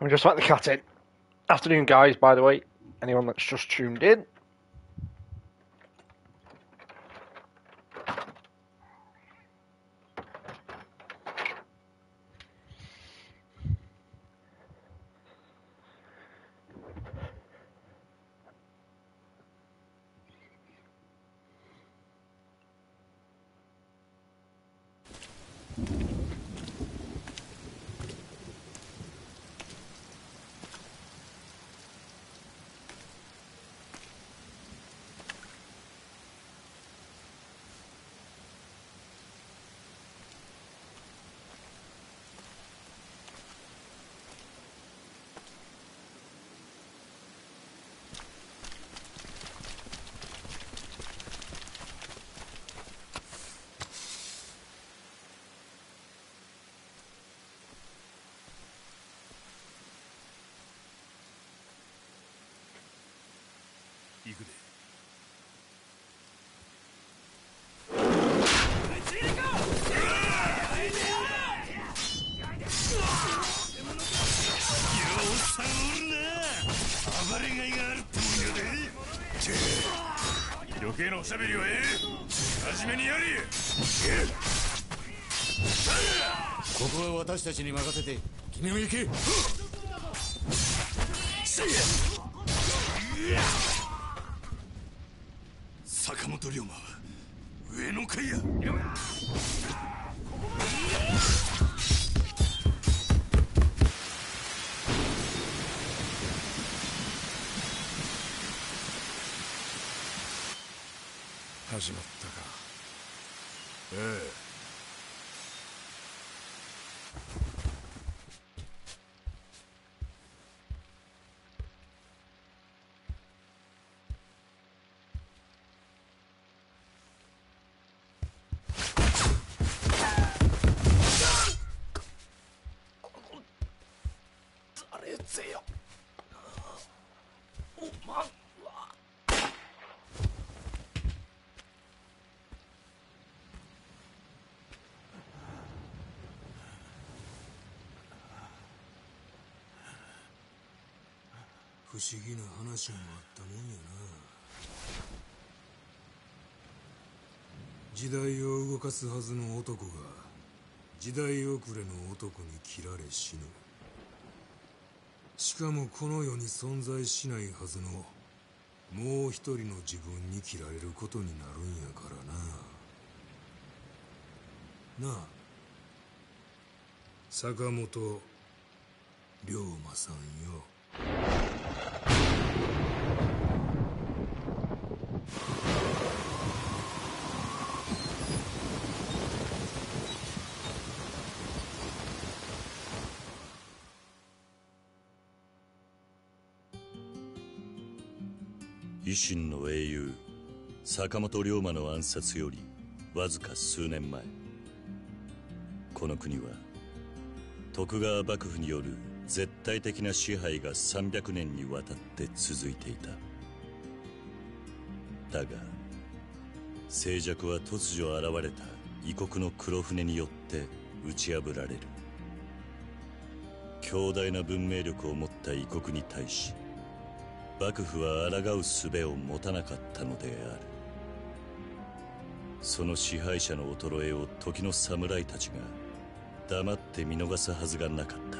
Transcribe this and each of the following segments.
I'm just about to cut in. Afternoon, guys, by the way. Anyone that's just tuned in. おしゃべりはええ。真面目にやれ。ここは私たちに任せて君も行け坂本龍馬は上の階や始まったかええ誰ぜよ。おまんは。不思議な話もあったもんやな時代を動かすはずの男が時代遅れの男に切られ死ぬ。しかもこの世に存在しないはずのもう一人の自分に切られることになるんやからな。なあ。坂本龍馬さんよ。坂本龍馬の暗殺よりわずか数年前この国は徳川幕府による絶対的な支配が300年にわたって続いていた。だが静寂は突如現れた異国の黒船によって打ち破られる。強大な文明力を持った異国に対し幕府は抗う術を持たなかったのである。その支配者の衰えを時の侍たちが黙って見逃すはずがなかった。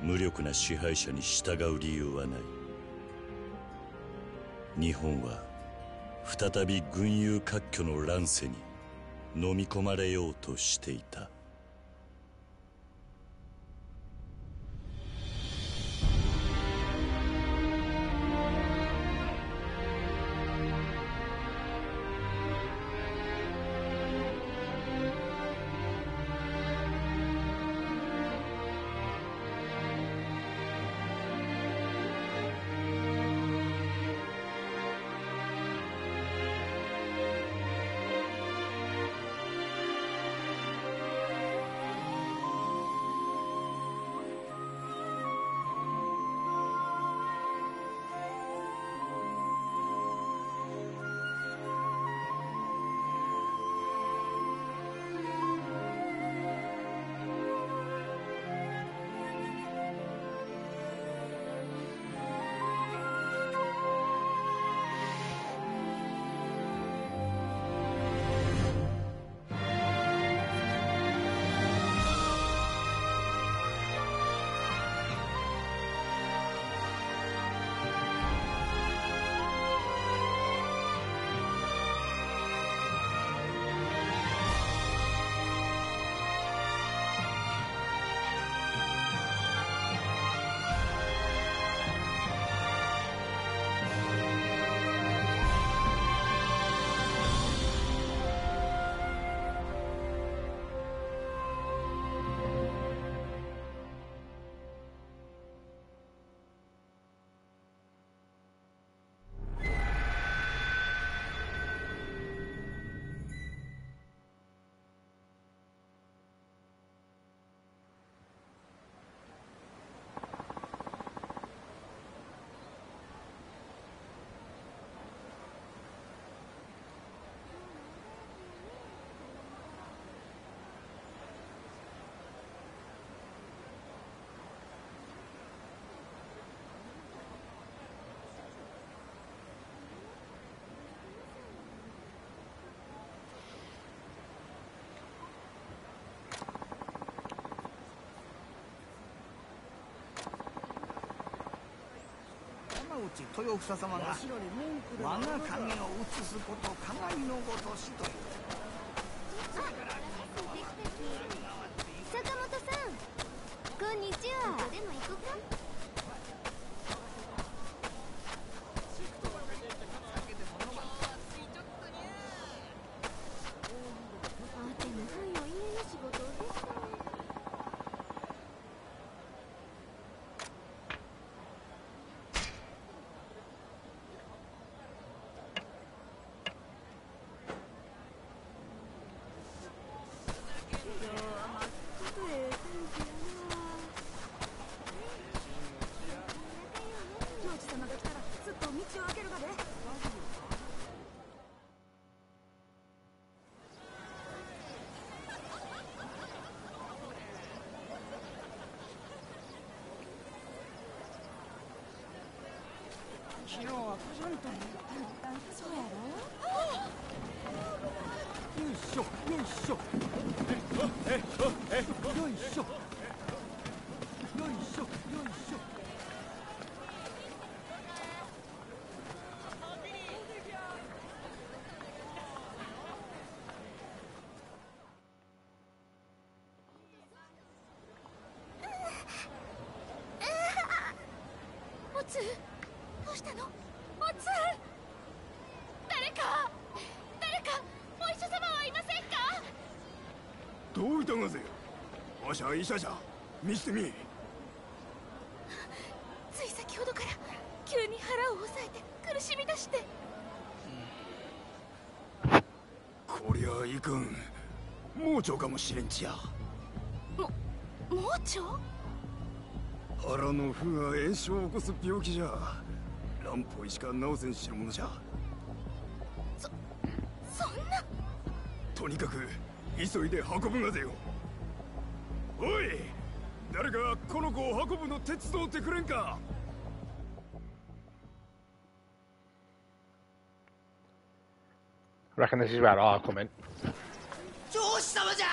無力な支配者に従う理由はない。日本は再び群雄割拠の乱世に飲み込まれようとしていた。内豊房様が我が影を移すこと鏡のごとしという。坂本さんこんにちはでも行こうかあてもふんよ家の仕事ですかジョージ様が来たらすっと道を開けるがで昨日はプラントにそうやろ？よいしょ。よいしょよいしょよいしょよいしょおつどうしたのおつ誰か誰かお医者様はいませんかどういたがぜわしは医者じゃ見してみつい先ほどから急に腹を押さえて苦しみ出して。こりゃいかん。盲腸かもしれんちや。も盲腸？腹の腑が炎症を起こす病気じゃ。乱歩医しか治せんしるものじゃ。そんな？とにかく急いで運ぶがぜよを運ぶの手伝ってくれんか。様じゃ！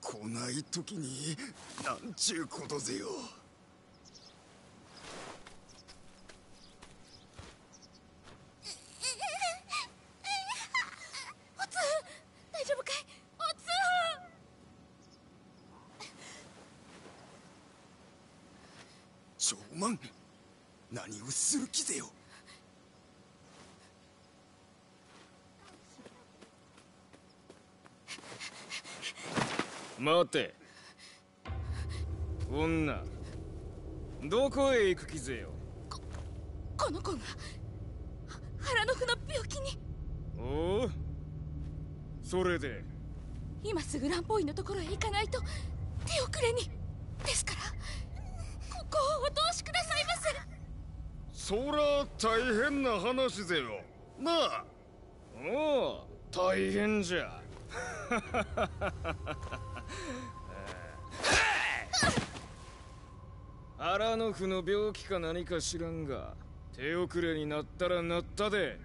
来ない時になんちゅうことぜよおつ大丈夫かいおつ長万何をする気ぜよ待て。女どこへ行く気ぜよ？この子がは腹の腑の病気に。おう？それで？今すぐ乱暴医のところへ行かないと手遅れに。ですからここをお通しくださいませそら大変な話ぜよ。なあ。おう大変じゃ腹の腑の病気か何か知らんが手遅れになったらなったで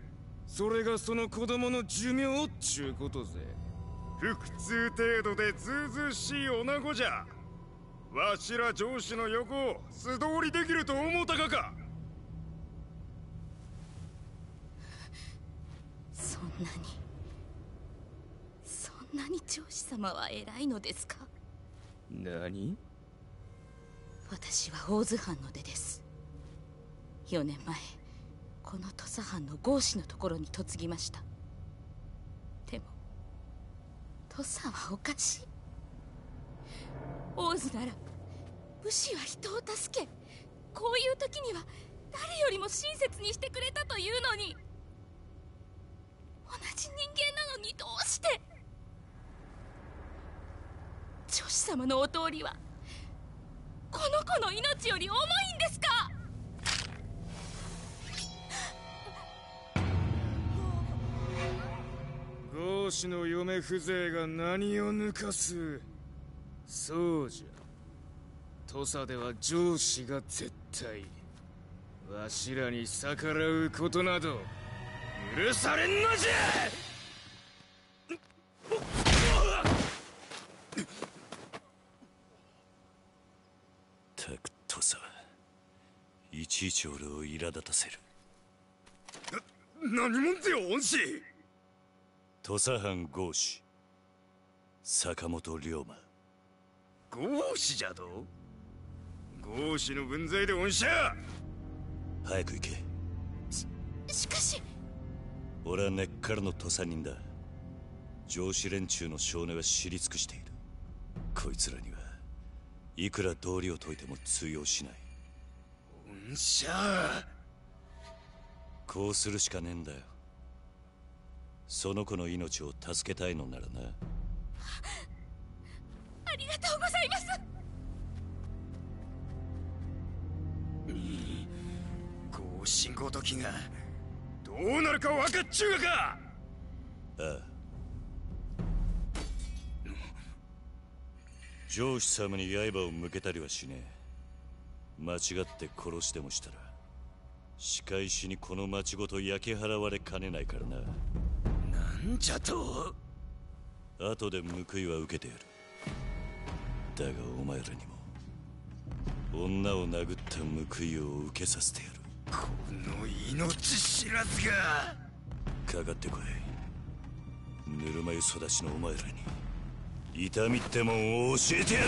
それがその子供の寿命っちゅうことぜ。腹痛程度でずうずうしい女子じゃ。わしら上司の横を素通りできると思うたかか。そんなにそんなに上司様は偉いのですか？何？私は大津藩の出です。4年前この土佐藩の合司のところに嫁ぎました。でも土佐はおかしい。大津なら武士は人を助けこういう時には誰よりも親切にしてくれたというのに同じ人間なのにどうして。女子様のお通りはこの子の命より重いんですか？合子の嫁風情が何を抜かす？そうじゃ。土佐では上司が絶対わしらに逆らうことなど許されんのじゃたく土佐はいちいち俺を苛立たせる。何者ぜよ恩師？土佐藩豪士坂本龍馬。豪士じゃと？豪士の分際で恩赦早く行け。しかし。俺は根っからの土佐人だ。上司連中の少年は知り尽くしている。こいつらにはいくら道理を解いても通用しない恩赦こうするしかねえんだよ。その子の命を助けたいのならな。ありがとうございます。豪信ごときがどうなるか分かっちゅうがか。ああ。上司様に刃を向けたりはしねえ間違って殺してもしたら仕返しにこの町ごと焼き払われかねないからな。なんじゃと。後で報いは受けてやる。だがお前らにも女を殴った報いを受けさせてやる。この命知らずが。かかってこい。ぬるま湯育ちのお前らに痛みってもんを教えてやる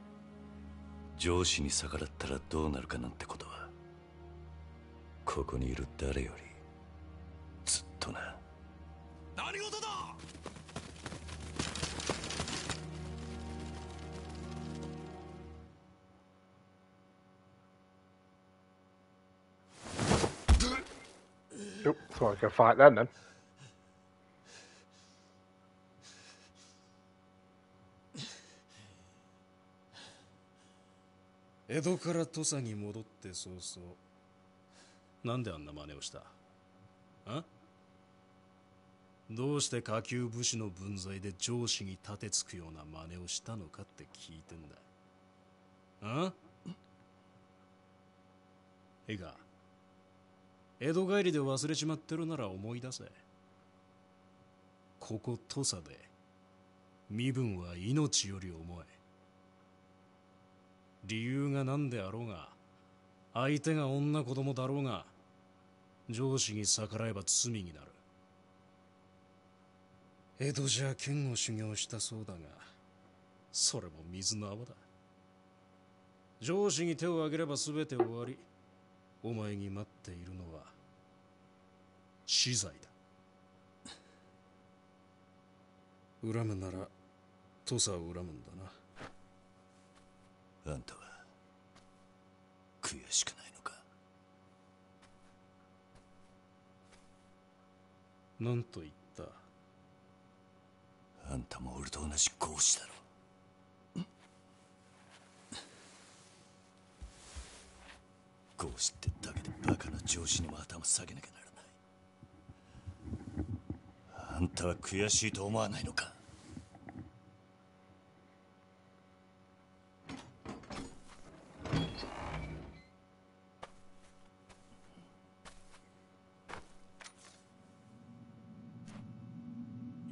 上司に逆らったらどうなるかなんてことはここにいる誰よりずっとな何事だ Oop, thought I could fight then then. 江戸から土佐に戻って早々。なんであんな真似をした？あ？どうして下級武士の分際で上司に立てつくような真似をしたのかって聞いてんだ。あ？いいか江戸帰りで忘れちまってるなら思い出せ。ここ土佐で身分は命より重い。理由が何であろうが相手が女子供だろうが上司に逆らえば罪になる。江戸じゃ剣を修行したそうだがそれも水の泡だ。上司に手を挙げれば全て終わりお前に待っているのは死罪だ。恨むなら土佐を恨むんだな。あんたは悔しくないのか？何と言った？あんたも俺と同じ合子だろ。合子ってだけでバカな上司にも頭下げなきゃならない。あんたは悔しいと思わないのか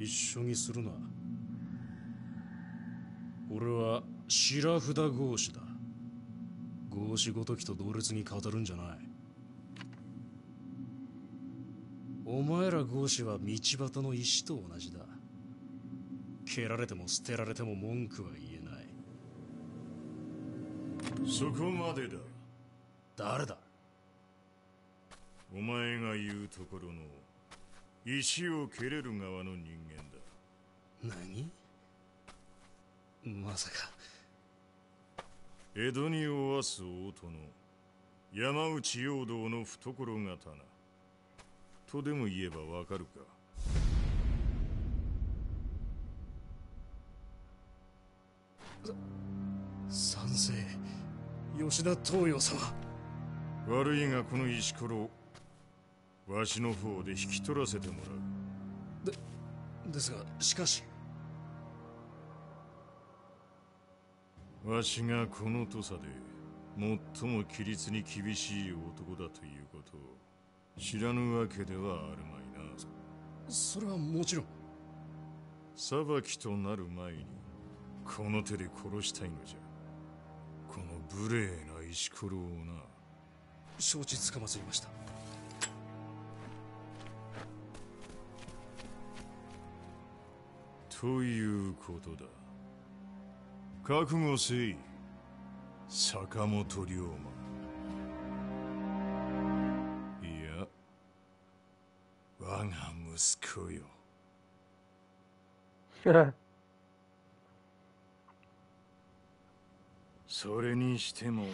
一緒にするな。俺は白札合子だ。合子ごときと同列に語るんじゃない。お前ら合子は道端の石と同じだ。蹴られても捨てられても文句は言えない。そこまでだ。誰だ？お前が言うところの石を蹴れる側の人間だ何？まさか。江戸におわす大殿。山内陽道の懐刀。とでも言えばわかるか。賛成吉田東洋様。悪いがこの石ころわしの方で引き取らせてもらう。ですがしかしわしがこの土佐で最も規律に厳しい男だということを知らぬわけではあるまいな。それはもちろん。裁きとなる前にこの手で殺したいのじゃ。この無礼な石ころをな。承知つかまつりました。ということだ覚悟せい。坂本龍馬。いや我が息子よ。それにしても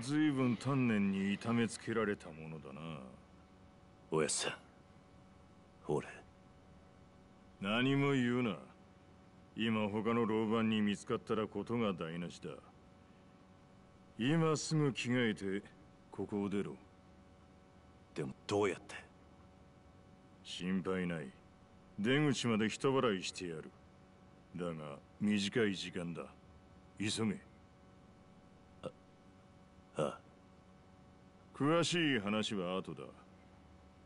随分丹念に痛めつけられたものだな。おやさん俺何も言うな今他の老番に見つかったらことが台無しだ。今すぐ着替えてここを出ろ。でもどうやって？心配ない。出口まで人払いしてやる。だが短い時間だ。急げ。ああ。詳しい話は後だ。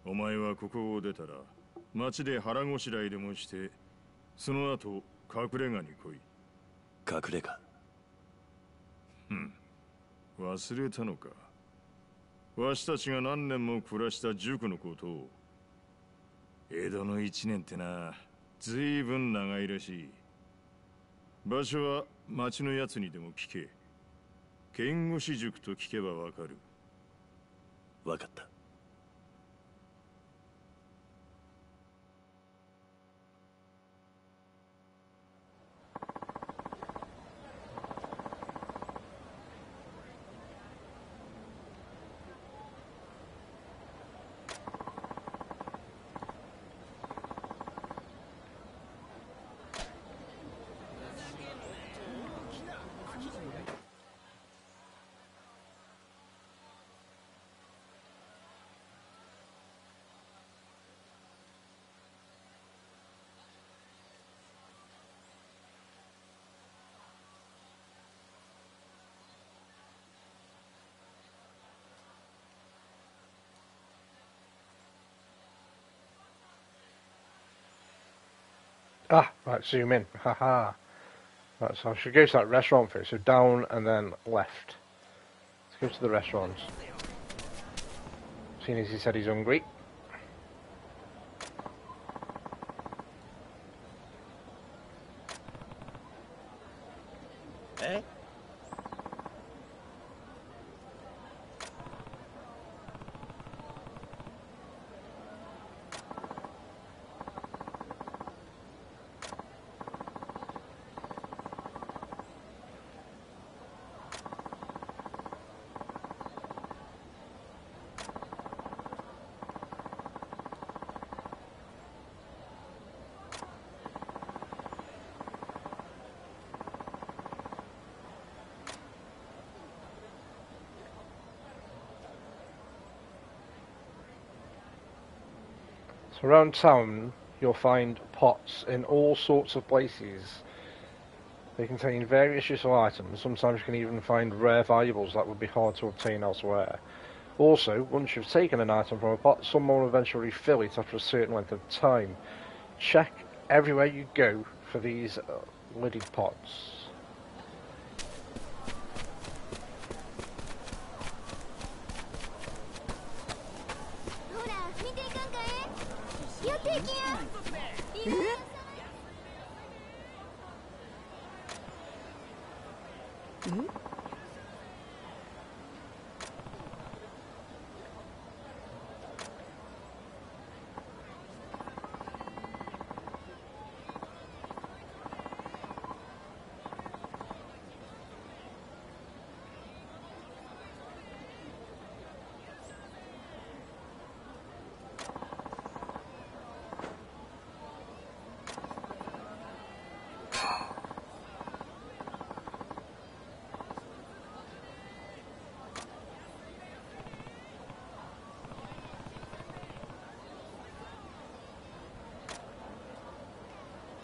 お前はここを出たら町で腹ごしらえでもしてその後隠れ家に来い。隠れ家？うん。忘れたのか。わしたちが何年も暮らした塾のことを。江戸の一年ってな随分長いらしい。場所は町のやつにでも聞け。剣護士塾と聞けばわかる。わかった Ah, right, zoom in. Haha. Right, so I should go to that restaurant first. So down and then left. Let's go to the restaurants. Seeing as he said he's hungry. Around town, you'll find pots in all sorts of places. They contain various useful items. Sometimes you can even find rare valuables that would be hard to obtain elsewhere. Also, once you've taken an item from a pot, someone will eventually fill it after a certain length of time. Check everywhere you go for these uh, lidded pots. 嗯？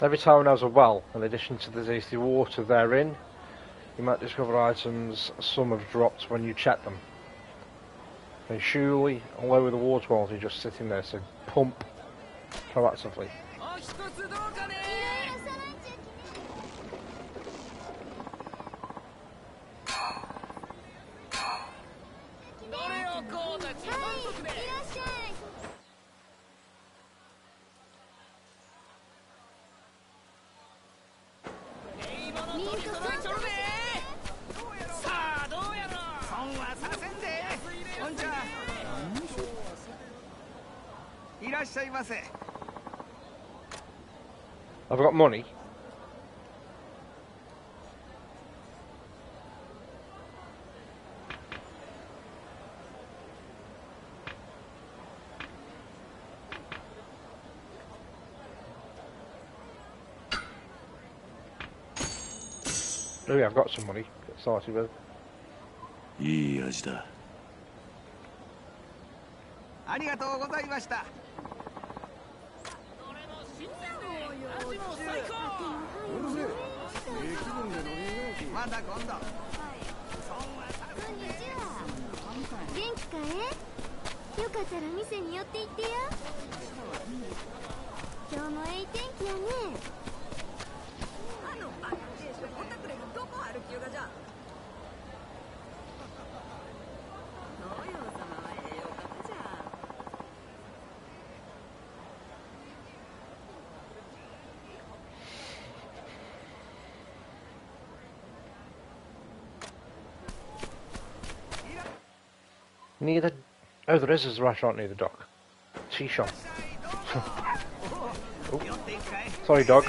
Every town has a well, in addition to the tasty water therein. You might discover items some have dropped when you check them. They surely lower the water quality just sitting there, so pump proactively. Oh yeah, I've got some money? Get started with. いい味だありがとうございましたまた今度こんにちは元気かえよかったら店に寄って行ってや今日もええ天気やね Near the. Oh, there is a restaurant near the dock. Tea shop. Oh. Sorry, dog.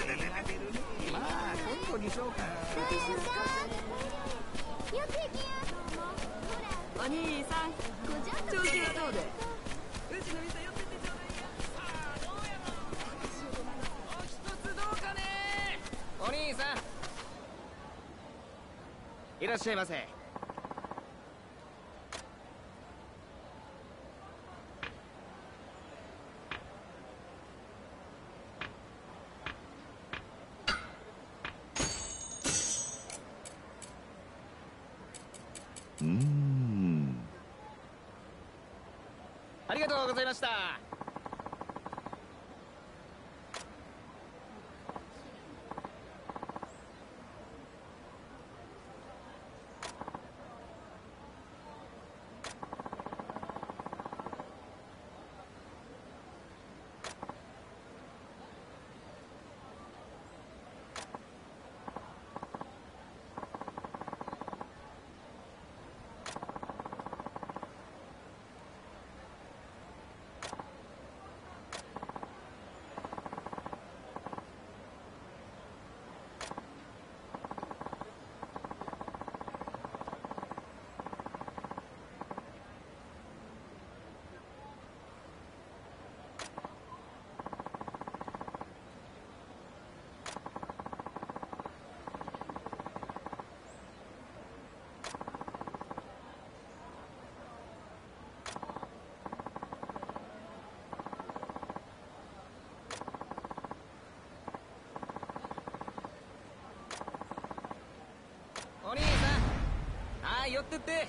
ってって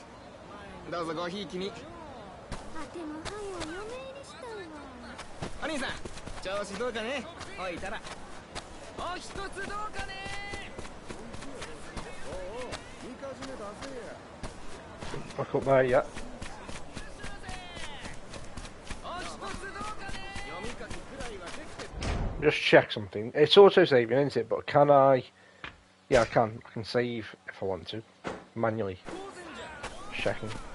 どうぞごひいきにあてもはや嫁入りしたいわお兄さん調子どうかねおいたらお一つどうかね Back up there yet. お一つどうかね読み書きくらいはできて Just check something. It's auto saving, isn't it? But can I? Yeah, I can. I can save if I want to, manually. checking.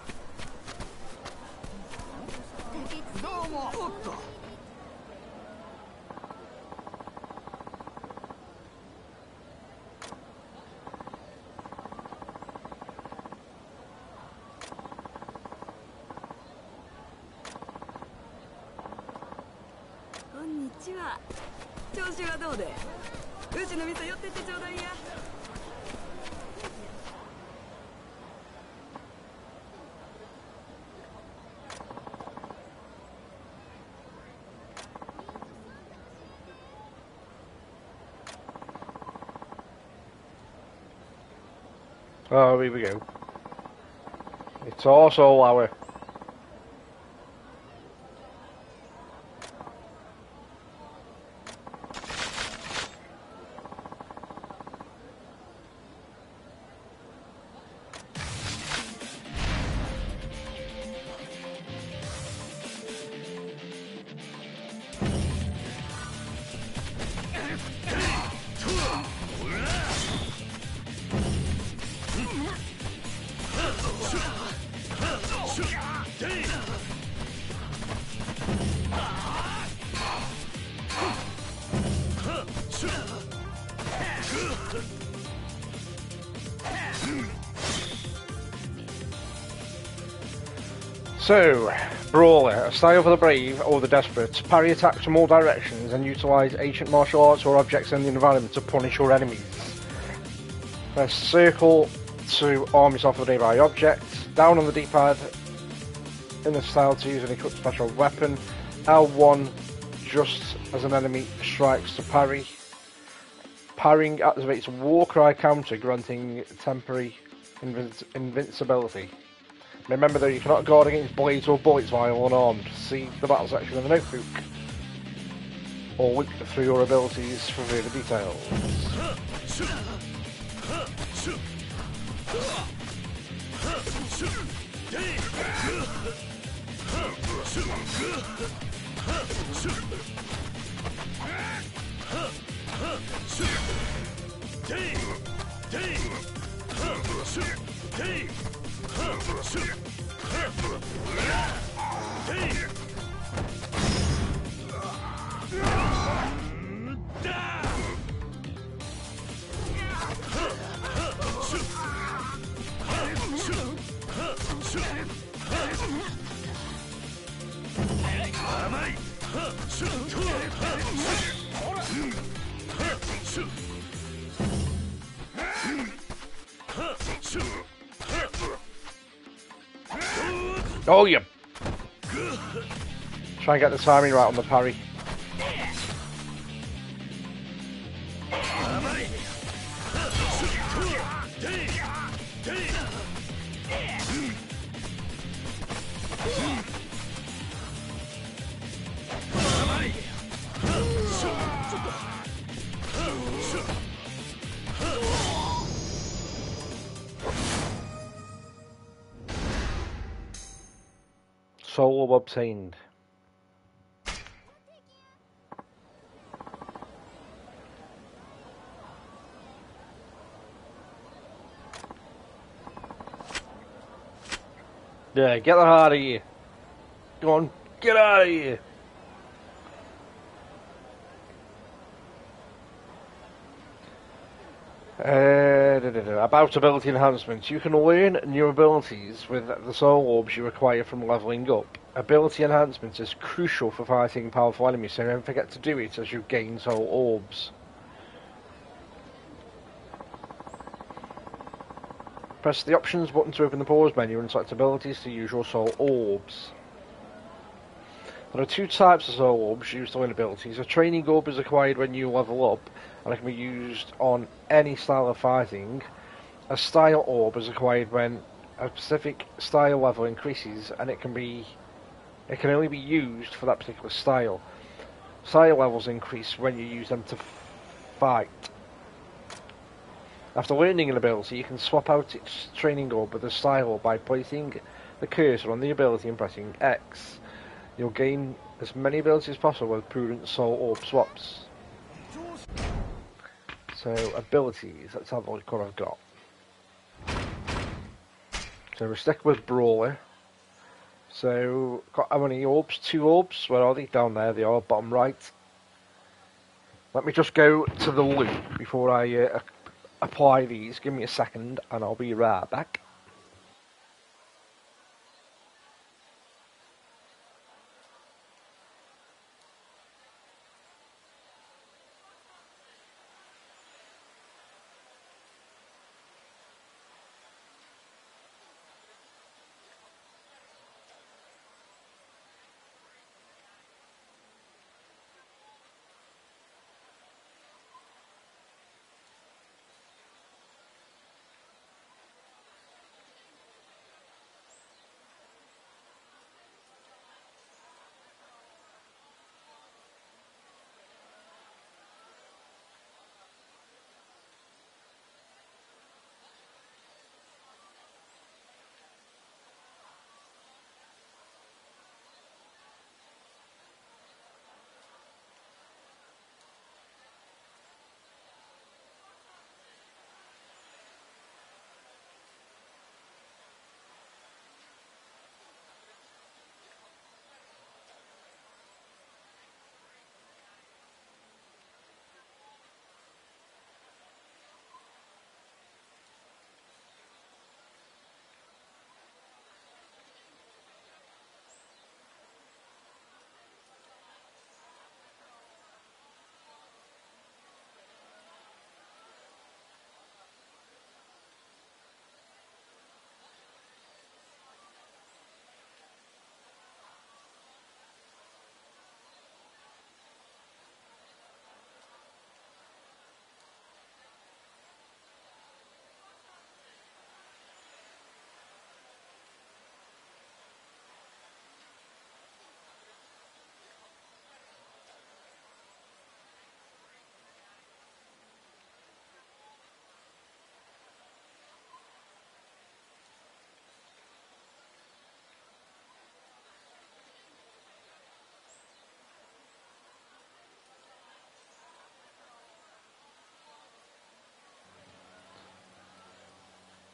Oh, here we go. It's also our. So, Brawler, a style for the brave or the desperate. Parry attacks from all directions and utilize ancient martial arts or objects in the environment to punish your enemies. Press circle to arm yourself with a nearby object. Down on the D-pad in the style to use an equipped special weapon. L1 just as an enemy strikes to parry. Parrying activates Warcry counter, granting temporary invin- invincibility. Remember though, you cannot guard against blades or bullets while unarmed. See the battle section in the notebook. Or look through your abilities for further details. 甘い Oh, yeah. Try and get the timing right on the parry. Soul obtained. Yeah, get the out of here. Go on, get out of here. Uh. About ability enhancements. You can learn new abilities with the soul orbs you acquire from leveling up. Ability enhancements is crucial for fighting powerful enemies, so don't forget to do it as you gain soul orbs. Press the options button to open the pause menu and select abilities to use your soul orbs. There are two types of soul orbs used to learn abilities. A training orb is acquired when you level up and it can be used on any style of fighting. A style orb is acquired when a specific style level increases, and it can be it can only be used for that particular style. Style levels increase when you use them to fight. After learning an ability, you can swap out its training orb with a style orb by placing the cursor on the ability and pressing X. You'll gain as many abilities as possible with prudent soul orb swaps. So abilities, let's have a look what I've got. So we're stick with Brawler. So, got how many orbs? Two orbs. Where are they? Down there. They are bottom right. Let me just go to the loop before I uh, apply these. Give me a second, and I'll be right back.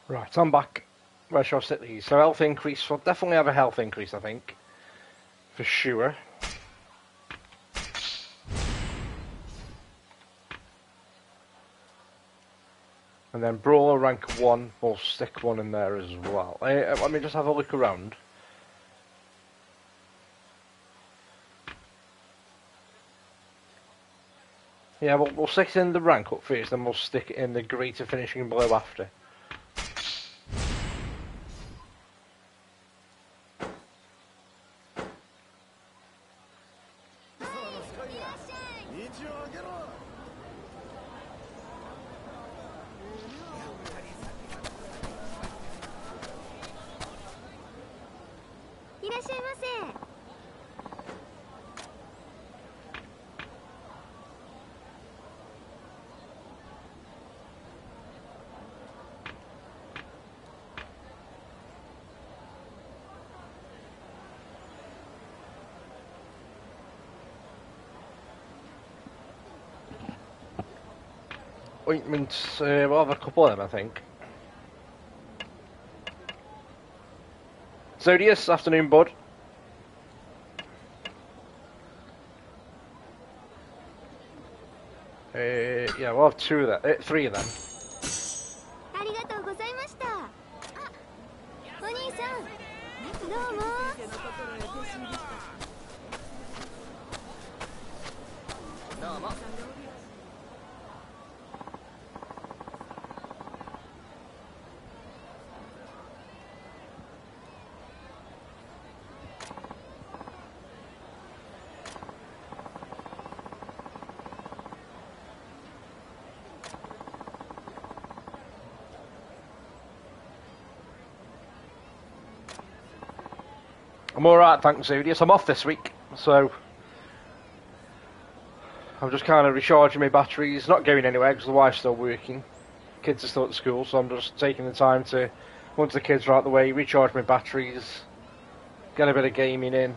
Right, I'm back. Where shall I sit these? So health increase. We'll definitely have a health increase, I think. For sure. And then Brawler rank 1, we'll stick one in there as well. Eh, let me just have a look around. Yeah, we'll, we'll stick it in the rank up first, then we'll stick it in the greater finishing blow after. Ointments. Uh, we'll have a couple of them, I think. Zodius, afternoon, bud. Uh, yeah, we'll have two of them. Uh, three of them. I'm alright, thanks, Udius. I'm off this week, so I'm just kind of recharging my batteries, not going anywhere because the wife's still working. Kids are still at school, so I'm just taking the time to, once the kids are out the way, recharge my batteries, get a bit of gaming in.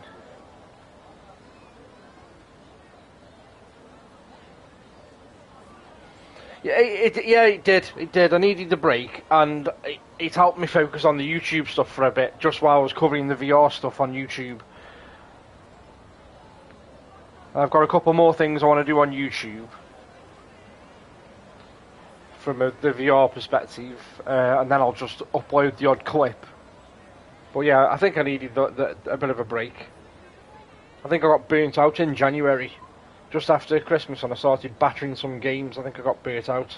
Yeah, it, it, yeah, it did. It did. I needed the break, and it helped me focus on the YouTube stuff for a bit, just while I was covering the VR stuff on YouTube. I've got a couple more things I want to do on YouTube from a, the VR perspective, uh, and then I'll just upload the odd clip. But yeah, I think I needed the, the, a bit of a break. I think I got burnt out in January, just after Christmas, and I started battering some games. I think I got burnt out.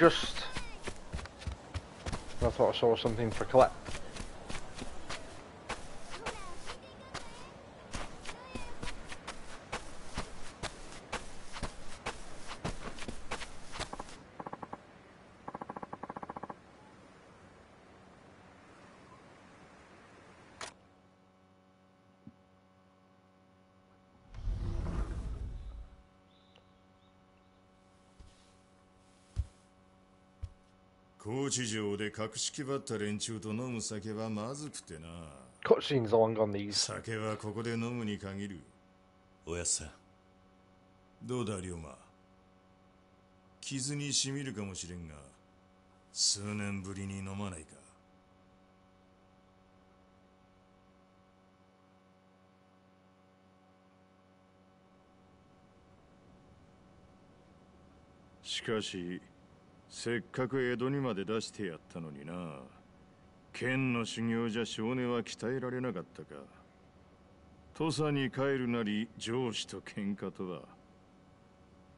Just? I thought I saw something for collect.「高知城で格式ばった連中と飲む酒はまずくてな。Cutscenes along on these. 酒はここで飲むに限る。おやっさん。どうだ龍馬。傷にしみるかもしれんが数年ぶりに飲まないか。しかしせっかく江戸にまで出してやったのにな。剣の修行じゃ少年は鍛えられなかったか。土佐に帰るなり上司と喧嘩とは。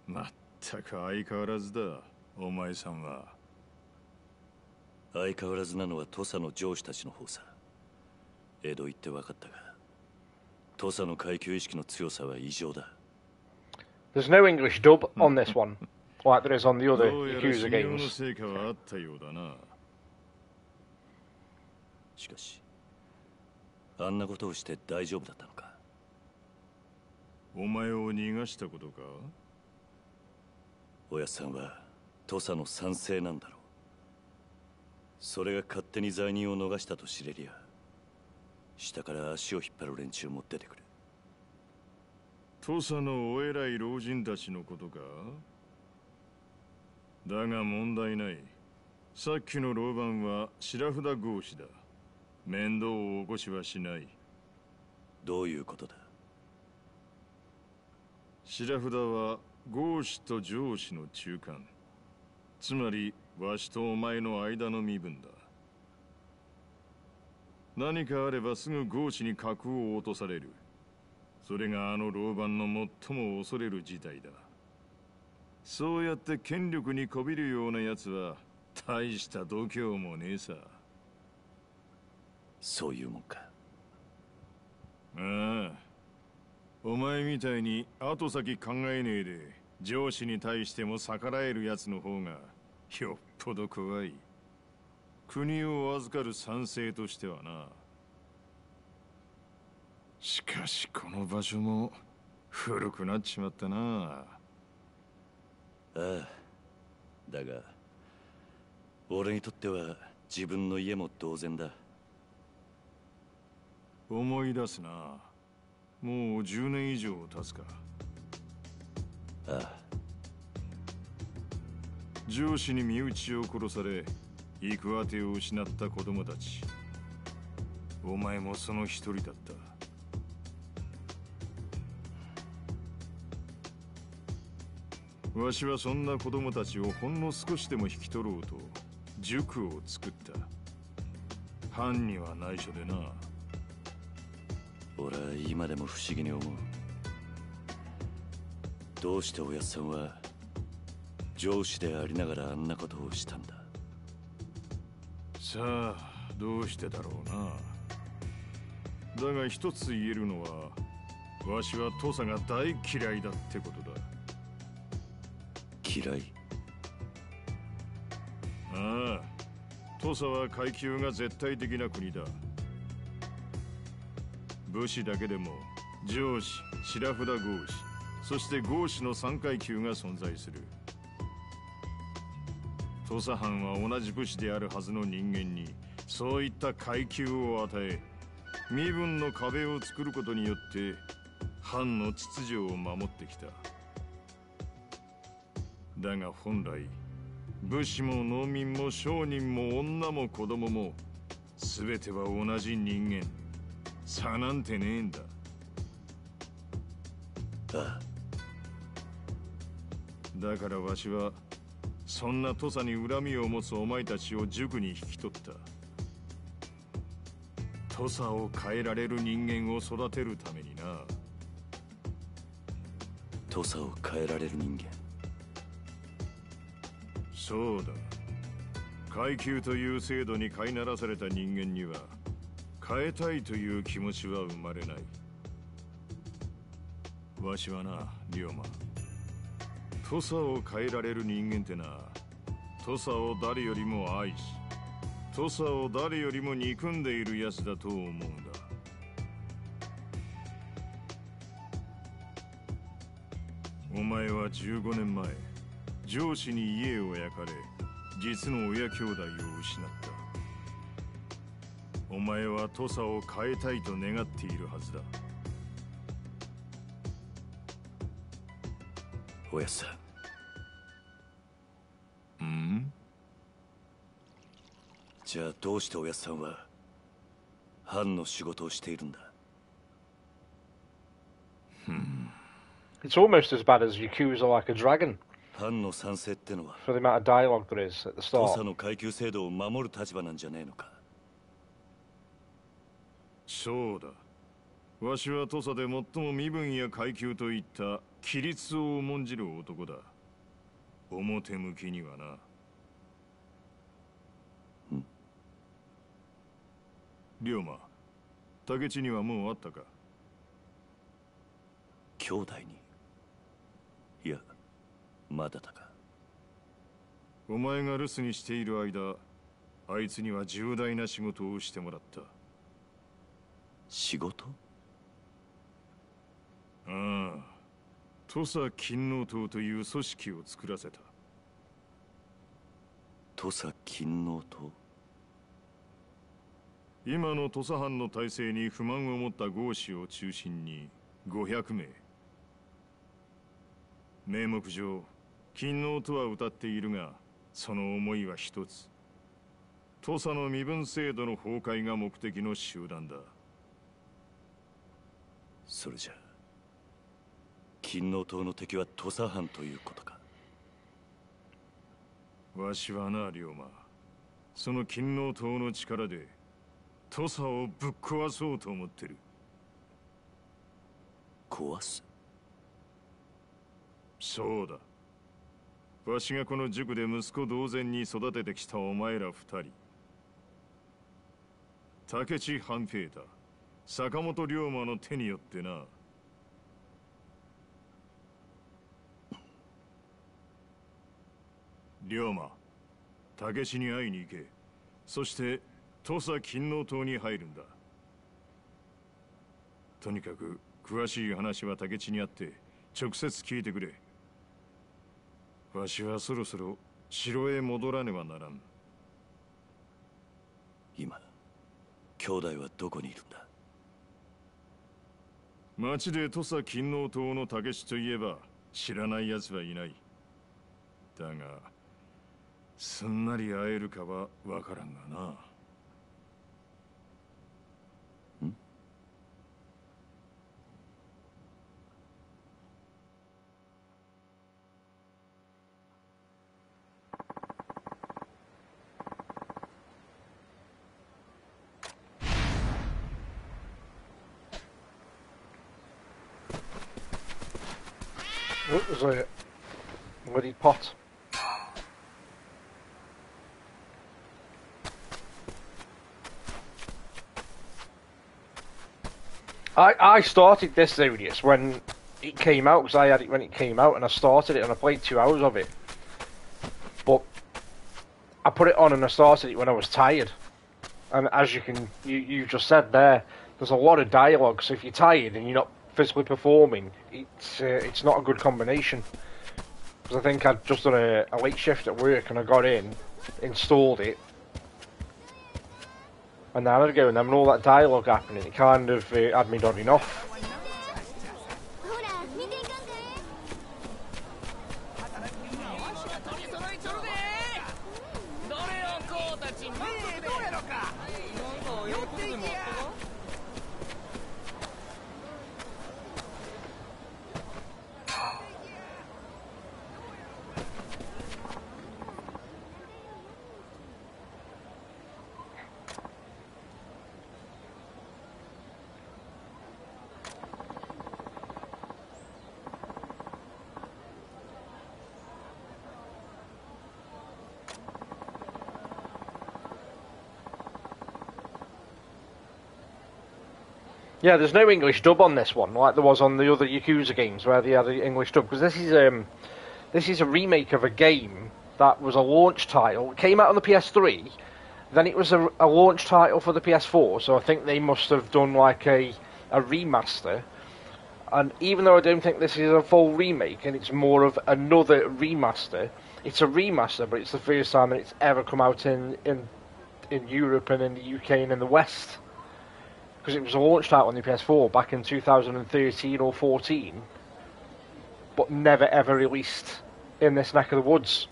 まったく相変わらずだお前さんは。相変わらずなのは土佐の上司たちの方さ。江戸行って分かったが土佐の階級意識の強さは異常だ。There's no English dub on this one, like there is on the other Yakuza games. 成果はあったようだな。しかしあんなことをして大丈夫だったのか。お前を逃がしたことか？おやっさんは土佐の賛成なんだろう。それが勝手に罪人を逃したと知れりゃ下から足を引っ張る連中も出てくる。土佐のお偉い老人たちのことか？だが問題ない。さっきの老番は白札合子だ。面倒を起こしはしない。どういうことだ？白札は合子と上司の中間。つまりわしとお前の間の身分だ。何かあればすぐ合子に格を落とされる。それがあの老番の最も恐れる事態だそうやって権力にこびるような奴は大した度胸もねえさ。そういうもんか。ああ。お前みたいに後先考えねえで上司に対しても逆らえる奴の方がよっぽど怖い。国を預かる賛成としてはな。しかしこの場所も古くなっちまったなああ。だが俺にとっては自分の家も同然だ。思い出すな。もう10年以上経つか。ああ。上司に身内を殺され行く当てを失った子供たち。お前もその一人だったわしはそんな子供たちをほんの少しでも引き取ろうと塾を作った。藩には内緒でな。俺は今でも不思議に思う。どうしておやっさんは上司でありながらあんなことをしたんだ？さあどうしてだろうな。だが一つ言えるのはわしは土佐が大嫌いだってことだ嫌い。ああ土佐は階級が絶対的な国だ。武士だけでも上司白札合士そして合士の3階級が存在する。土佐藩は同じ武士であるはずの人間にそういった階級を与え身分の壁を作ることによって藩の秩序を守ってきた。だが本来武士も農民も商人も女も子供も全ては同じ人間。差なんてねえんだ。ああ。だからわしはそんな土佐に恨みを持つお前たちを塾に引き取った。土佐を変えられる人間を育てるためにな。土佐を変えられる人間そうだ。階級という制度に飼いならされた人間には変えたいという気持ちは生まれない。わしはな龍馬。土佐を変えられる人間ってな土佐を誰よりも愛し土佐を誰よりも憎んでいる奴だと思うんだ。お前は15年前上司に家を焼かれ実の親兄弟を失った。お前は土佐を変えたいと願っているはずだ。おやさん。うん？じゃあどうしておやさんは藩の仕事をしているんだ？It's almost as bad as Yakuza Like a Dragon. 藩の賛成ってのは for the amount of dialogue there is at the 土 start. 佐の階級制度を守る立場なんじゃねえのか。そうだ。わしは土佐で最も身分や階級といった規律を重んじる男だ。表向きにはな。龍馬竹地にはもうあったか？兄弟にまだだか。お前が留守にしている間あいつには重大な仕事をしてもらった。仕事？ああ。土佐勤王党という組織を作らせた。土佐勤王党今の土佐藩の体制に不満を持った豪士を中心に500名。名目上勤王とは歌っているがその思いは一つ。土佐の身分制度の崩壊が目的の集団だ。それじゃ勤王党の敵は土佐藩ということか？わしはな龍馬。その勤王党の力で土佐をぶっ壊そうと思ってる。壊す？そうだわしがこの塾で息子同然に育ててきたお前ら二人。竹地半平太坂本龍馬の手によってな。龍馬竹地に会いに行け。そして土佐勤王党に入るんだ。とにかく詳しい話は竹地にあって直接聞いてくれ。わしはそろそろ城へ戻らねばならん。今兄弟はどこにいるんだ？町で土佐勤王党の竹師といえば知らない奴はいない。だがすんなり会えるかはわからんがな was a pot. I, I started this series when it came out, because I had it when it came out, and I started it and I played two hours of it. But I put it on and I started it when I was tired. And as you can, you, you just said there, there's a lot of dialogue, so if you're tired and you're not physically performing, it's uh, it's not a good combination. Because I think I'd just done a, a late shift at work and I got in, installed it, and then I had to go and all that dialogue happening, it kind of uh, had me nodding off. Yeah, there's no English dub on this one, like there was on the other Yakuza games where they had the English dub. Because this is um, this is a remake of a game that was a launch title. It came out on the PS3, then it was a, a launch title for the PS4. So I think they must have done like a a remaster. And even though I don't think this is a full remake and it's more of another remaster, it's a remaster, but it's the first time that it's ever come out in in in Europe and in the UK and in the West because it was launched out on the PS4 back in 2013 or 14, but never ever released in this neck of the woods.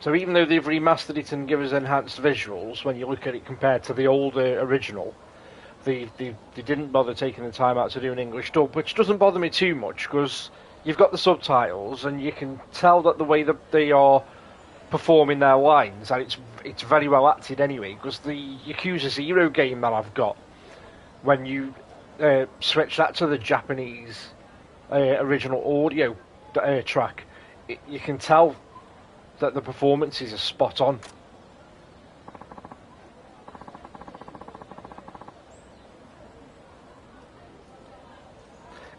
So even though they've remastered it and give us enhanced visuals, when you look at it compared to the older original, they, they, they didn't bother taking the time out to do an English dub, which doesn't bother me too much because you've got the subtitles and you can tell that the way that they are performing their lines and it's it's very well acted anyway because the Yakuza Zero game that I've got when you uh, switch that to the Japanese uh, original audio uh, track it, you can tell that the performances are spot on.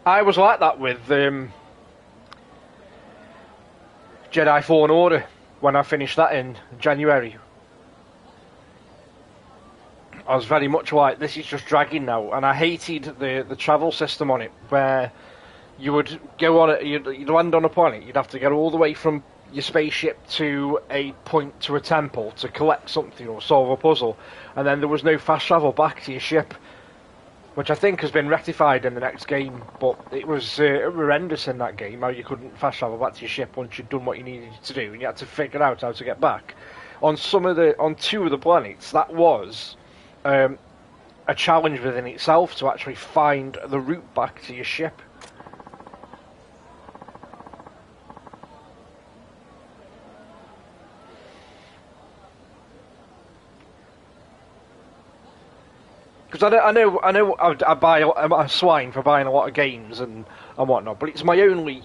I was like that with um, Jedi Fallen Order when I finished that in January. I was very much like this is just dragging now, and I hated the the travel system on it where you would go on it, you'd, you'd land on a planet, you'd have to get all the way from your spaceship to a point to a temple to collect something or solve a puzzle, and then there was no fast travel back to your ship which I think has been rectified in the next game. But it was uh, horrendous in that game how you couldn't fast travel back to your ship once you'd done what you needed to do, and you had to figure out how to get back. On some of the, on two of the planets, that was um, a challenge within itself to actually find the route back to your ship. Because I know, I know, I know, I, I buy, I'm a swine for buying a lot of games and and whatnot. But it's my only,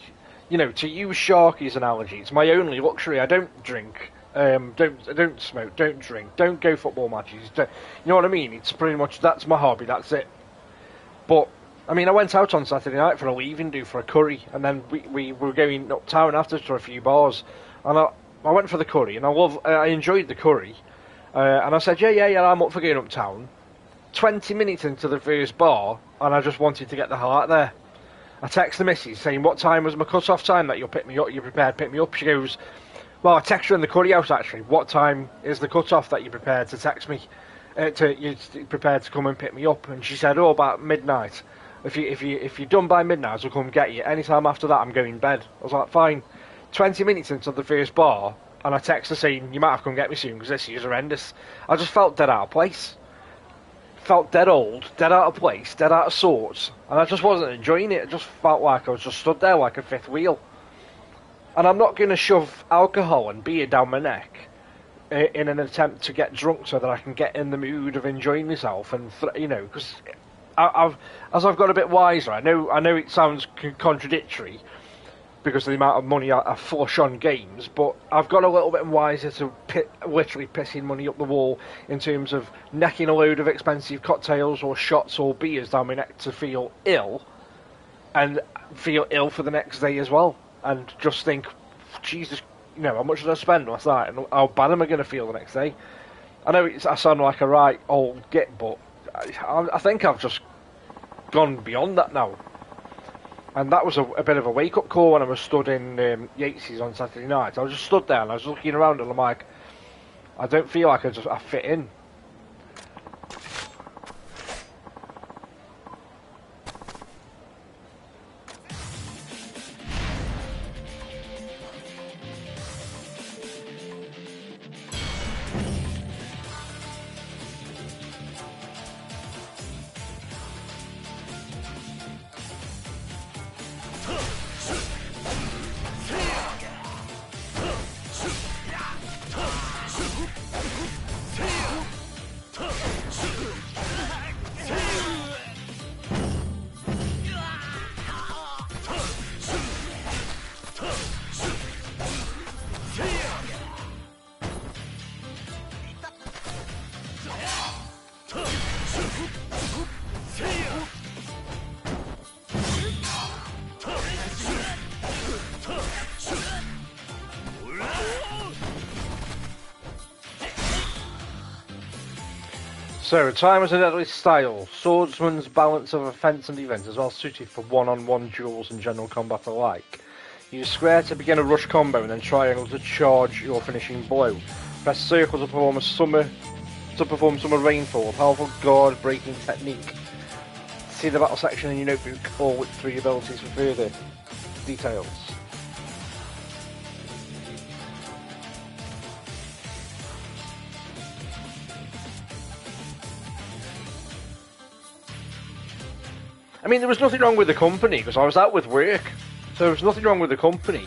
you know, to use Sharky's analogy, it's my only luxury. I don't drink, um, don't don't smoke, don't drink, don't go football matches. Don't, you know what I mean? It's pretty much that's my hobby. That's it. But I mean, I went out on Saturday night for a leaving do for a curry, and then we, we were going uptown after to a few bars, and I I went for the curry, and I love I enjoyed the curry, uh, and I said yeah yeah yeah I'm up for going uptown. Twenty minutes into the first bar, and I just wanted to get the heart there. I text the missus saying what time was my cut off time that you'll pick me up. You're prepared to pick me up. She goes, well I text her in the curry house actually. What time is the cut off that you're prepared to text me? Uh, to you're prepared to come and pick me up? And she said, oh about midnight. If you if you if you're done by midnight, I'll come get you. Anytime after that, I'm going to bed. I was like, fine. Twenty minutes into the first bar, and I text her saying, you might have come get me soon because this is horrendous. I just felt dead out of place. Felt dead old, dead out of place, dead out of sorts, and I just wasn't enjoying it. It just felt like I was just stood there like a fifth wheel. And I'm not going to shove alcohol and beer down my neck in an attempt to get drunk so that I can get in the mood of enjoying myself and you know because I've as I've got a bit wiser I know I know it sounds contradictory because of the amount of money I, I flush on games, but I've got a little bit wiser to pit, literally pissing money up the wall in terms of necking a load of expensive cocktails or shots or beers down my neck to feel ill and feel ill for the next day as well, and just think, Jesus, you know, how much did I spend last night, and how bad am I going to feel the next day? I know it's, I sound like a right old git, but I, I think I've just gone beyond that now. And that was a, a bit of a wake up call when I was stood in um, Yates's on Saturday night. I was just stood there and I was looking around and I'm like, I don't feel like I just I fit in. So, time as a deadly style, swordsman's balance of offence and defence is well suited for one-on-one duels and general combat alike. Use square to begin a rush combo and then triangle to charge your finishing blow. Press circle to perform a summer to perform summer rainfall, powerful guard breaking technique. See the battle section in your notebook or with three abilities for further details. I mean, there was nothing wrong with the company because I was out with work, so there was nothing wrong with the company.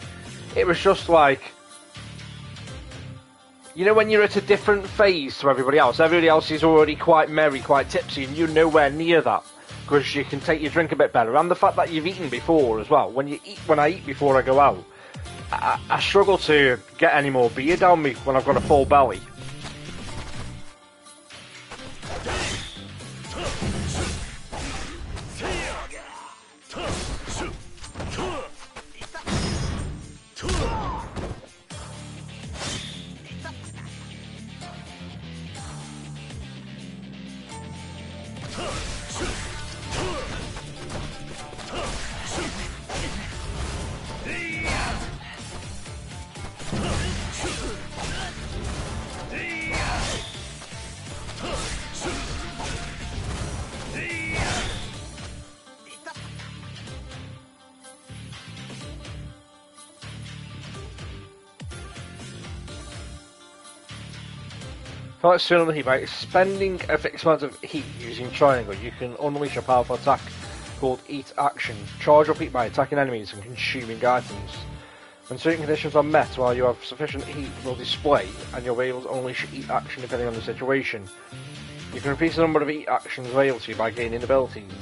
It was just like, you know, when you're at a different phase to everybody else, everybody else is already quite merry, quite tipsy, and you're nowhere near that because you can take your drink a bit better. And the fact that you've eaten before as well. When you eat, when I eat before I go out, I, I struggle to get any more beer down me when I've got a full belly. On the heat, by spending a fixed amount of heat using triangle, you can unleash a powerful attack called Eat Action. Charge up heat by attacking enemies and consuming items. When certain conditions are met while you have sufficient heat will display, and you'll be able to unleash Eat Action depending on the situation. You can increase the number of Eat Actions available to you by gaining abilities.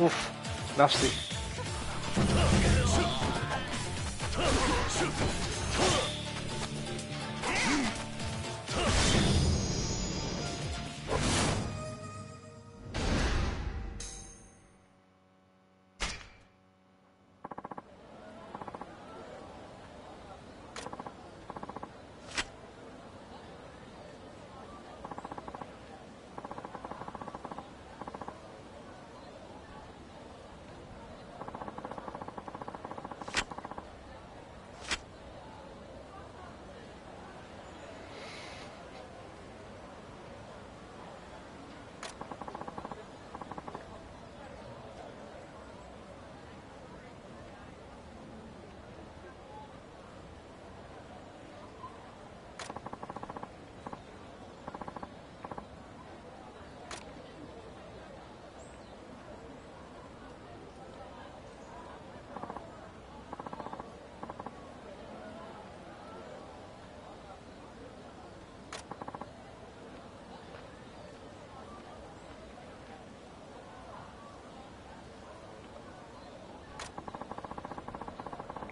Uf, não.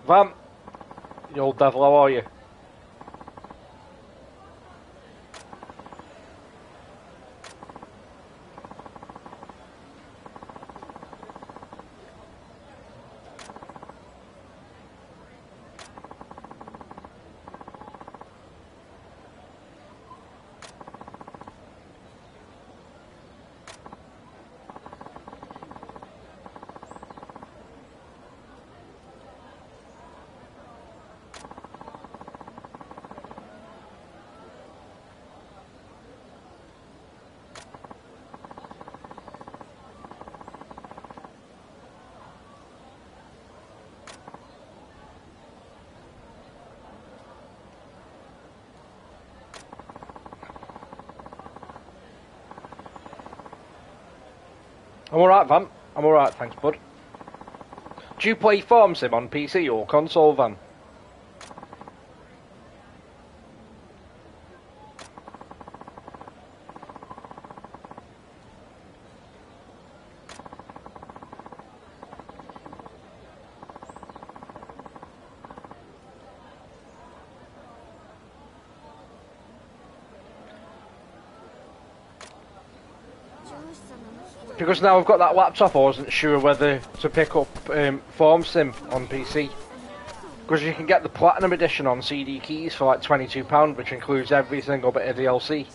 Vam, you old devil, how are you? I'm alright, Van. I'm alright, thanks, bud. Do you play Farm Sim on PC or console, Van? Because now I've got that laptop, I wasn't sure whether to pick up um, Form Sim on PC. Because you can get the Platinum Edition on CD keys for like £22, which includes every single bit of DLC.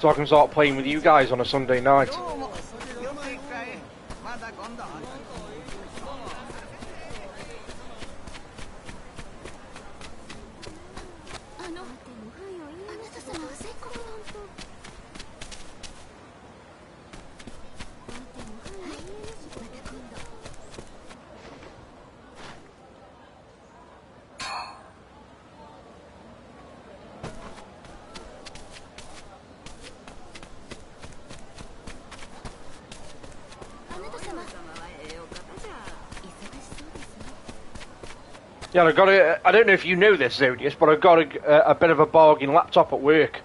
So I can start playing with you guys on a Sunday night. Yeah, I've got a. I don't know if you know this, Zodius, but I've got a, a bit of a bargain laptop at work,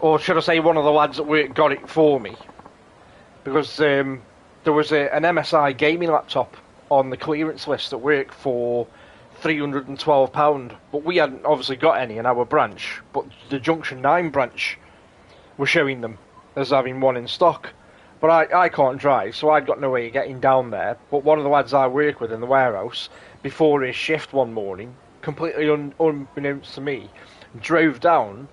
or should I say, one of the lads at work got it for me, because um, there was a, an MSI gaming laptop on the clearance list at work for three hundred and twelve pound, but we hadn't obviously got any in our branch, but the Junction Nine branch were showing them as having one in stock. But I, I can't drive, so I'd got no way of getting down there. But one of the lads I work with in the warehouse, before his shift one morning, completely un, unbeknownst to me, drove down,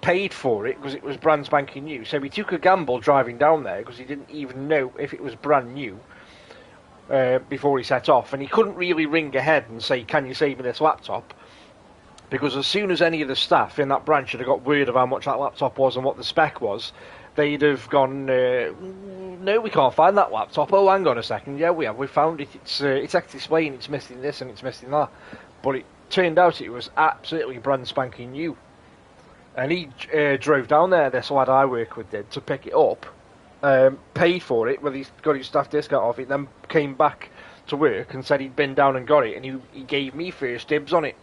paid for it because it was brand spanking new. So he took a gamble driving down there because he didn't even know if it was brand new uh, before he set off. And he couldn't really ring ahead and say, Can you save me this laptop? Because as soon as any of the staff in that branch had got word of how much that laptop was and what the spec was, they'd have gone, uh, no, we can't find that laptop. Oh, hang on a second. Yeah, we have. We found it. It's uh, it's actually explained. It's missing this and it's missing that. But it turned out it was absolutely brand spanking new. And he uh, drove down there. This lad I work with did to pick it up, um, paid for it, whether he's got his staff discount off it, then came back to work and said he'd been down and got it, and he, he gave me first dibs on it.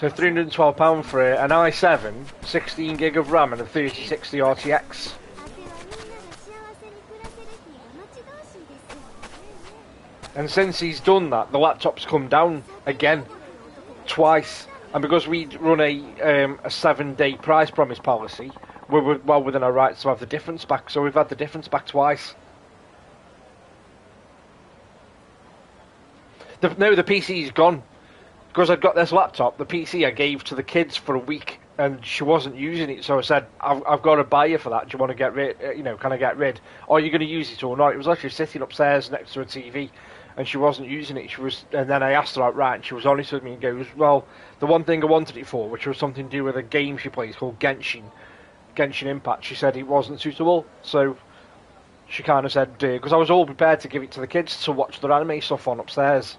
So £312 for an i7, 16 gig of RAM and a 3060 RTX. And since he's done that, the laptop's come down again, twice. And because we run a um, a seven day price promise policy, we're well within our rights to have the difference back. So we've had the difference back twice. The, no, the PC's gone because I'd got this laptop. The PC I gave to the kids for a week, and she wasn't using it. So I said, "I've, I've got to buy you for that. Do you want to get rid? uh, You know, can I get rid? Are you going to use it or not?" It was actually sitting upstairs next to a TV, and she wasn't using it. She was, and then I asked her outright, and she was honest with me and goes, "Well, the one thing I wanted it for, which was something to do with a game she plays called Genshin, Genshin Impact." She said it wasn't suitable, so she kind of said because I was all prepared to give it to the kids to watch their anime stuff on upstairs.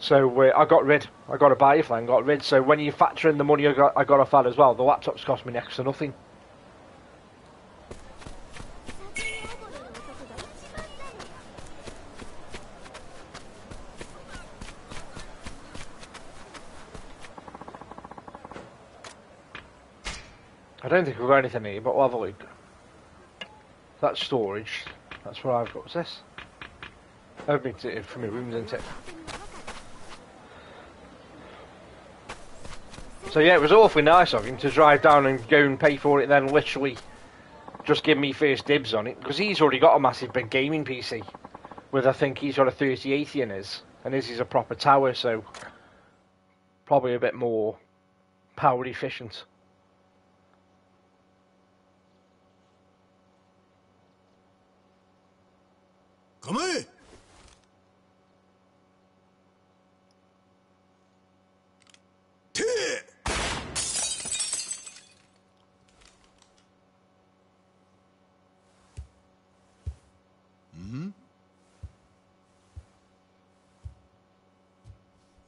So uh, I got rid. I got a buy for that got rid. So when you factor in the money I got, I got off that as well, the laptop's cost me next to nothing. I don't think we've got anything here, but we'll have a look. That's storage. That's what I've got. What's this? Opening it from my rooms, isn't it? So yeah, it was awfully nice of him to drive down and go and pay for it, then literally just give me first dibs on it because he's already got a massive big gaming PC with I think he's got a 3080 in his, and his is a proper tower, so probably a bit more power efficient. Come here. Tear. ん？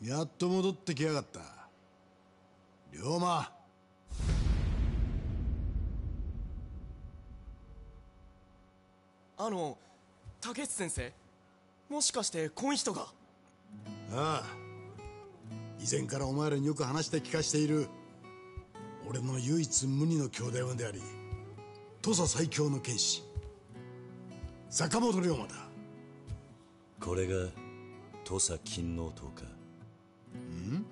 やっと戻ってきやがった。龍馬。あの竹内先生？もしかしてこん人が？ああ。以前からお前らによく話して聞かしている。俺の唯一無二の兄弟分であり土佐最強の剣士坂本龍馬だ。これが土佐勤王党か。ん？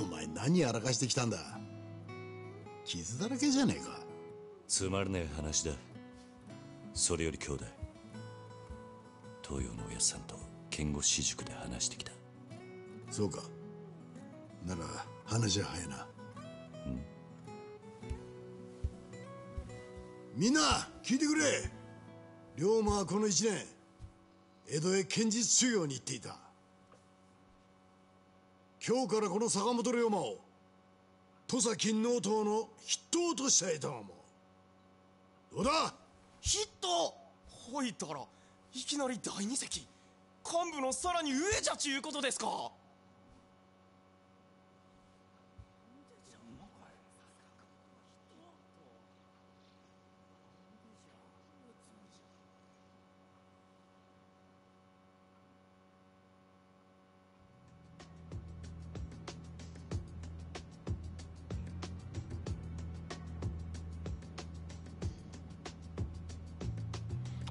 お前何やらかしてきたんだ？傷だらけじゃねえか。つまらねえ話だ。それより兄弟。東洋のおやっさんと剣護私塾で話してきた。そうか。なら話は早いな。みんな聞いてくれ龍馬はこの一年江戸へ剣術修行に行っていた。今日からこの坂本龍馬を土佐勤王党の筆頭としたいと思うどうだ？ヒットほいたらいきなり第二席。幹部のさらに上じゃちゅうことですか。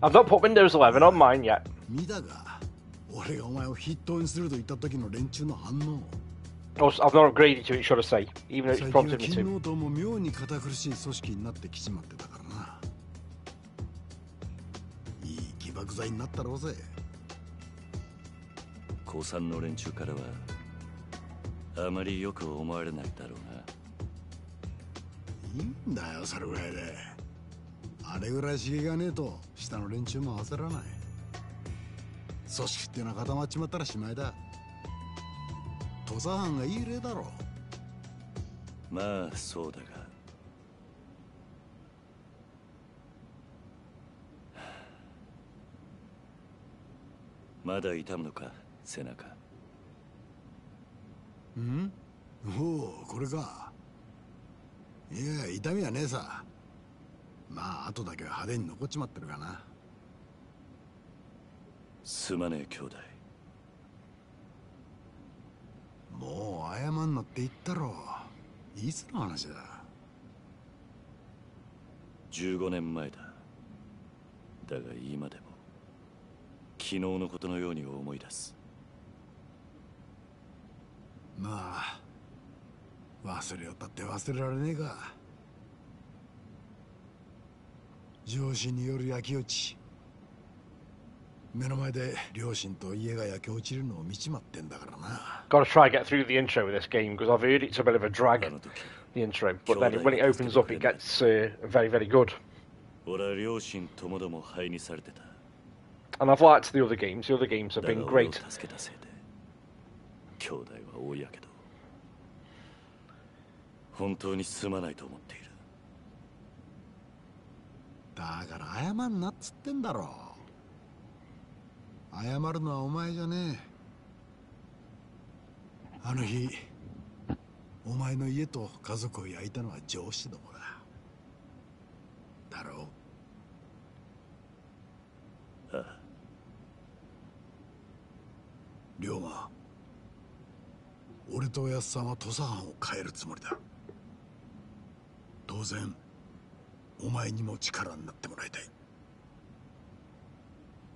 I've not put Windows 11 on mine yet. 見たか俺がお前を筆頭にすると言った時の連中の反応。Also, I've not upgraded to it, should I say, even though it's 最近は prompted me 勤 to. も妙に堅苦しい組織になってきちまってたからな。いい起爆剤になったろうぜ。高三の連中からはあまりよく思われないだろうな。いいんだよそれぐらいであれぐらい刺激がねえと下の連中も焦らない。組織ってのは固まっちまったらしまいだ。土佐藩がいい例だろまあそうだが。まだ痛むのか背中。ん？おおこれか。いや痛みはねえさまあ後だけは派手に残っちまってるかな。すまねえ兄弟。もう謝んなって言ったろ。いつの話だ。15年前だ。だが今でも昨日のことのように思い出す。まあ忘れよったって忘れられねえか上司による焼き落ち目の前で両親と家が焼け落ちるのを見ちまってんだからな Got to try and get through the intro with this game because I've heard it's a bit of a drag, the intro. But then when it opens up, it gets uh, very, very good. 俺は両親ともども灰にされてた And I've liked the other games. The other games have だ been great. 助けたせいで兄弟は大やけど本当にすまないと思っているだから謝んなっつってんだろ。謝るのはお前じゃねえ。あの日お前の家と家族を焼いたのは上司どもだ。だろう。ああ龍馬俺とおやっさんは土佐藩を変えるつもりだ。当然お前にも力になってもらいたい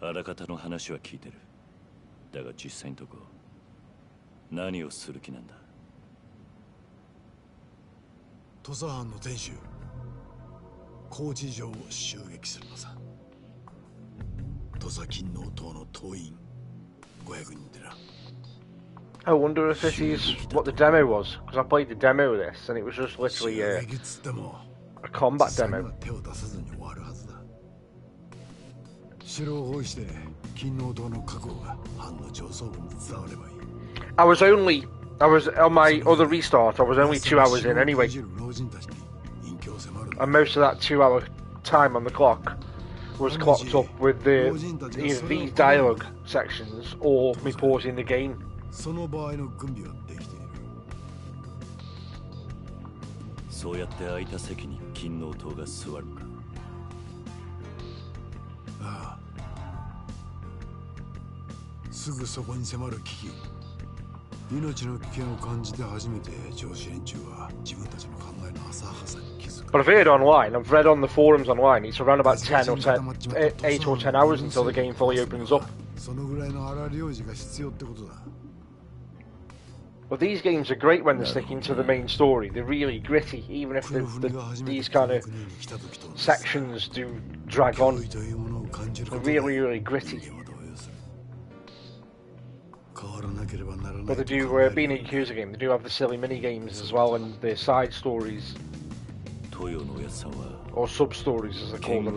あらかたの話は聞いてるだが実際のとこ何をする気なんだ土佐藩の天守高知城を襲撃するのさ土佐勤王党の党員500人でな I wonder if this is what the demo was, because I played the demo of this, and it was just literally も a combat 実際に demo. は手を出さずに終わるはずだ城を包囲して勤王党の覚悟が藩の上層部に伝わればいい I was only, I was on my other restart. I was only two hours in anyway, 老人たちに隠居を迫る and most of that two-hour time on the clock was clocked up with the either these dialogue sections or me pausing the game. その場合の軍備は そうやって空いた席に勤王党が座るかああすぐそこに迫る危機命の危険を感じて初めて上司連中は自分たちの考えの浅はかさに気づく But I've heard online, I've read on the forums online, it's around about 10 or 10, eh, 8 or 10 hours until the game fully opens up. そのぐらいの荒領事が必要ってことだ But these games are great when they're sticking to the main story. They're really gritty, even if the, the, these kind of sections do drag on. They're really, really gritty. But they do, uh, being a Yakuza game, they do have the silly mini games as well and the side stories. Or sub stories as they call them.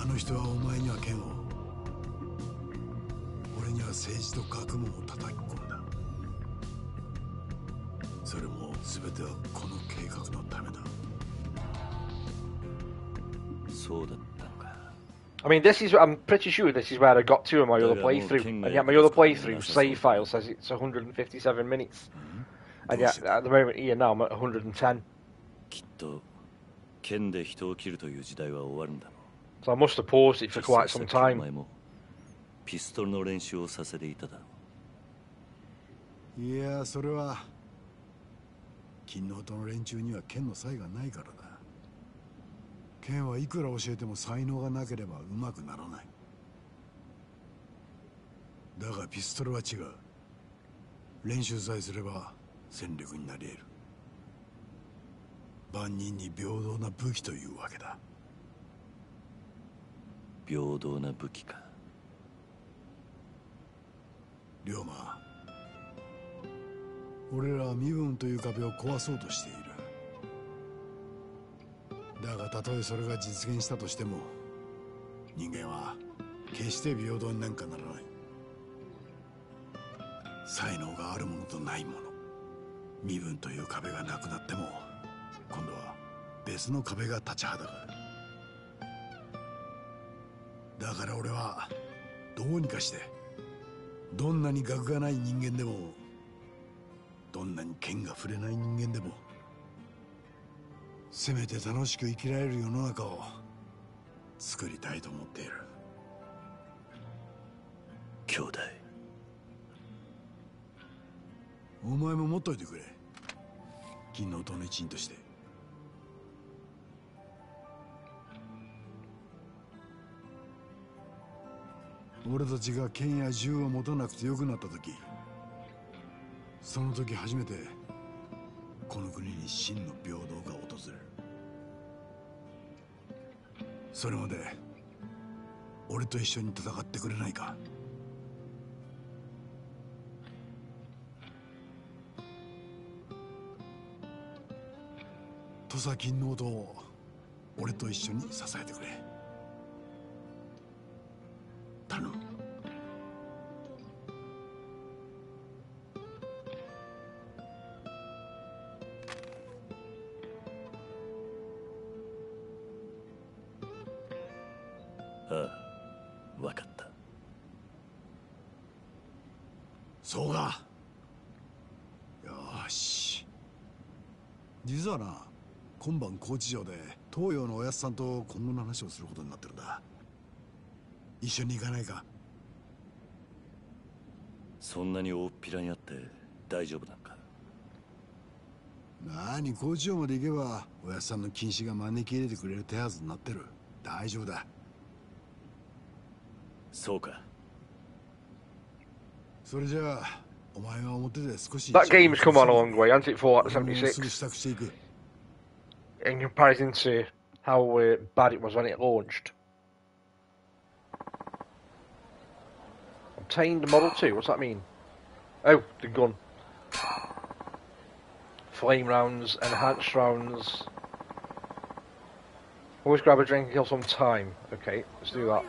あの人はお前には剣を俺には政治と学問を叩き込んだそれも全てはこの計画のためだそうだったのか I mean, this is, I'm pretty sure this is where I got to in my other playthrough, and yet my other playthrough save file says it's 157 minutes. And yet, at the moment here now, I'm at 110. きっと剣で人を切るという時代は終わるんだろ So I must have paused it う for quite some time. ピストルの練習をさせていただろういやそれは勤王党の連中には剣の才がないからだ剣はいくら教えても才能がなければうまくならない。だがピストルは違う。練習さえすれば戦力になり得る。万人に平等な武器というわけだ平等な武器か。龍馬俺らは身分という壁を壊そうとしている。だがたとえそれが実現したとしても人間は決して平等になんかならない。才能があるものとないもの身分という壁がなくなっても今度は別の壁が立ちはだかる。だから俺はどうにかしてどんなに学がない人間でもどんなに剣が触れない人間でもせめて楽しく生きられる世の中を作りたいと思っている。兄弟。お前も持っといてくれ。金の党の一員として。俺たちが剣や銃を持たなくてよくなった時その時初めてこの国に真の平等が訪れる。それまで俺と一緒に戦ってくれないか。土佐勤王党を俺と一緒に支えてくれ。頼むああ分かった。そうか。よーし。実はな今晩高知城で東洋のおやつさんと今後の話をすることになってるんだ一緒に行かないか。そんなに大っぴらにあって大丈夫なんか？なに工場まで行けばおやっさんの禁止が招き入れてくれる手はずになってる。大丈夫だ。そうか。それじゃあお前は表で少し That game's come on a long way, hasn't it, for ぐ 76? 支度していく。In comparison to how uh, bad it was when it launched. Obtained Model 2, what's that mean? Oh, the gun. Flame rounds, enhanced rounds. Always grab a drink and kill some time. Okay, let's do that.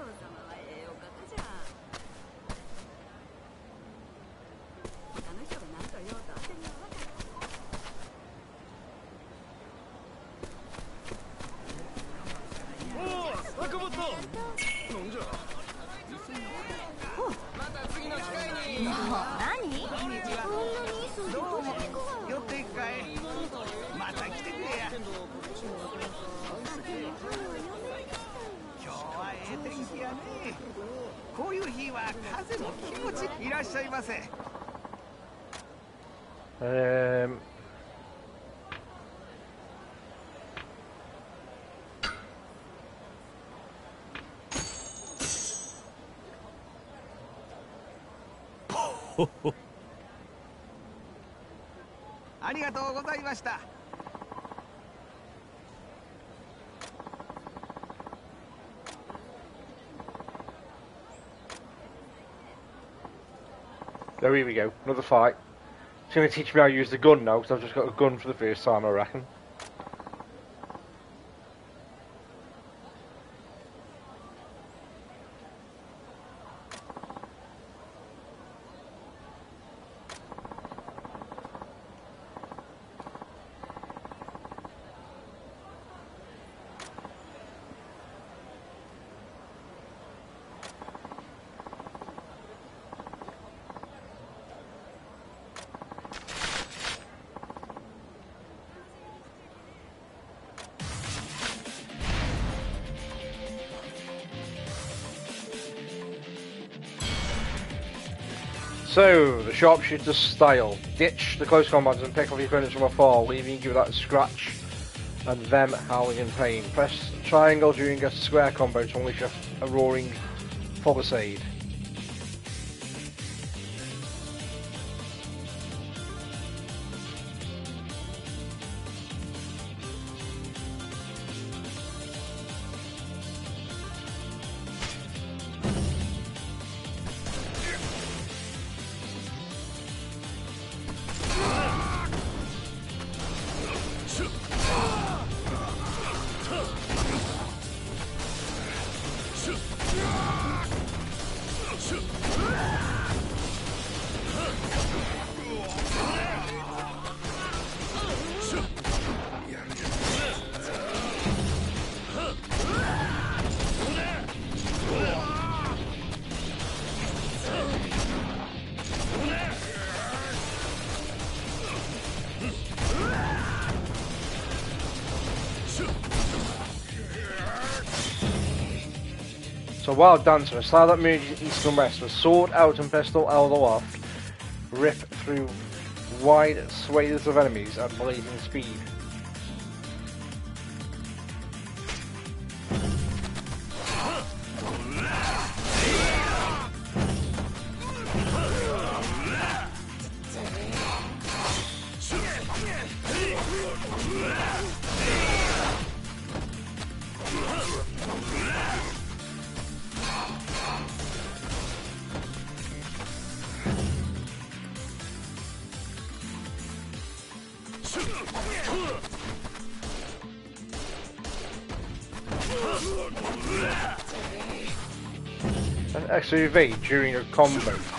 There we go, another fight. It's going to teach me how to use the gun now, because I've just got a gun for the first time, I reckon. So, the sharpshooter style. Ditch the close combats and pick off your opponents from afar, leaving you without a scratch and them howling in pain. Press triangle during a square combo to unleash a, a roaring Palisade. Wild Dancer, a style that merges east and west with sword out and pistol out of the loft, rip through wide swathes of enemies at blazing speed. SUV during a combo.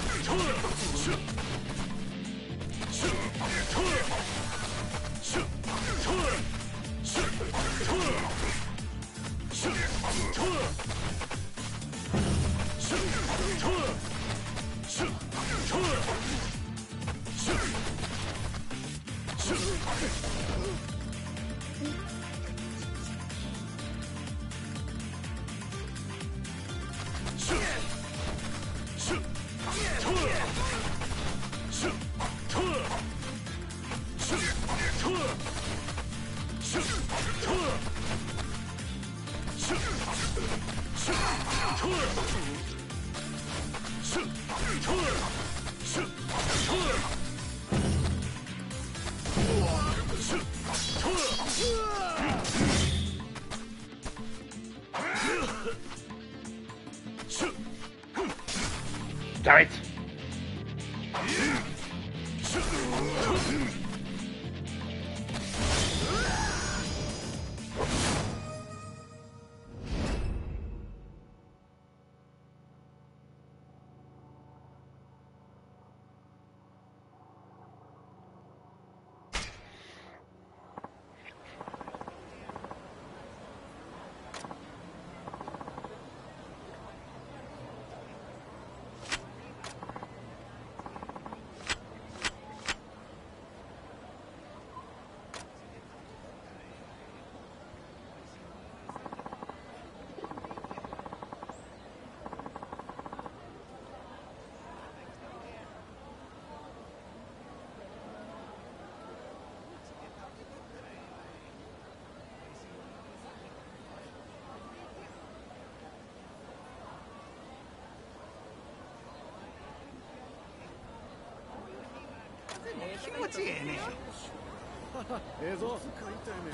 ええぞ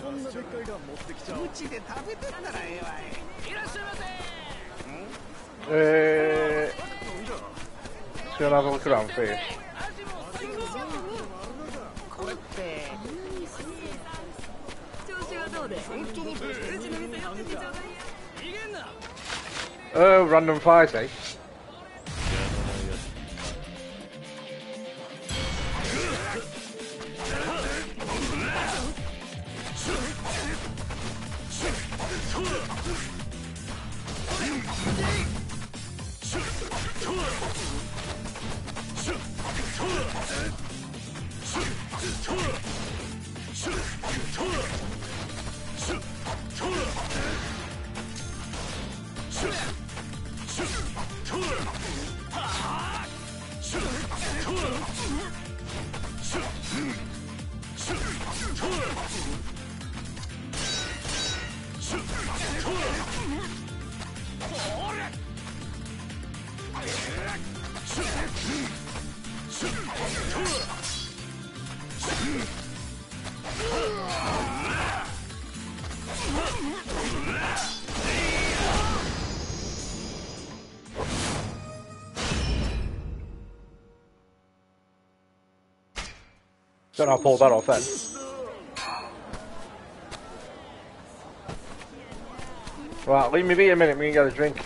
こんなでっかいガン持ってきちゃおう。うちで食べてったらええわ。いいらっしゃいませ。Uh, れって。調子はどうで？うちの店寄ってってちょうだいや逃げんな Oh, random fight, eh? Don't know how I pulled that off then. Right, leave me be a minute, we can get a drink.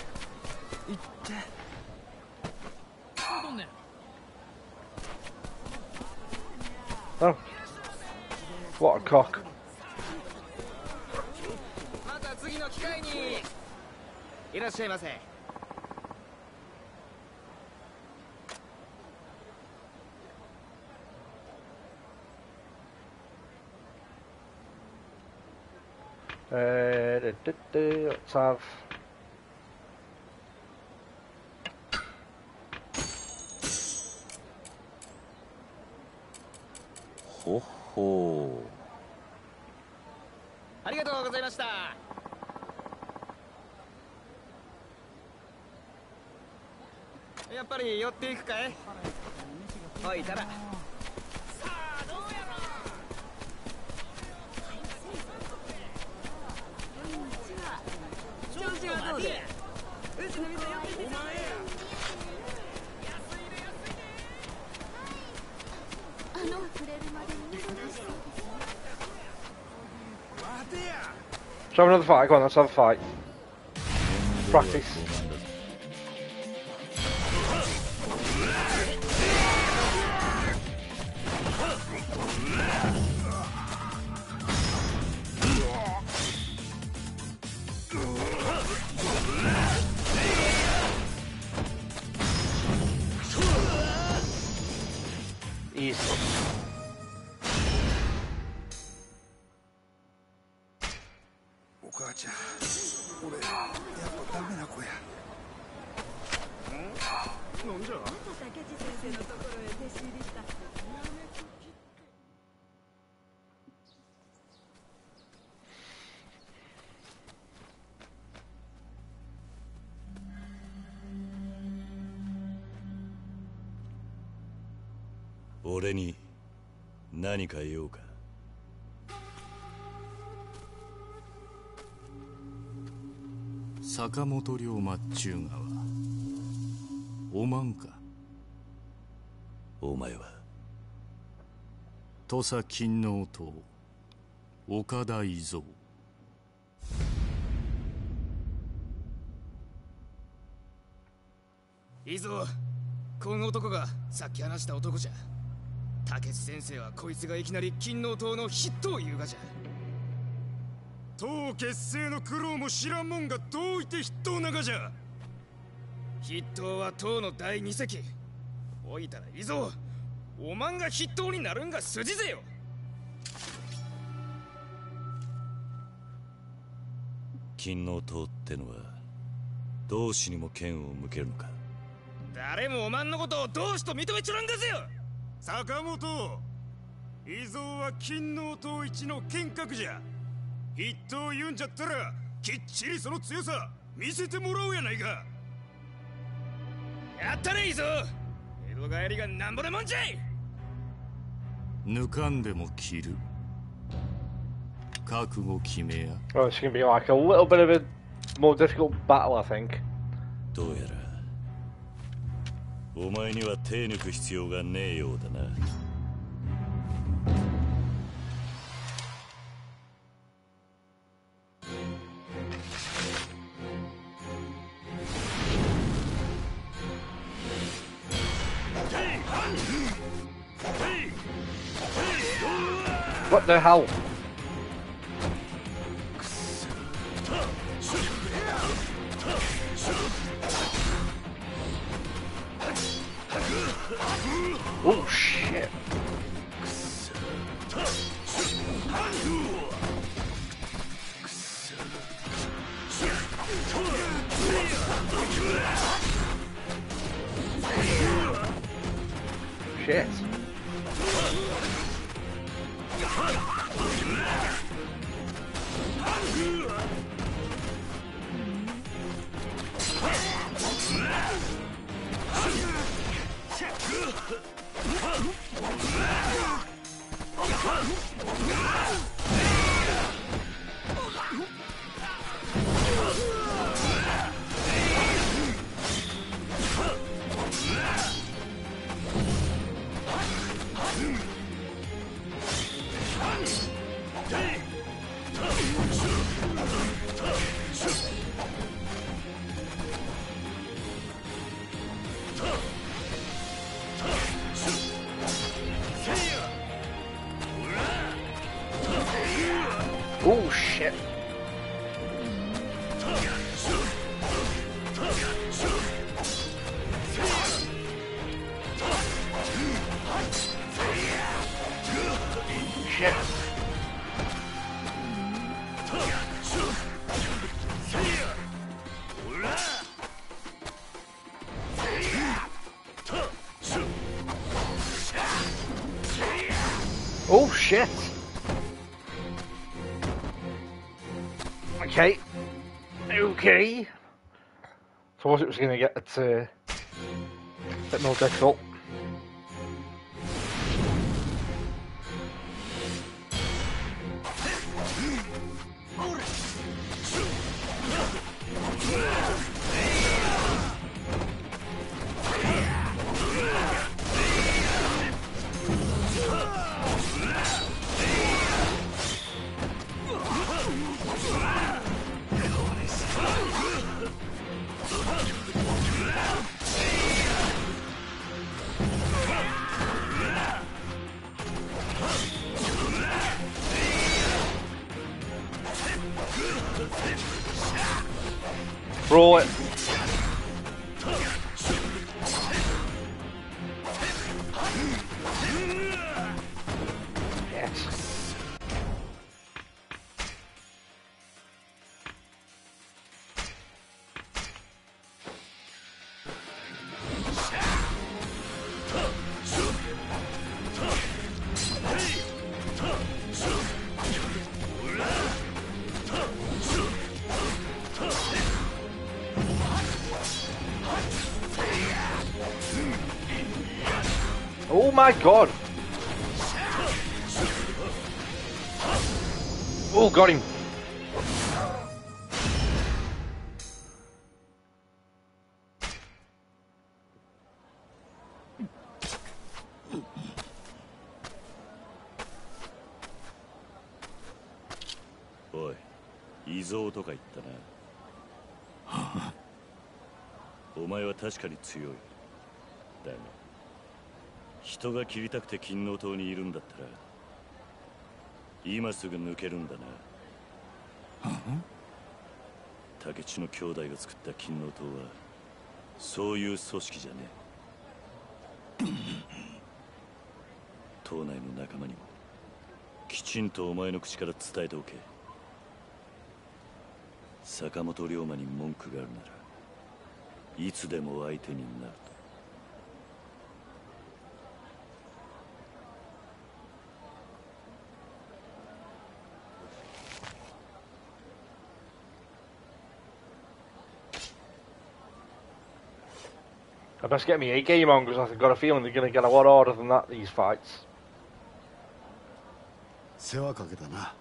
Oh. What a cock. また次の機会にいらっしゃいませ Uh, du- du- du, let's have. Ho ho. ありがとうございましたやっぱり寄っていくかい？おいたら Let's have another fight, go on, let's have a fight. Practice. 何か用か。坂本龍馬っちゅうがはおまんか？お前は？土佐勤王党岡田伊蔵。いいぞこの男がさっき話した男じゃ竹内先生はこいつがいきなり勤王党の筆頭言うがじゃ。党結成の苦労も知らんもんがどういて筆頭ながじゃ。筆頭は党の第二席。おいたらいいぞ。おまんが筆頭になるんが筋ぜよ。勤王党ってのは同志にも剣を向けるのか。誰もおまんのことを同志と認めちょらんがぜよ坂本伊蔵は勤王党一の剣客じゃ。筆頭言うんじゃったらきっちりその強さ見せてもらおうやないか。やったねいいぞ江戸帰りがなんぼでもんじゃい。抜かんでも切る。覚悟決めや。Oh, it's to be like a little bit of a more difficult battle, I think. どうやらお前には手抜く必要がねえようだな「What the hell? Okay. So what's it was gonna get it's a bit more difficult. Roll it. 確かに強い。だが人が切りたくて金の塔にいるんだったら今すぐ抜けるんだな。竹地の兄弟が作った金の塔はそういう組織じゃねえ。党内の仲間にもきちんとお前の口から伝えておけ。坂本龍馬に文句があるならいつでも相手になる I best get me a game on because I've got a feeling they're going to get a lot harder than that, these fights. 世話かけたな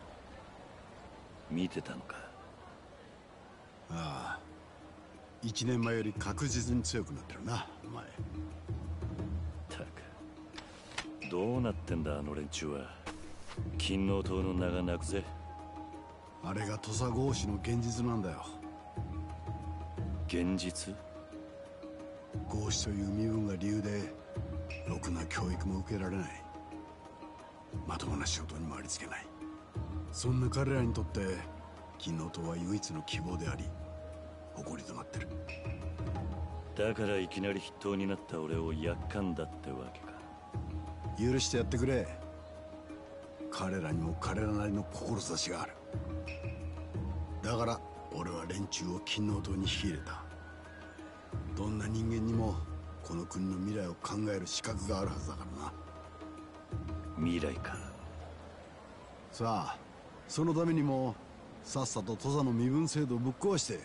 見てたのかああ 1年前より確実に強くなってるなお前。たく。どうなってんだあの連中は。金の塔の名が泣くぜ。あれが土佐合子の現実なんだよ。現実？合子という身分が理由でろくな教育も受けられない。まともな仕事にもありつけない。そんな彼らにとって金の塔は唯一の希望であり誇りとなってる。だからいきなり筆頭になった俺をやっかんだってわけか。許してやってくれ。彼らにも彼らなりの志がある。だから俺は連中を金の塔に引き入れた。どんな人間にもこの国の未来を考える資格があるはずだからな。未来か。さあそのためにもさっさと土佐の身分制度をぶっ壊して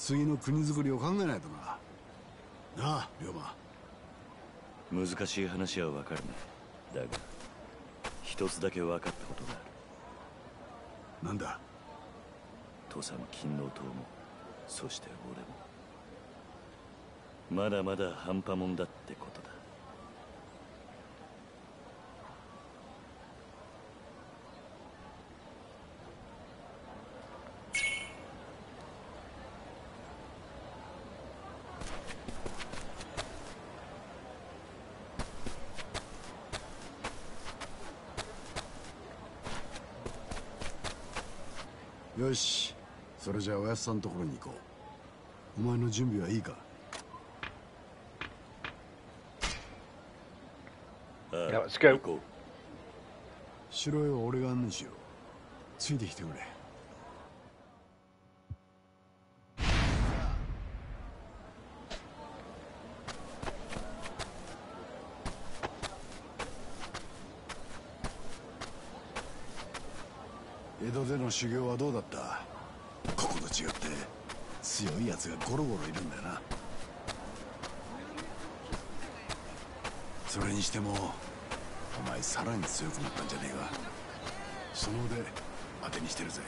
次の国づくりを考えないとな。なあ龍馬。難しい話は分かるねだが一つだけ分かったことがある。なんだ？土佐も金の塔もそして俺も。まだまだ半端もんだってことだよし。それじゃあおやつさんのところに行こう。お前の準備はいいか？ああ Yeah, let's go. 行こ城へは俺が案内しよう。ついてきてくれ江戸での修行はどうだった？ここと違って強いやつがゴロゴロいるんだよな。それにしてもお前さらに強くなったんじゃねえか？その腕当てにしてるぜ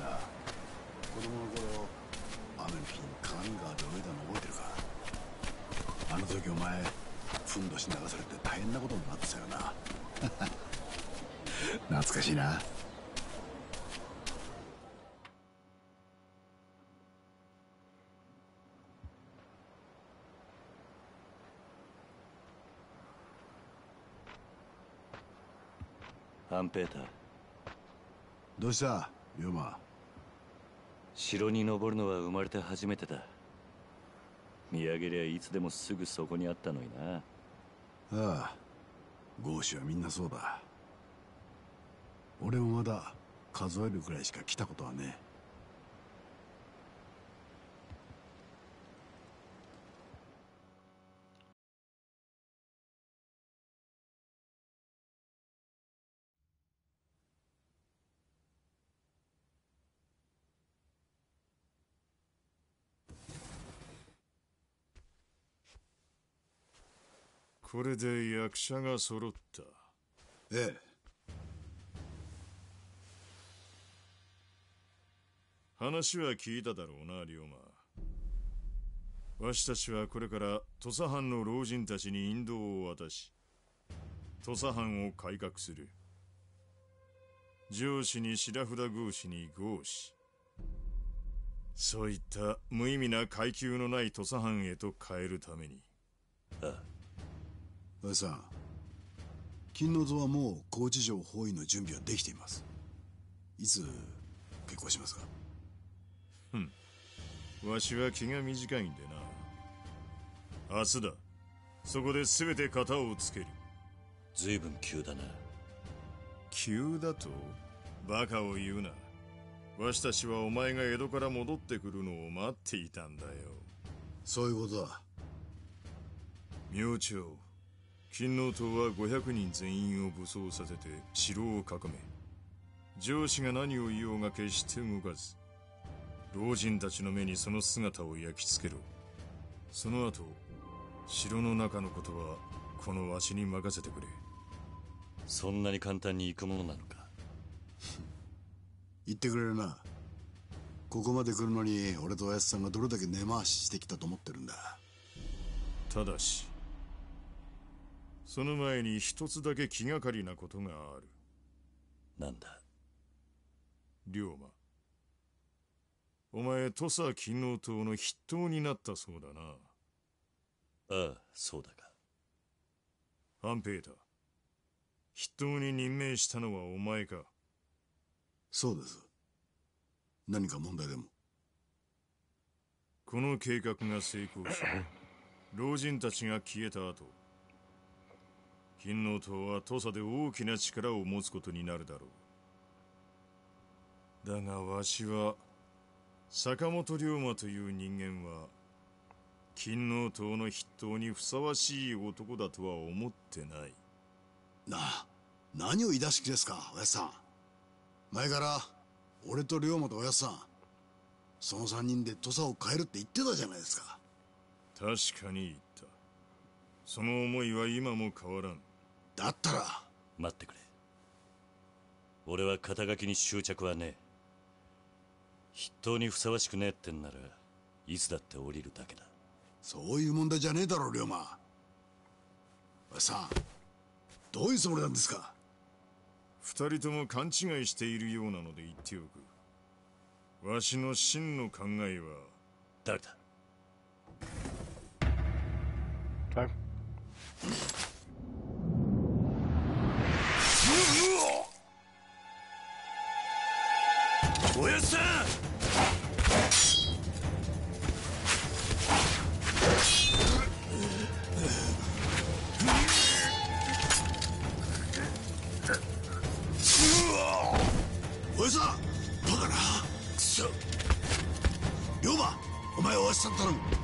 なあ子供の頃雨の日に鏡川で泳いだの覚えてるかあの時お前ふんどし流されて大変なことになってたよな懐かしいなうハンペーターどうした？龍馬。城に登るのは生まれて初めてだ。見上げりゃいつでもすぐそこにあったのにな。ああ豪子はみんなそうだ。俺もまだ数えるくらいしか来たことはねこれで役者が揃った。ええ。話は聞いただろうな龍馬。わしたちはこれから土佐藩の老人たちに引導を渡し土佐藩を改革する。上司に白札合司に合司そういった無意味な階級のない土佐藩へと変えるために。ああおやさん金の図はもう高知城包囲の準備はできています。いつ結婚しますか？ふん。わしは気が短いんでな。明日だ。そこで全て型をつける。随分急だな。急だと？バカを言うな。わしたちはお前が江戸から戻ってくるのを待っていたんだよ。そういうことだ。明朝金王党は500人全員を武装させて城を囲め上司が何を言おうが決して動かず老人たちの目にその姿を焼き付けろ。その後城の中のことはこのわしに任せてくれ。そんなに簡単に行くものなのか？言ってくれるな。ここまで来るのに俺とおやつさんがどれだけ根回ししてきたと思ってるんだ。ただしその前に一つだけ気がかりなことがある。なんだ？龍馬。お前土佐勤王党の筆頭になったそうだな。ああそうだが半平太。筆頭に任命したのはお前か。そうです。何か問題でも。この計画が成功し老人たちが消えた後勤王党は土佐で大きな力を持つことになるだろう。だがわしは坂本龍馬という人間は勤王党の筆頭にふさわしい男だとは思ってない。なあ何を言い出し気ですかおやつさん。前から俺と龍馬とおやつさんその三人で土佐を変えるって言ってたじゃないですか。確かに言った。その思いは今も変わらんだったら。待ってくれ。俺は肩書きに執着はねえ。筆頭にふさわしくねえってんならいつだって降りるだけだ。そういう問題じゃねえだろ龍馬。おさんどういうつもりなんですか？二人とも勘違いしているようなので言っておく。わしの真の考えは。誰だ？Okay. Santarão.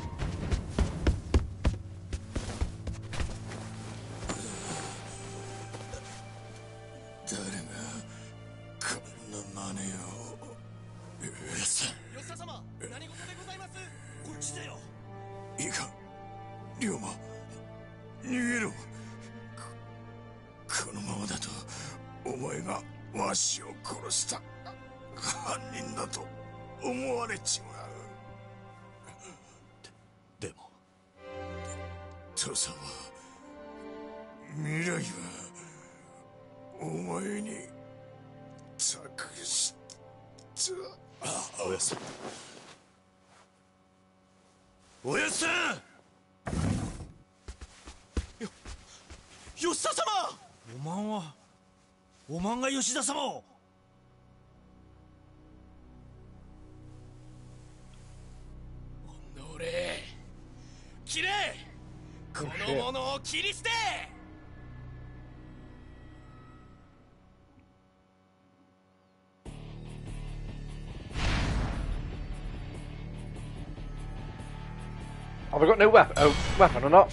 おまんが吉田様をおのれ切れこの者を切り捨て Have I got no weapon? Oh, weapon or not?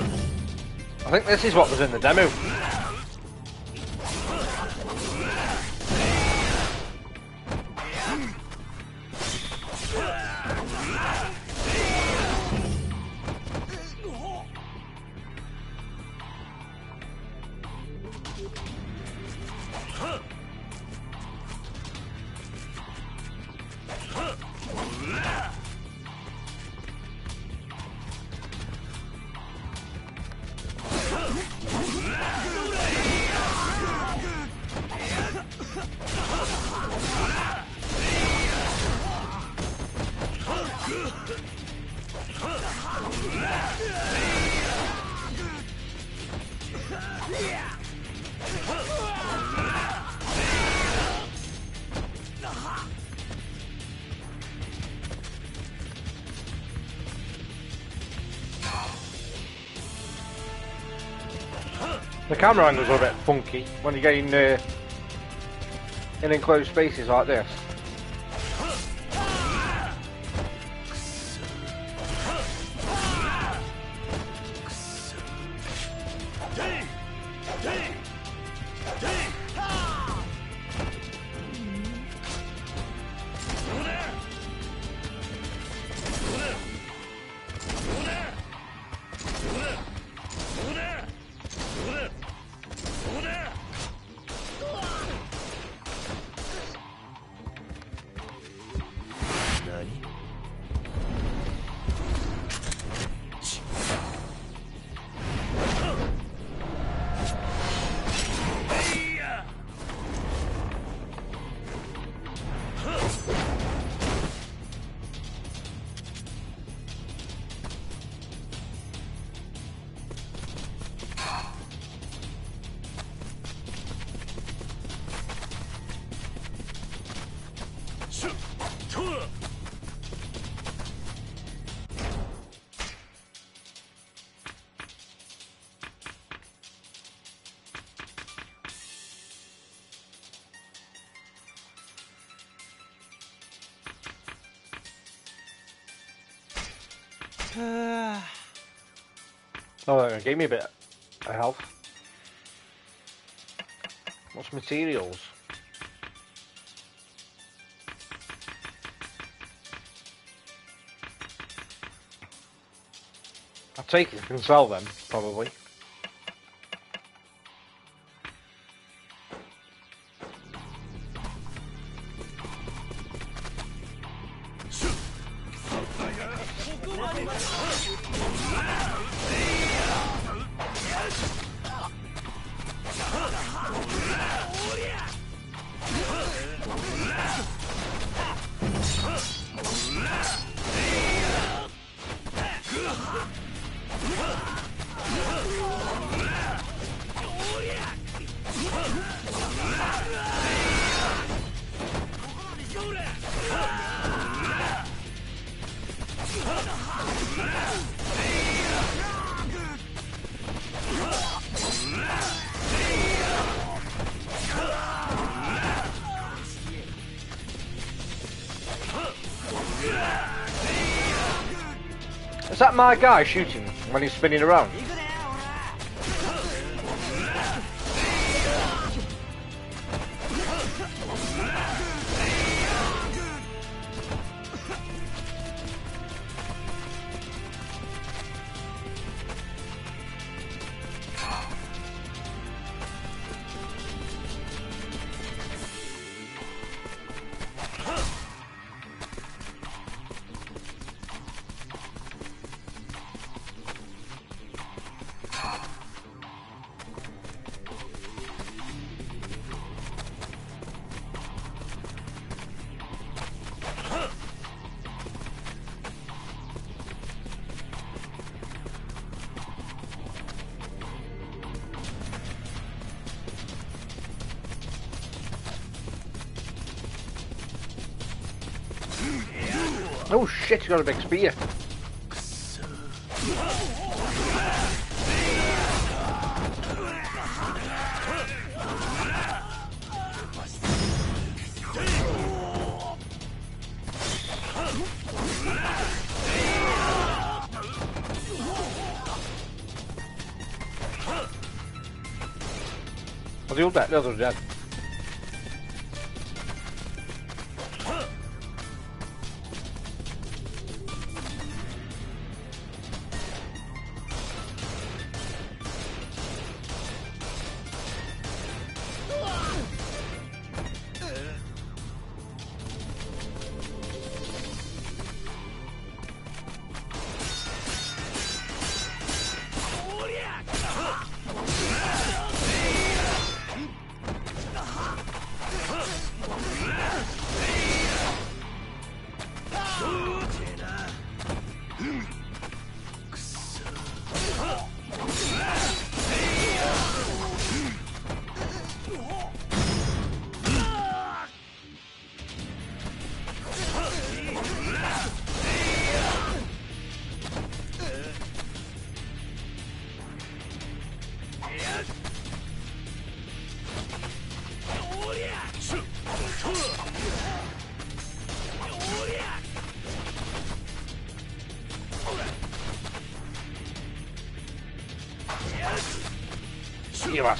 I think this is what was in the demo. Camera angles are a bit funky when you get in, uh, in enclosed spaces like this. It gave me a bit of health. What's materials? I'll take it and sell them, probably. My guy shooting when he's spinning around? got a big spear. How's the old with the other dead. には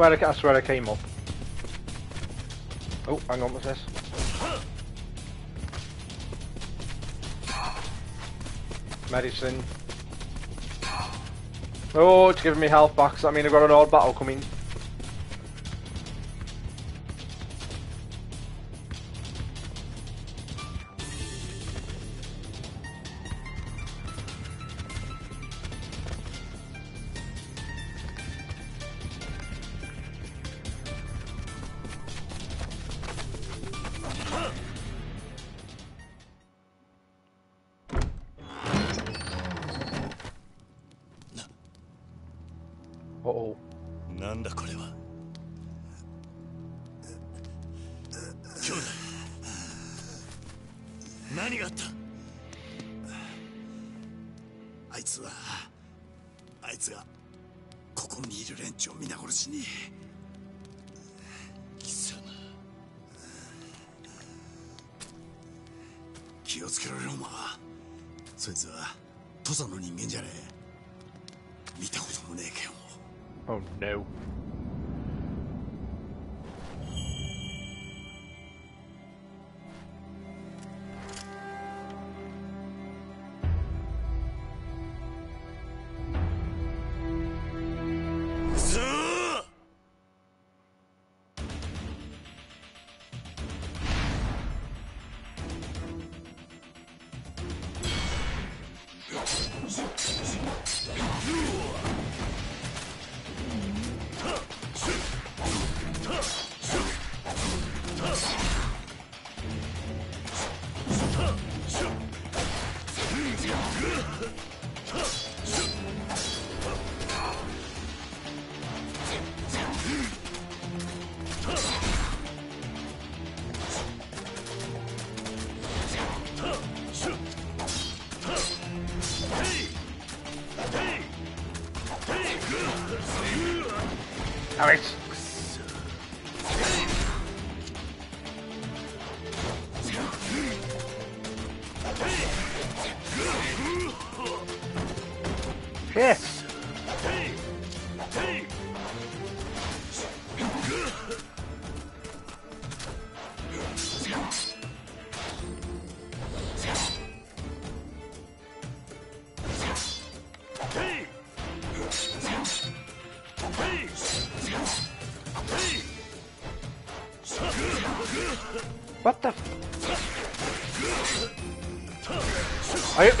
where I, that's where I came up. Oh, hang on, what's this? Medicine. Oh, it's giving me health back, so I mean I've got an old battle coming.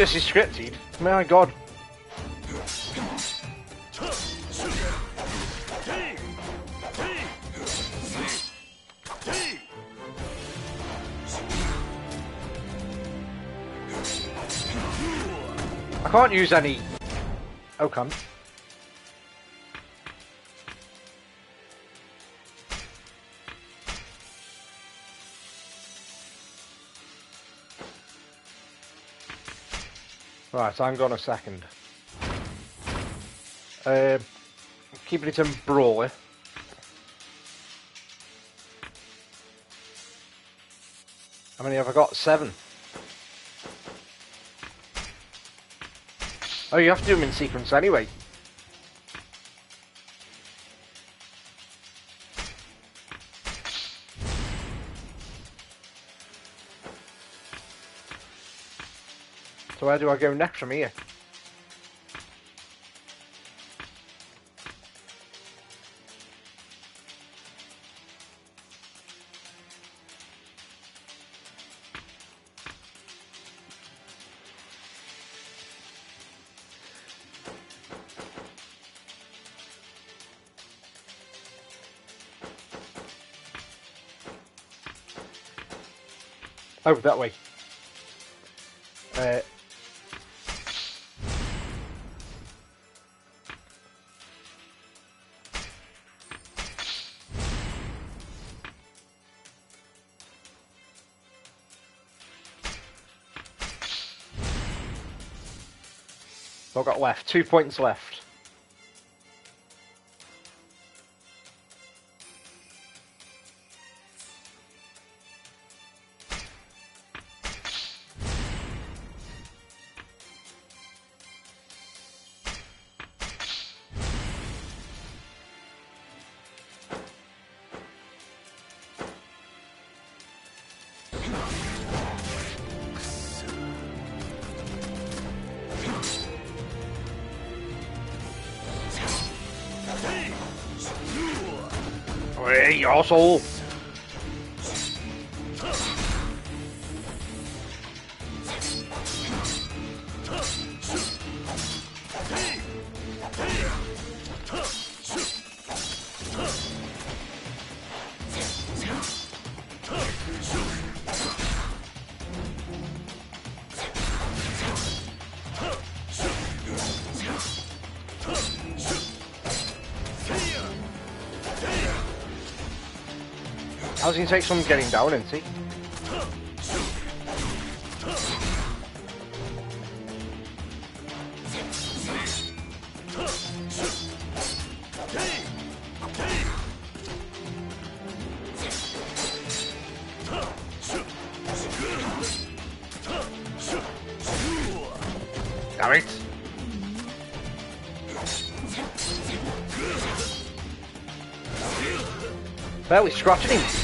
This is scripted. My God. I can't use any. Oh, come. Right, hang on a second. Um, keeping it in brawler. How many have I got? Seven. Oh, you have to do them in sequence anyway. Where do I go next from here? Oh, that way. Uh, I've got left. Two points left. I'll. Take some getting down, isn't he? Damn it! Barely scratching him.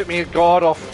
at me God off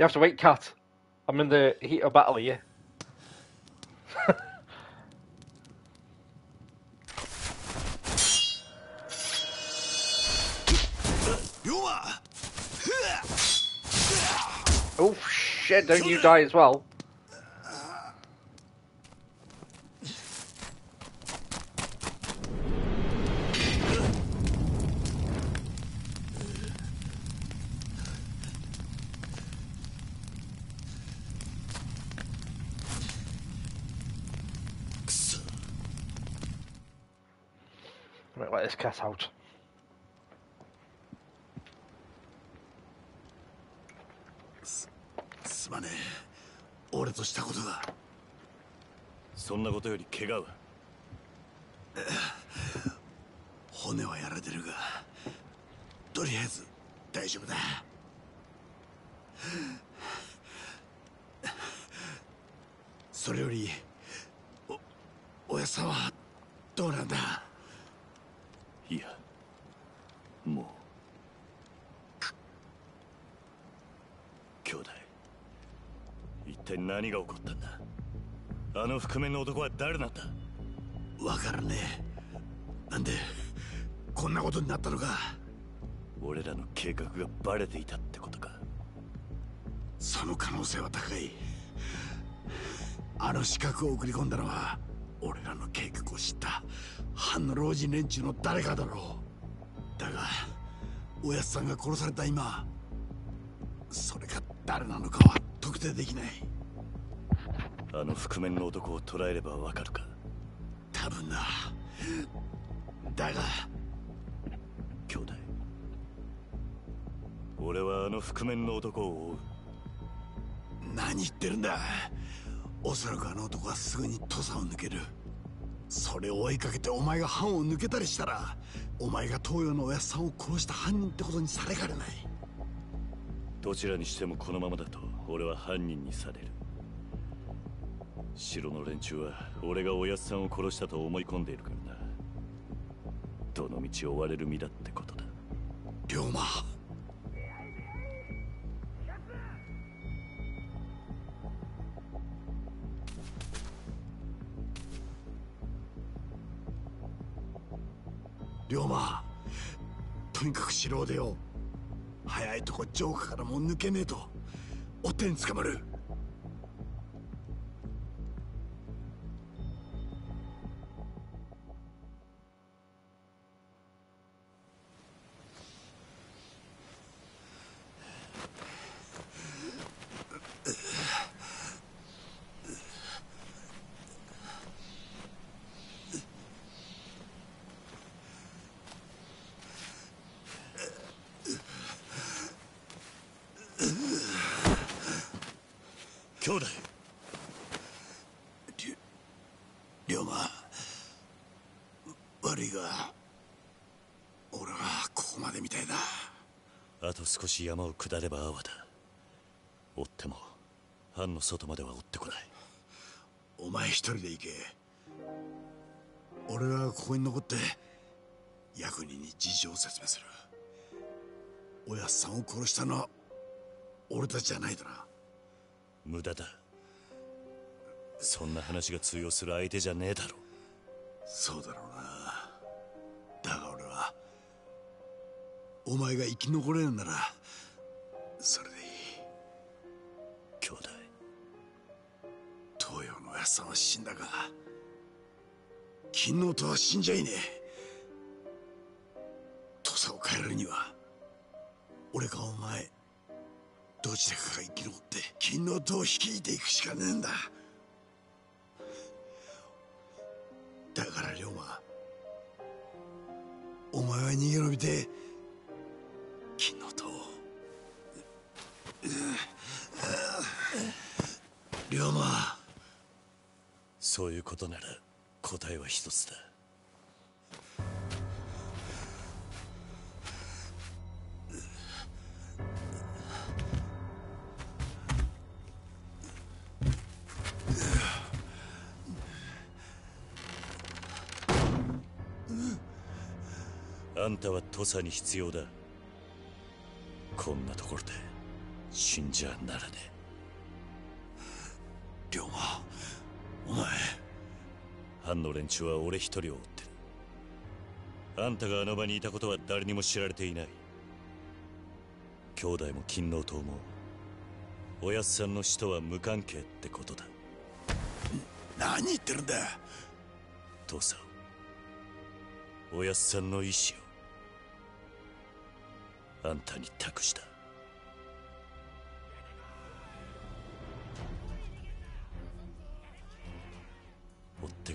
You have to wait, cat. I'm in the heat of battle here. oh shit, don't you die as well. This cat out. すまねえ俺としたことがそんなことより怪我は？骨はやられてるがとりあえず大丈夫だ。それよりおおやさんはどうなんだいやもう兄弟一体何が起こったんだ？あの覆面の男は誰なんだわからねえ。なんでこんなことになったのか？俺らの計画がバレていたってことか？その可能性は高い。あの資格を送り込んだのは俺らの計画を知った藩の老人連中の誰かだろう。だがおやつさんが殺された今それが誰なのかは特定できないあの覆面の男を捕らえればわかるか？多分な。だが。兄弟。俺はあの覆面の男を追う。何言ってるんだ。おそらくあの男はすぐに土佐を抜ける。それを追いかけてお前が藩を抜けたりしたらお前が東洋のおやっさんを殺した犯人ってことにされかねない。どちらにしてもこのままだと俺は犯人にされる城の連中は俺がおやっさんを殺したと思い込んでいるからな。どの道を追われる身だってことだ。龍馬。龍馬とにかく城を出よう。早いとこ城下からもう抜けねえと。追っ手に捕まる。下れば阿波だ。追っても藩の外までは追ってこない。お前一人で行け。俺はここに残って役人に事情を説明する。おやっさんを殺したのは俺たちじゃないだな。無駄だ。そんな話が通用する相手じゃねえだろ。そうだろうな。だが俺はお前が生き残れるならさんは死んだが金のとは死んじゃいねえ。土佐を変えるには俺かお前どちらかが生き残って金の塔を率いていくしかねえんだ。だから龍馬お前は逃げ延びてことなら答えは一つだ。あんたは土佐に必要だ。こんなところで死んじゃならねえ。藩の連中は俺一人を追ってる。あんたがあの場にいたことは誰にも知られていない。兄弟も勤王党もおやっさんの死とは無関係ってことだ。何言ってるんだ。父さんおやっさんの意志をあんたに託した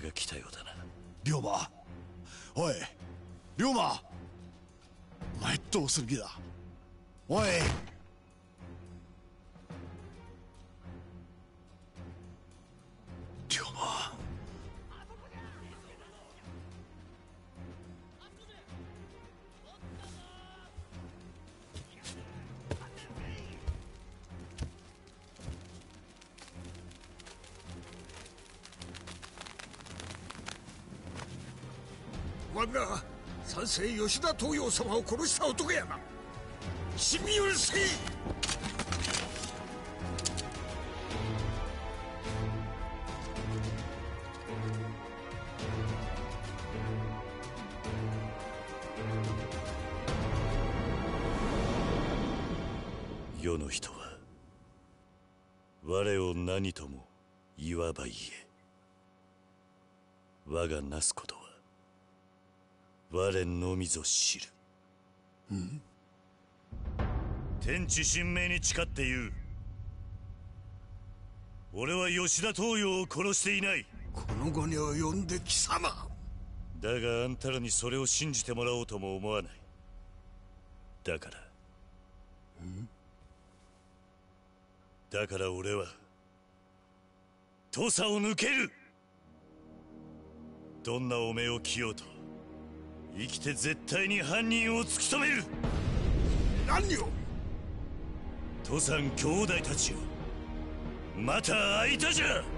手が来たようだな。龍馬。おい龍馬。お前どうする気だ？おい。三世吉田東洋様を殺した男やな。死に許せ世の人は我を何とも言わば言え。我がなすことは我のみぞ知る。うん天地神明に誓って言う。俺は吉田東洋を殺していない。この後に及んで貴様。だがあんたらにそれを信じてもらおうとも思わない。だから。だから俺は。土佐を抜ける。どんな汚名を着ようと生きて絶対に犯人を突き止める。何を？土佐兄弟たちよ。また会いたじゃ「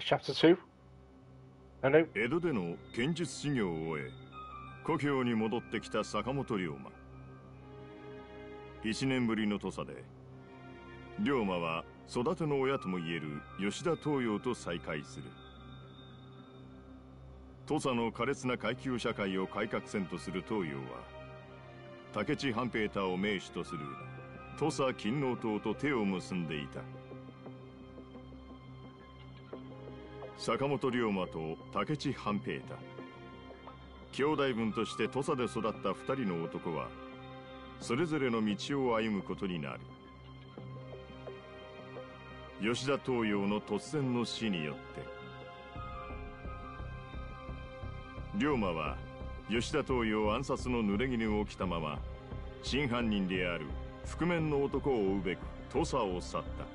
Chapter 2? Hello? 江戸での剣術修行を終え故郷に戻ってきた坂本龍馬一年ぶりの土佐で龍馬は育ての親ともいえる吉田東洋と再会する土佐の苛烈な階級社会を改革せんとする東洋は武智半平太を名手とする土佐勤王党と手を結んでいた坂本龍馬と武智半平太。兄弟分として土佐で育った二人の男はそれぞれの道を歩むことになる。吉田東洋の突然の死によって。龍馬は吉田東洋暗殺の濡れ衣を着たまま真犯人である覆面の男を追うべく土佐を去った。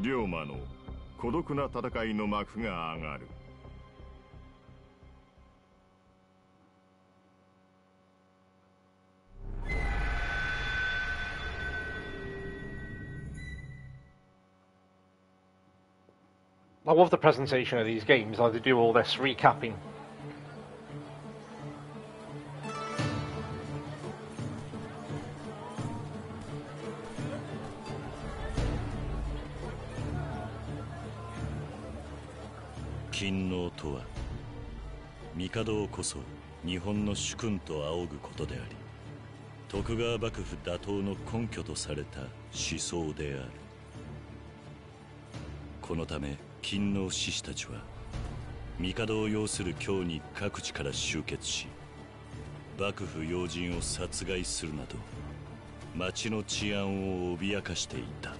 龍馬の孤独な戦いの幕が上がる I love the presentation of these games, how they do all this recapping.「とは帝をこそ日本の主君と仰ぐことであり徳川幕府打倒の根拠とされた思想である。このため勤王志士たちは帝を擁する京に各地から集結し幕府要人を殺害するなど町の治安を脅かしていた。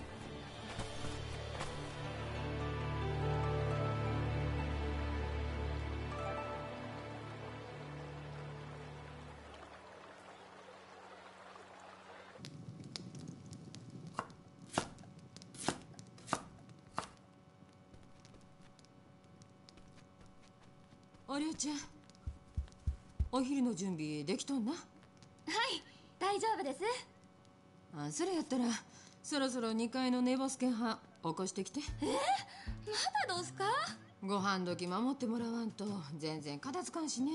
準備できとんな？はい大丈夫です。あそれやったらそろそろ2階の寝ボスケン派起こしてきて。えまだどうすか？ご飯時守ってもらわんと全然片付かんしね。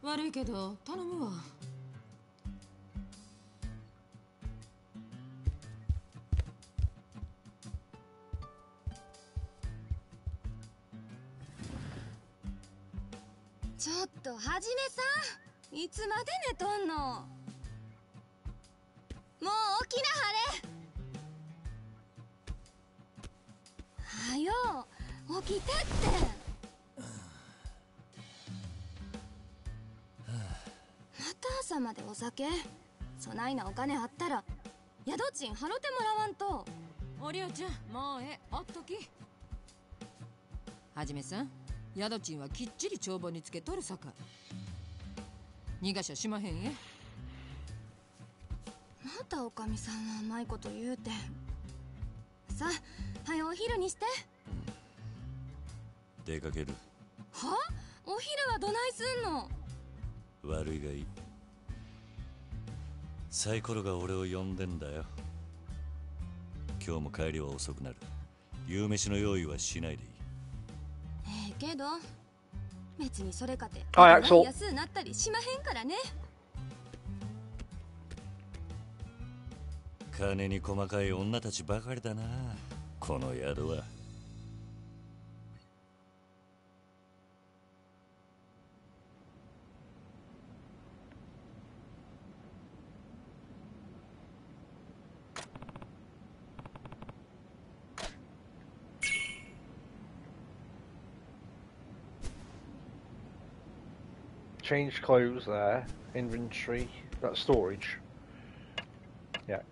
悪いけど頼むわ。ちょっとはじめさんいつまで寝とんの？もう起きなはれ。はよ起きてって。また朝までお酒。そないなお金あったら宿賃払ってもらわんと。おりょうちゃんもうええほっとき。はじめさん宿賃はきっちり帳簿につけとるさか逃がしゃしまへんえまたおかみさんは甘いこと言うて。さあはよお昼にして。出かける。は？お昼はどないすんの？悪いがいい。サイコロが俺を呼んでんだよ。今日も帰りは遅くなる。夕飯の用意はしないでいい。ええけど別にそれかてはい Axel 安うなったりしまへんからね。金に細かい女たちばかりだなこの宿は Change clothes there. Inventory. That's storage. Yeah.「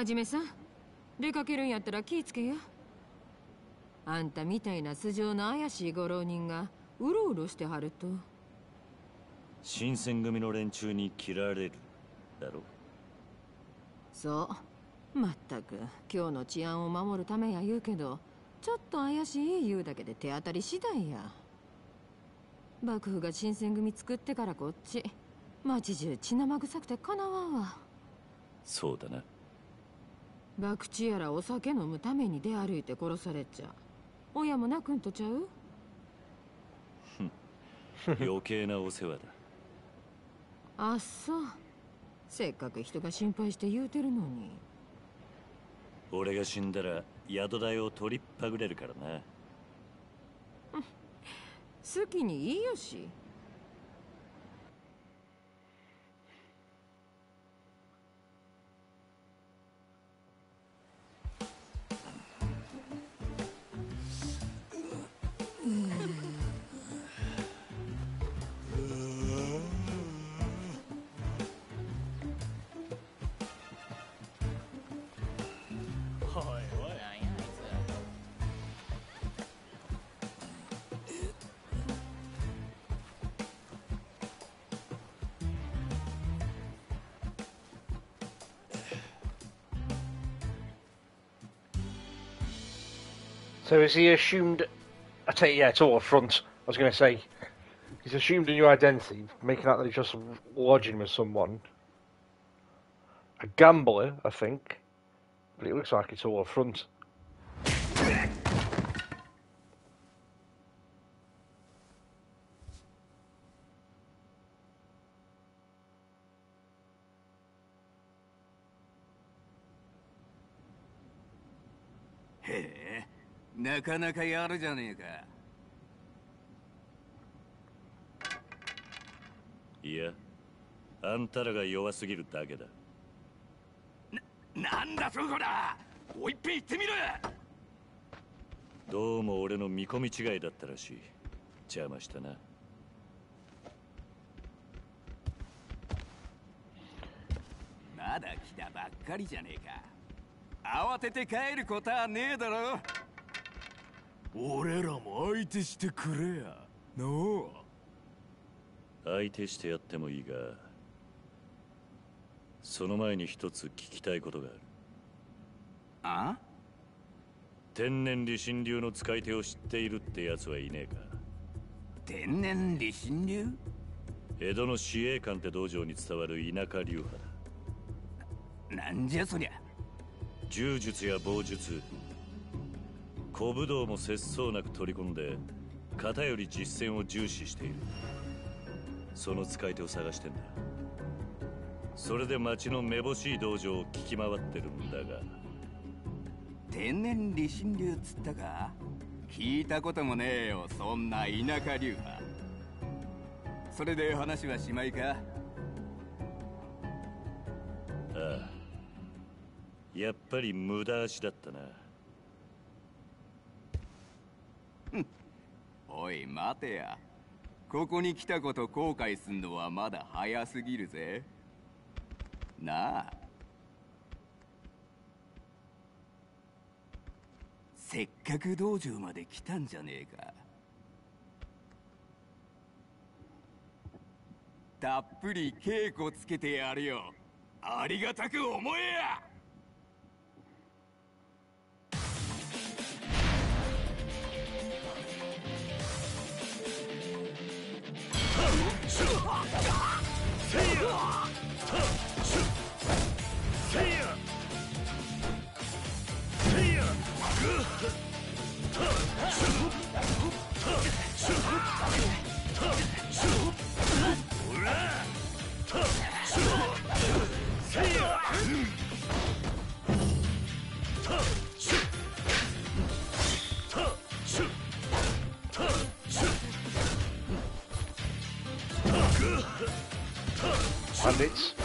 はじめさん出かけるんやったら気ぃつけやあんたみたいな素性の怪しいご浪人がうろうろしてはると。新選組の連中に切られるだろそう。まったく今日の治安を守るためや言うけどちょっと怪しい言うだけで手当たり次第や。幕府が新選組作ってからこっち町中血生臭くてかなわんわ。そうだな博打やらお酒飲むために出歩いて殺されちゃ親も泣くんとちゃう？余計なお世話だ。あっそ。うせっかく人が心配して言うてるのに。俺が死んだら宿代を取りっぱぐれるからな。好きにいいよし So is he assumed? I take yeah, it's all a front. I was going to say he's assumed a new identity, making out that he's just lodging with someone. A gambler, I think, but it looks like it's all a front. なかなかやるじゃねえか。いやあんたらが弱すぎるだけだ。なんだそこだ。もう一遍言ってみろどうも俺の見込み違いだったらしい。邪魔したな。まだ来たばっかりじゃねえか。慌てて帰ることはねえだろ俺らも相手してくれや。の相手してやってもいいがその前に一つ聞きたいことがある。あ？天然理心流の使い手を知っているってやつはいねえか。天然理心流？江戸の司令官って道場に伝わる田舎流派だ。なんじゃそりゃ。柔術や棒術小武道も節操なく取り込んで型より実践を重視している。その使い手を探してんだ。それで町のめぼしい道場を聞き回ってるんだが。天然理心流っつったか？聞いたこともねえよそんな田舎流派。それで話はしまいか？ああ。やっぱり無駄足だったな おい待てや。ここに来たこと後悔すんのはまだ早すぎるぜ。なあ。せっかく道場まで来たんじゃねえか。たっぷり稽古つけてやるよ。ありがたく思えや。Huh! Bandits.「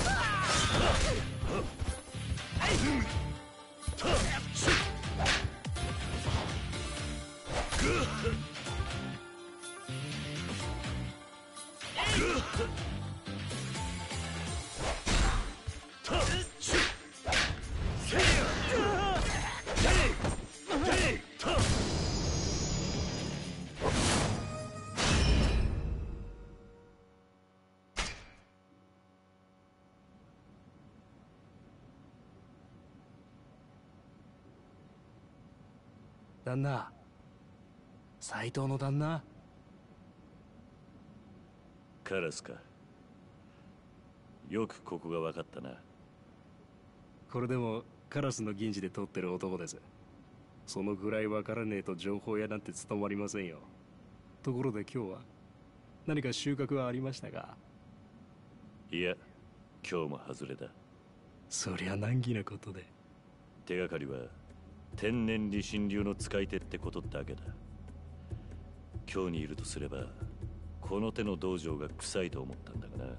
旦那。斎藤の旦那。カラスか。よくここが分かったな。これでもカラスの銀次で取ってる男です。そのぐらい分からねえと情報屋なんて務まりませんよ。ところで今日は何か収穫はありましたか？いや今日も外れだ。そりゃ難儀なことで。手がかりは天然理心流の使い手ってことだけだ。今日にいるとすればこの手の道場が臭いと思ったんだがな。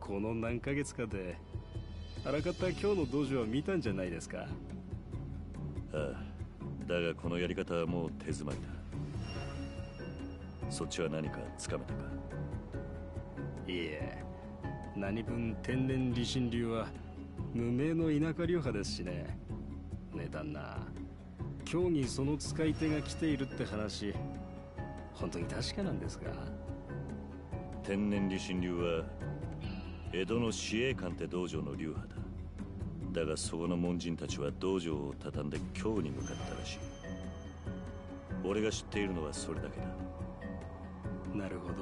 この何ヶ月かであらかた今日の道場は見たんじゃないですか。ああだがこのやり方はもう手詰まりだ。そっちは何かつかめたか？いえ何分天然理心流は無名の田舎流派ですしねね旦那今日にその使い手が来ているって話。本当に確かなんですか？天然理心流は江戸の司令官って道場の流派だ。だがそこの門人たちは道場を畳んで京に向かったらしい。俺が知っているのはそれだけだ。なるほど。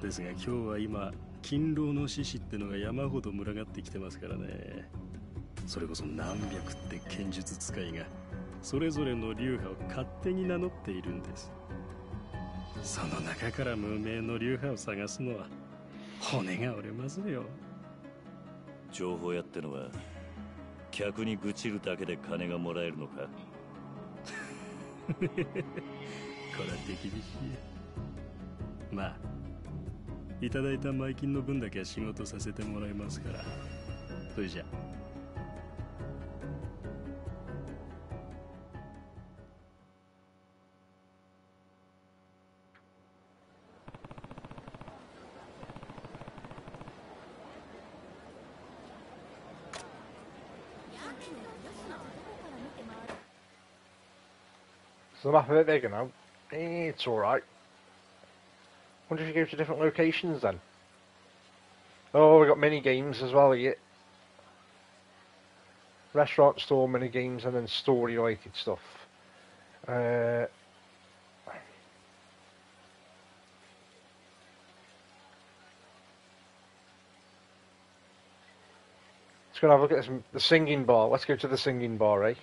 ですが今日は今勤労の獅子ってのが山ほど群がってきてますからねそれこそ何百って剣術使いがそれぞれの流派を勝手に名乗っているんです。その中から無名の流派を探すのは骨が折れますよ。情報屋ってのは客に愚痴るだけで金がもらえるのか？これは手厳しいまあいただいた前金の分だけは仕事させてもらいますから。それじゃ The map a bit bigger now. It's alright. Wonder if you go to different locations then. Oh, we got mini games as well here. Restaurant, store, mini games, and then story related stuff. Uh, let's go and have a look at this, the singing bar. Let's go to the singing bar, eh?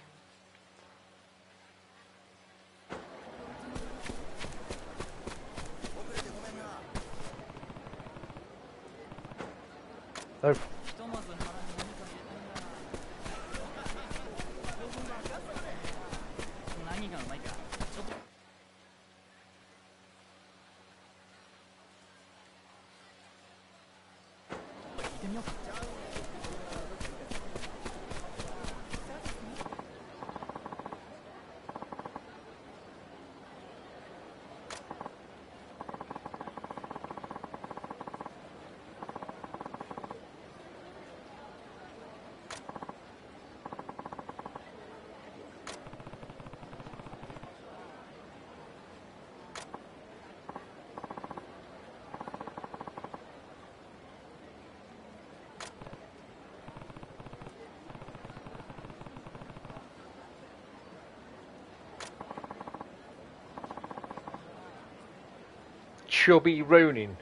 They're Chubby Ronin.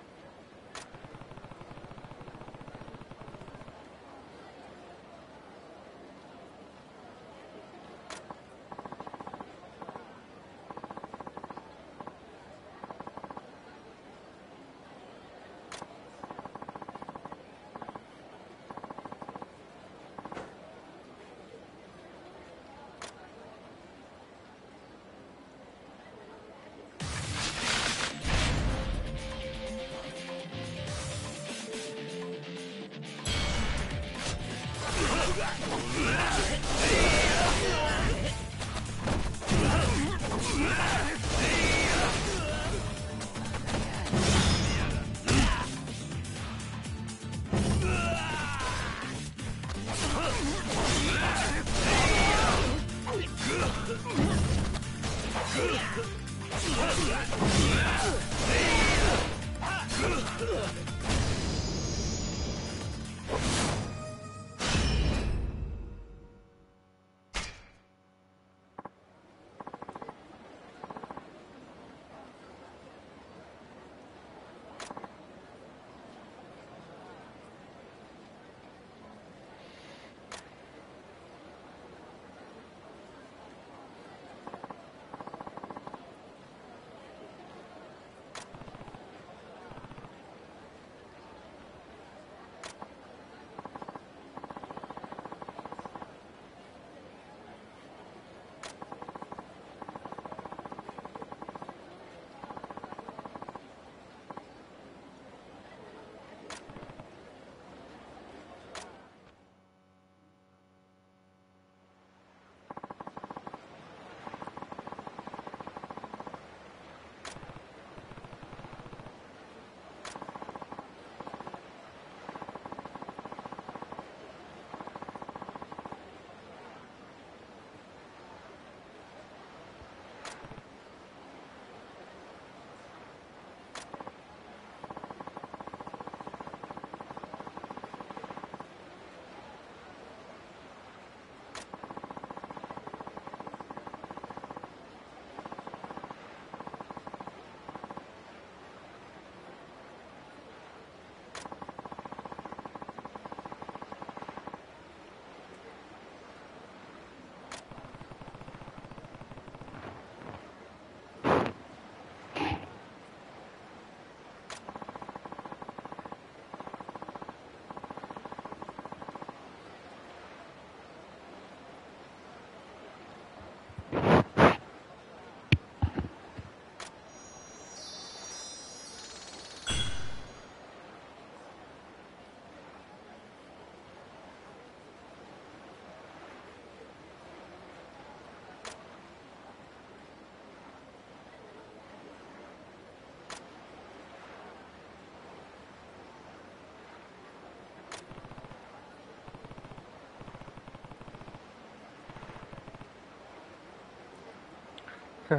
Ha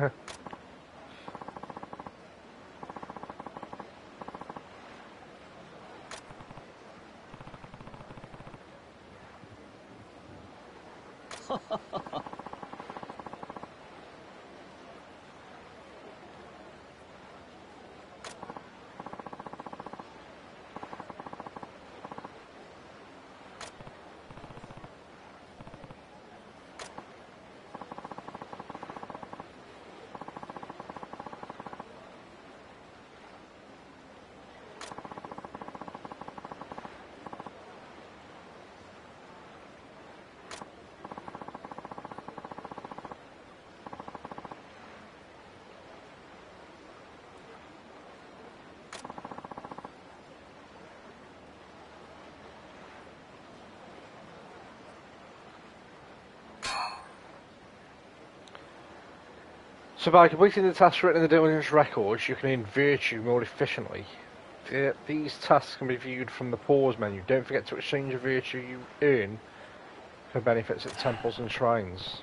ha ha ha. So by completing the tasks written in the Dungeons records, you can earn virtue more efficiently. The- These tasks can be viewed from the pause menu. Don't forget to exchange the virtue you earn for benefits at temples and shrines.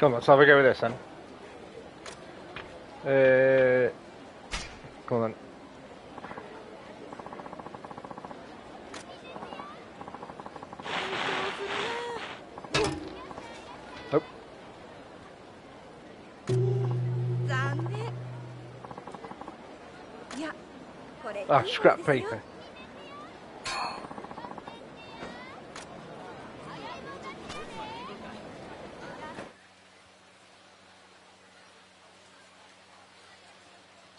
Eh, come on, let's have a go with this then. Uh, come on. Ah, scrap paper.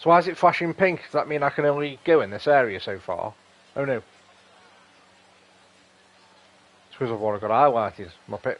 So why is it flashing pink? Does that mean I can only go in this area so far? Oh no. It's because I've got highlighted. Muppet.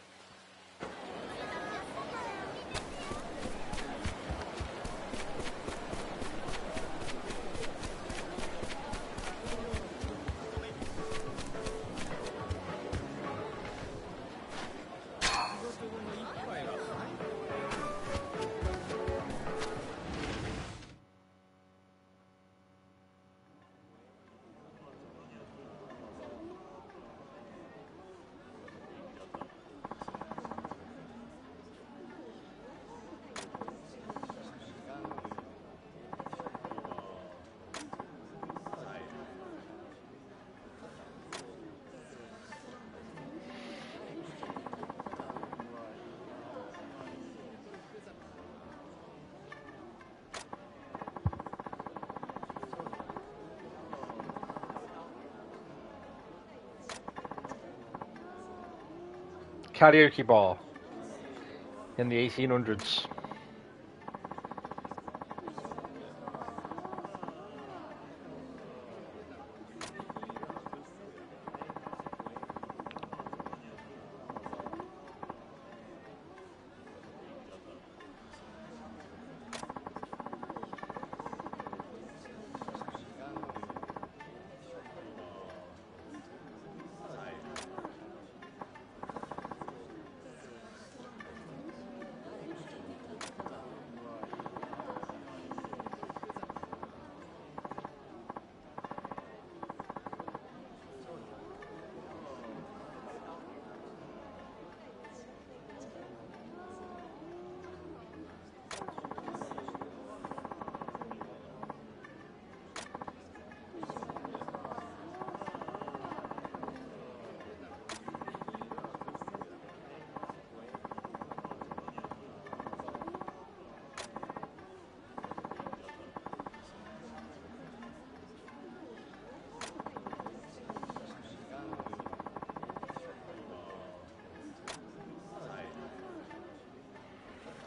Karaoke bar. In the 1800s.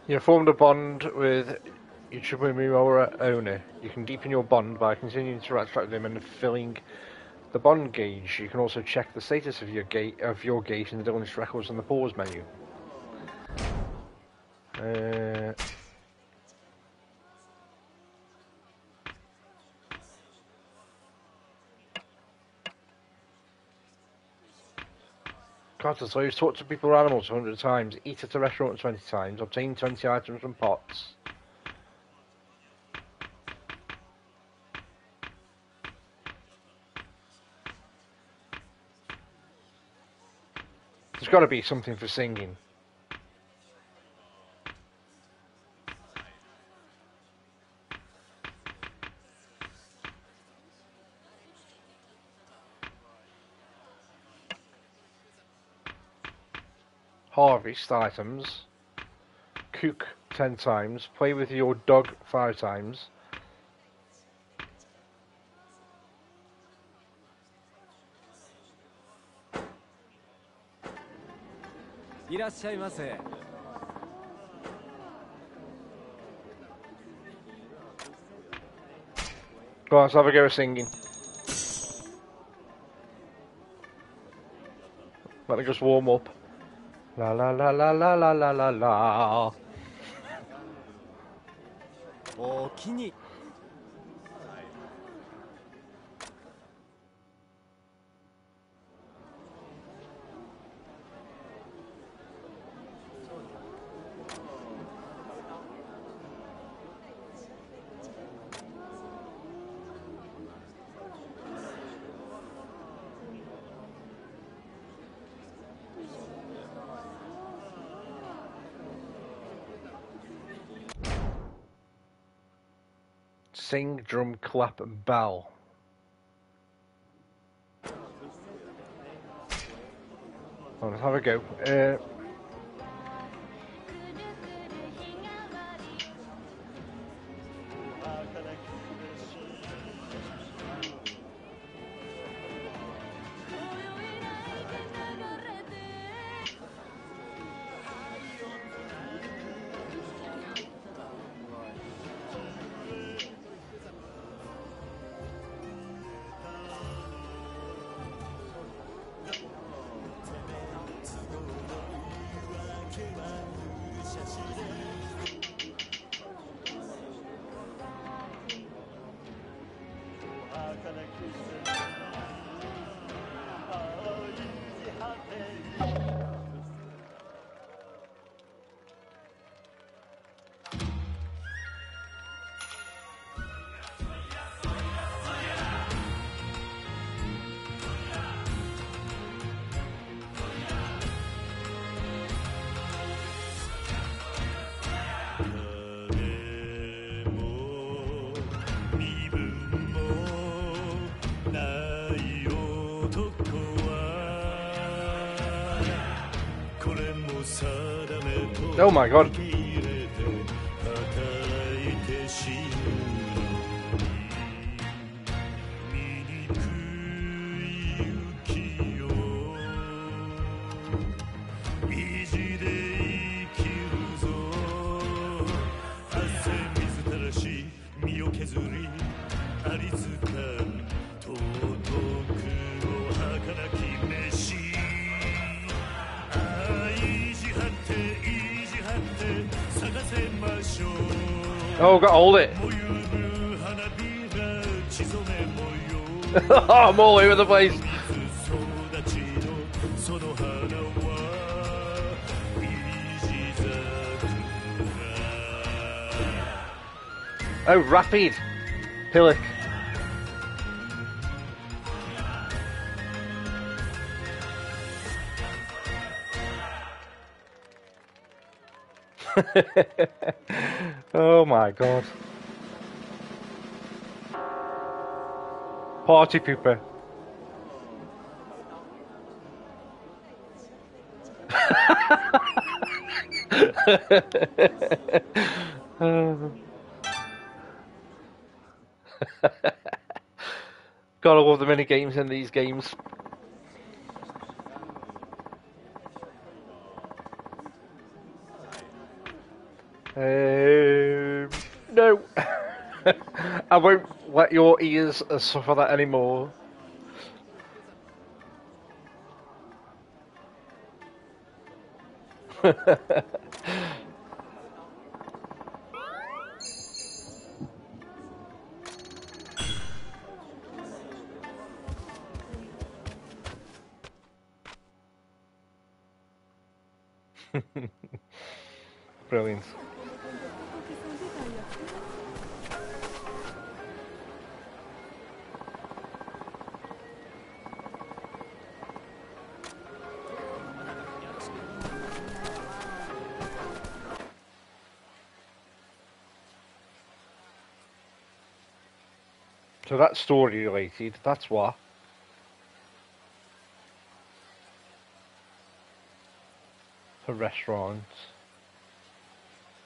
You formed a bond with Chibumimura owner. You can deepen your bond by continuing to interact with him and filling the bond gauge. You can also check the status of your gate of your gate in the Dillonist records on the pause menu. So you've talked to people or animals 100 times, eat at a restaurant 20 times, obtain 20 items from pots. There's got to be something for singing. waste items, cook 10 times, play with your dog 5 times. Go on, let's have a go at singing. Let me just warm up. 啦啦啦啦啦啦啦啦。啦 Sing, drum, clap, bell. Oh, let's have a go. Uh, my god. Hold it. I'm all over the place. Oh, rapid. Hillock. oh my god. Party pooper. Gotta love the mini games in these games. Um, no. I won't let your ears uh, suffer that anymore. Brilliant. So that's story related, that's what. For restaurants.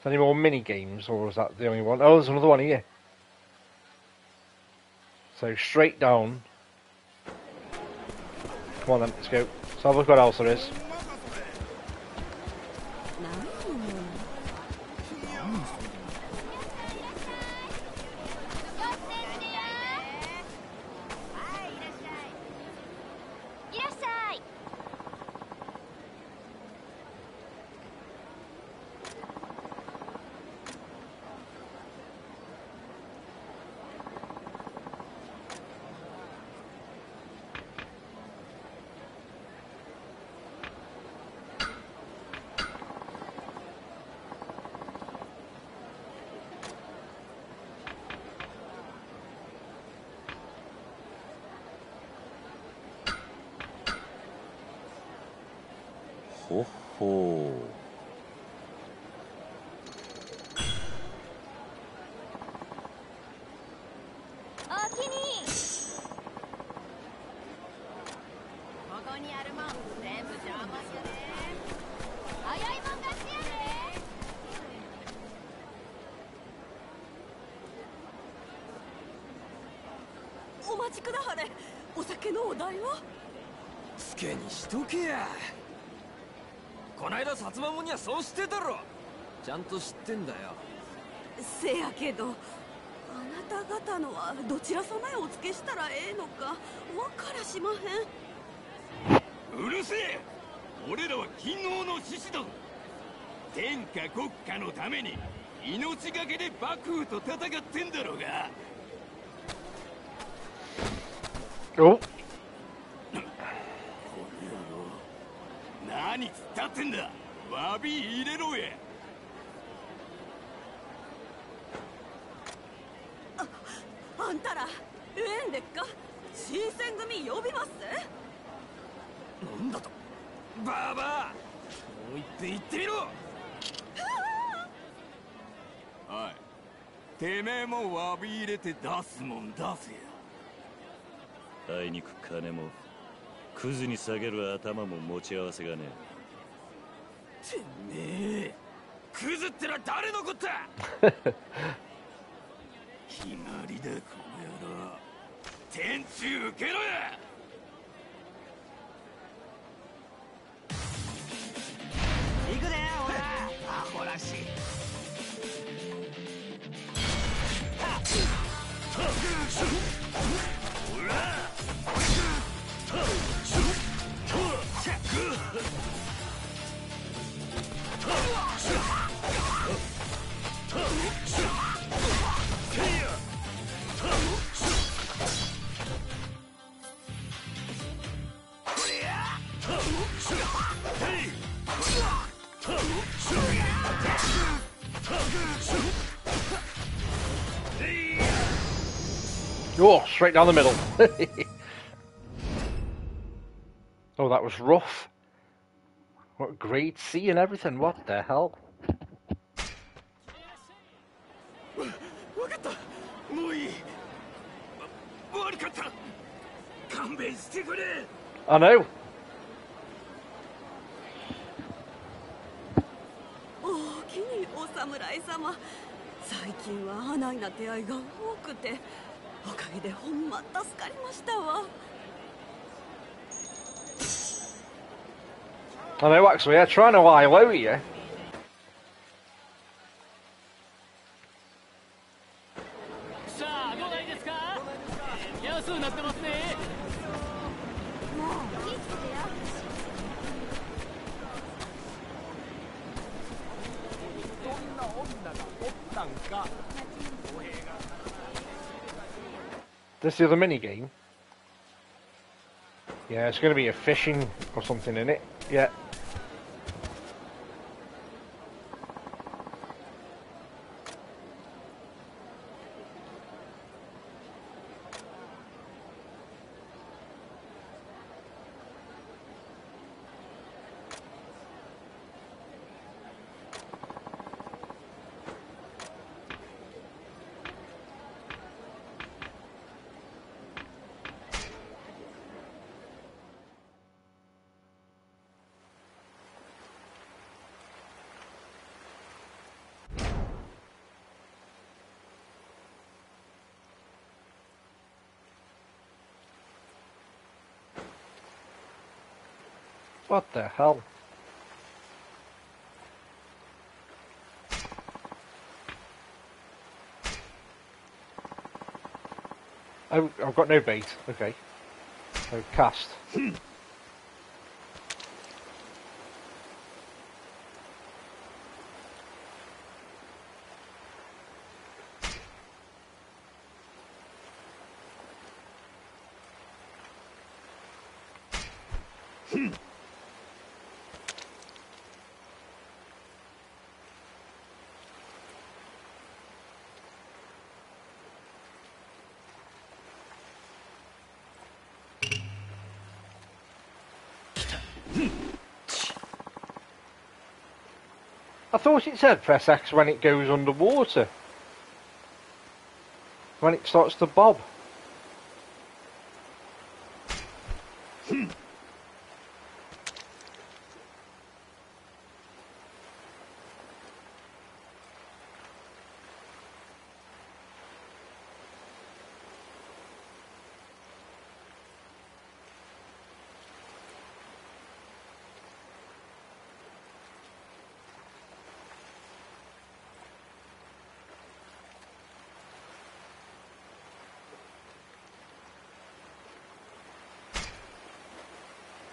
Any more mini games, or is that the only one? Oh, there's another one here. So straight down. Come on then, let's go. A look what else there is. そうしてたろ。ちゃんと知ってんだよ。せやけどあなた方のはどちら様へお付けしたらええのかわからしまへん。うるせえ。俺らは金王の獅子だぞ天下国家のために命がけで幕府と戦ってんだろうが。お？何つったってんだ詫び入れろやあんたらええんでっか新選組呼びます？なんだと。バーバーもう一遍言ってみろ。おい。てめえも詫び入れて出すもん出せやあいにく金もクズに下げる頭も持ち合わせがねてめえクズってのは誰のこった決まりだこの野郎。天中受けろや straight down the middle. oh, that was rough. What grade C and everything? What the hell? I know. おおきにお侍様最近は花いな出会いが多くておかげでほんま助かりましたわ I know, actually. I'm trying to lie low here. This is the mini game. Yeah, it's going to be a fishing or something in it. Yeah. What the hell? Oh, I've got no bait. Okay. No cast. I thought it said press X when it goes underwater. When it starts to bob.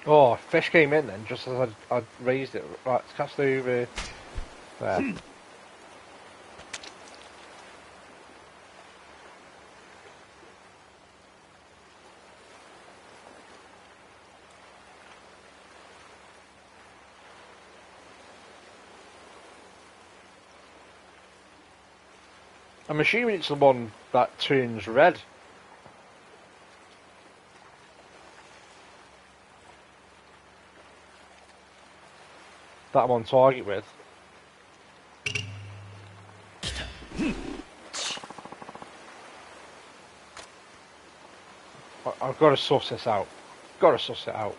Oh, fish came in then, just as I'd, I'd raised it. Right, it's cast over there. I'm assuming it's the one that turns red. That I'm on target with. I've got to suss this out. Got to suss it out.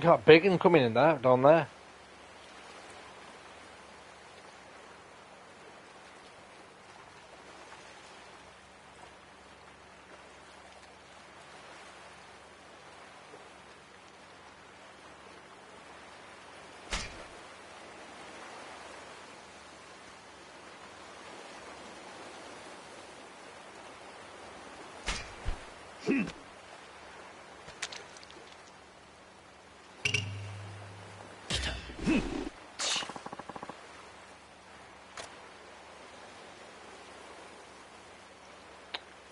You got big one coming in there, down there.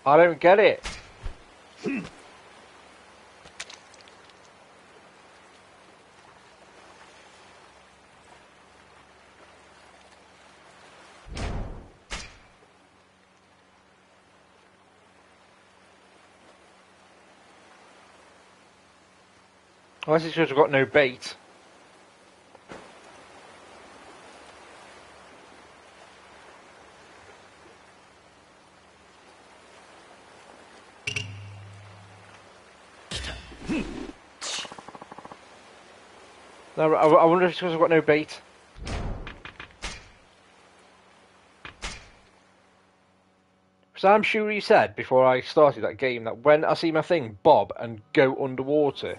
I don't get it. Unless it's because we've got no bait. I, I wonder if it's because I've got no bait. Because I'm sure he said before I started that game that when I see my thing bob and go underwater,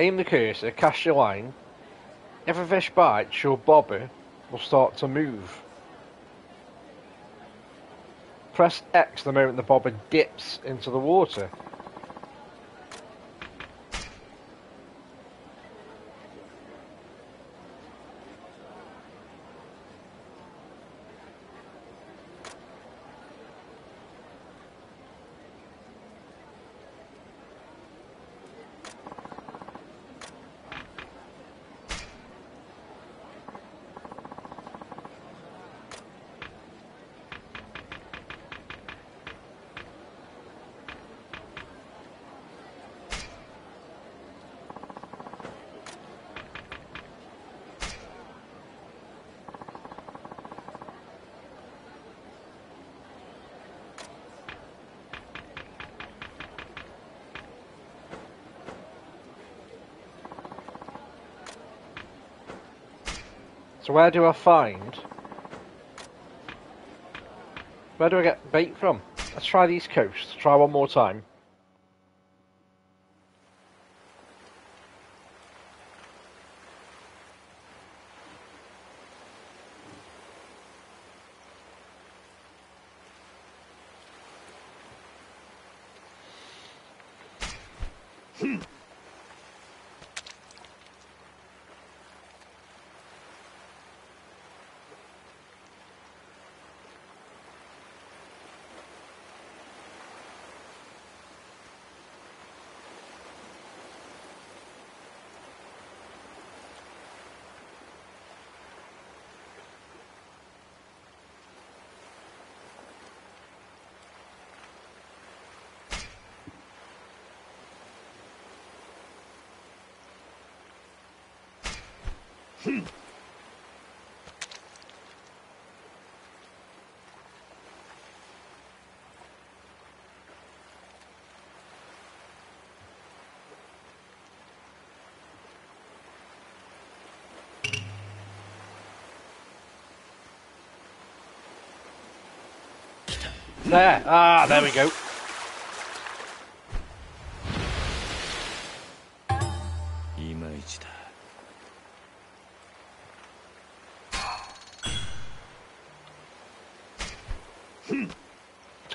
aim the cursor, cast your line. If a fish bites, your bobber will start to move. Press X the moment the bobber dips into the water. So where do I find... Where do I get bait from? Let's try the east coast. Try one more time. There. Ah, there we go.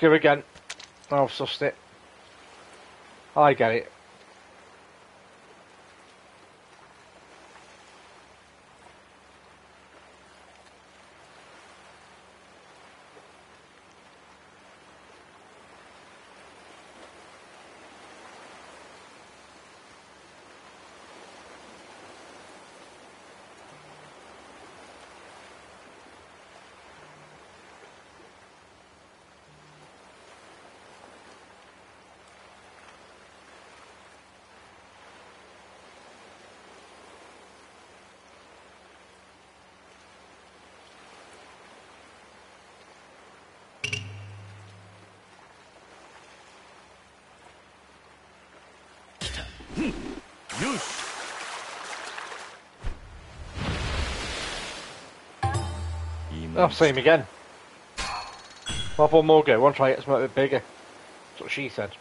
Let's go again. I've sussed it. I get it. Oh, same again. Have one more go. One try it something a bit bigger. That's what she said.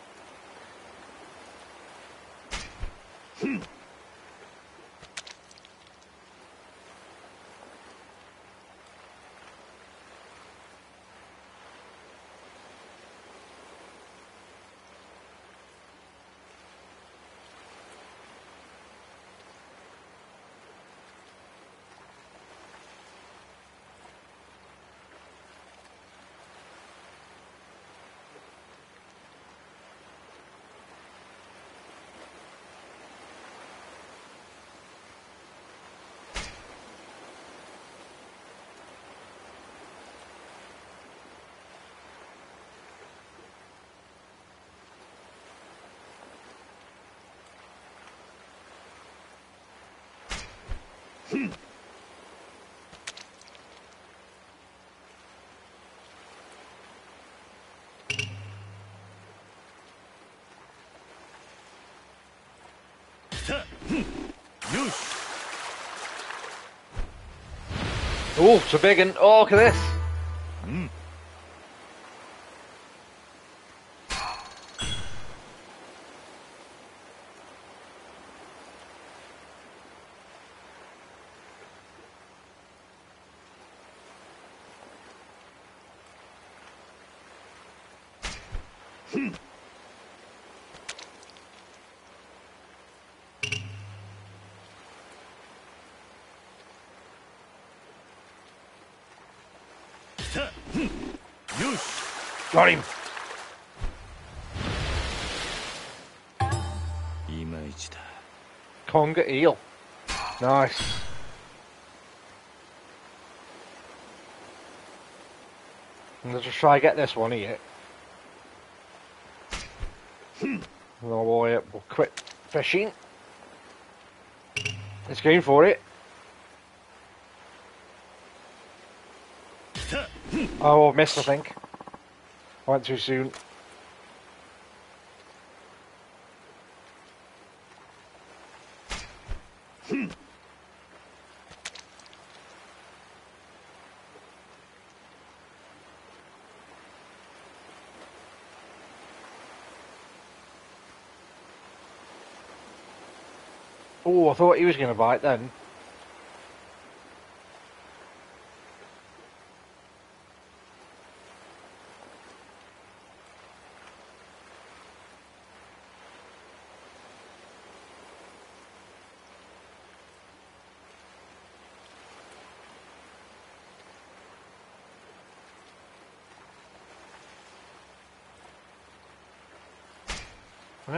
Goose. Oh, and Oh, look at this. Got him. Conga eel. Nice. I'm gonna just try get this one here. Hmm. no way, we'll quit fishing. It's going for it. Oh, missed, I think. I went too soon. Oh, I thought he was going to bite then.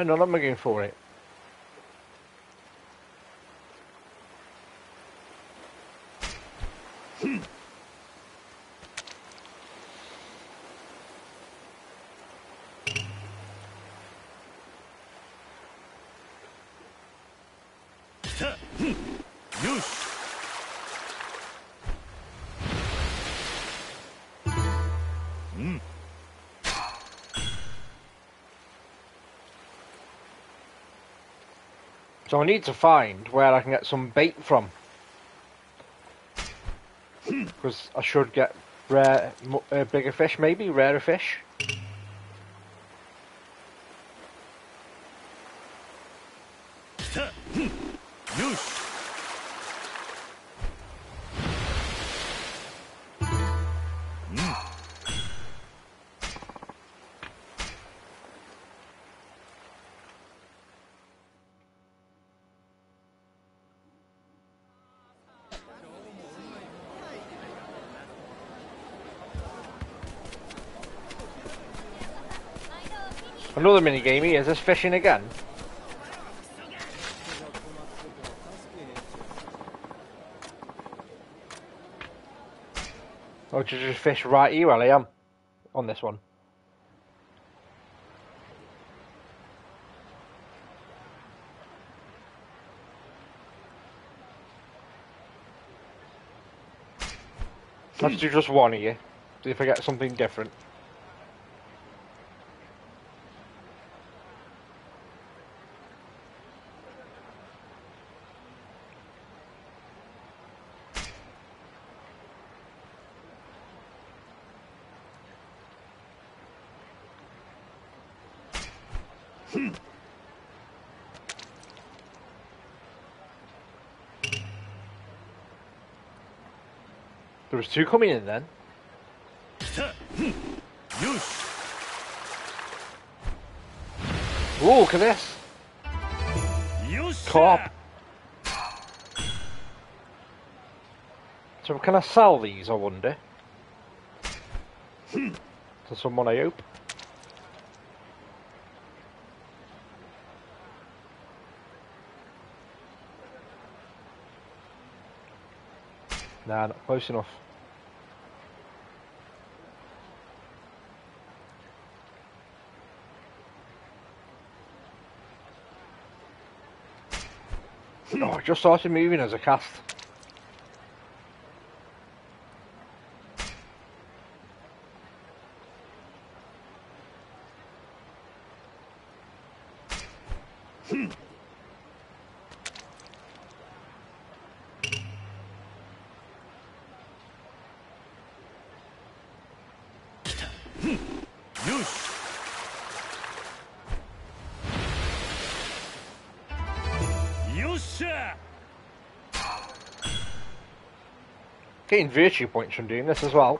Know I'm looking for it. So I need to find where I can get some bait from. Because I should get rare, uh, bigger fish, maybe rarer fish. Mini game here. Is this fishing again? Or did you just fish right here where I am? On this one. Let's hmm. do just one here. See if I get something different. There was two coming in then. Ooh, look at this. Cop. So can I sell these, I wonder? To someone I hope. Nah, not close enough. Just started moving as a cast. Getting virtue points from doing this as well.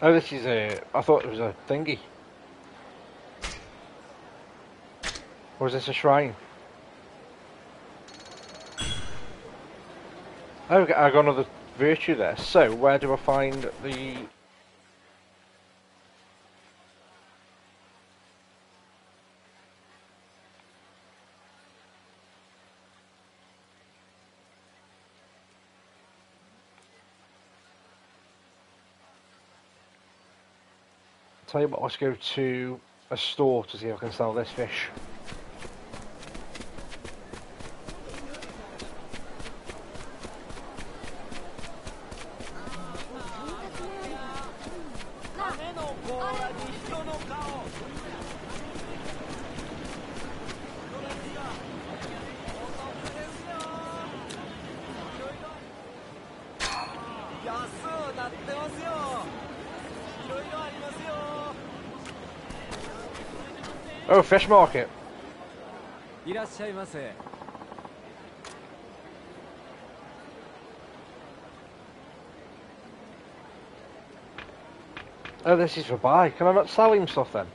Oh, this is a. I thought it was a thingy. Or is this a shrine? Oh, I got another virtue there. So, where do I find the... Tell you what, let's go to a store to see if I can sell this fish. Oh, fish market. Oh, this is for buy. Can I not sell him stuff then?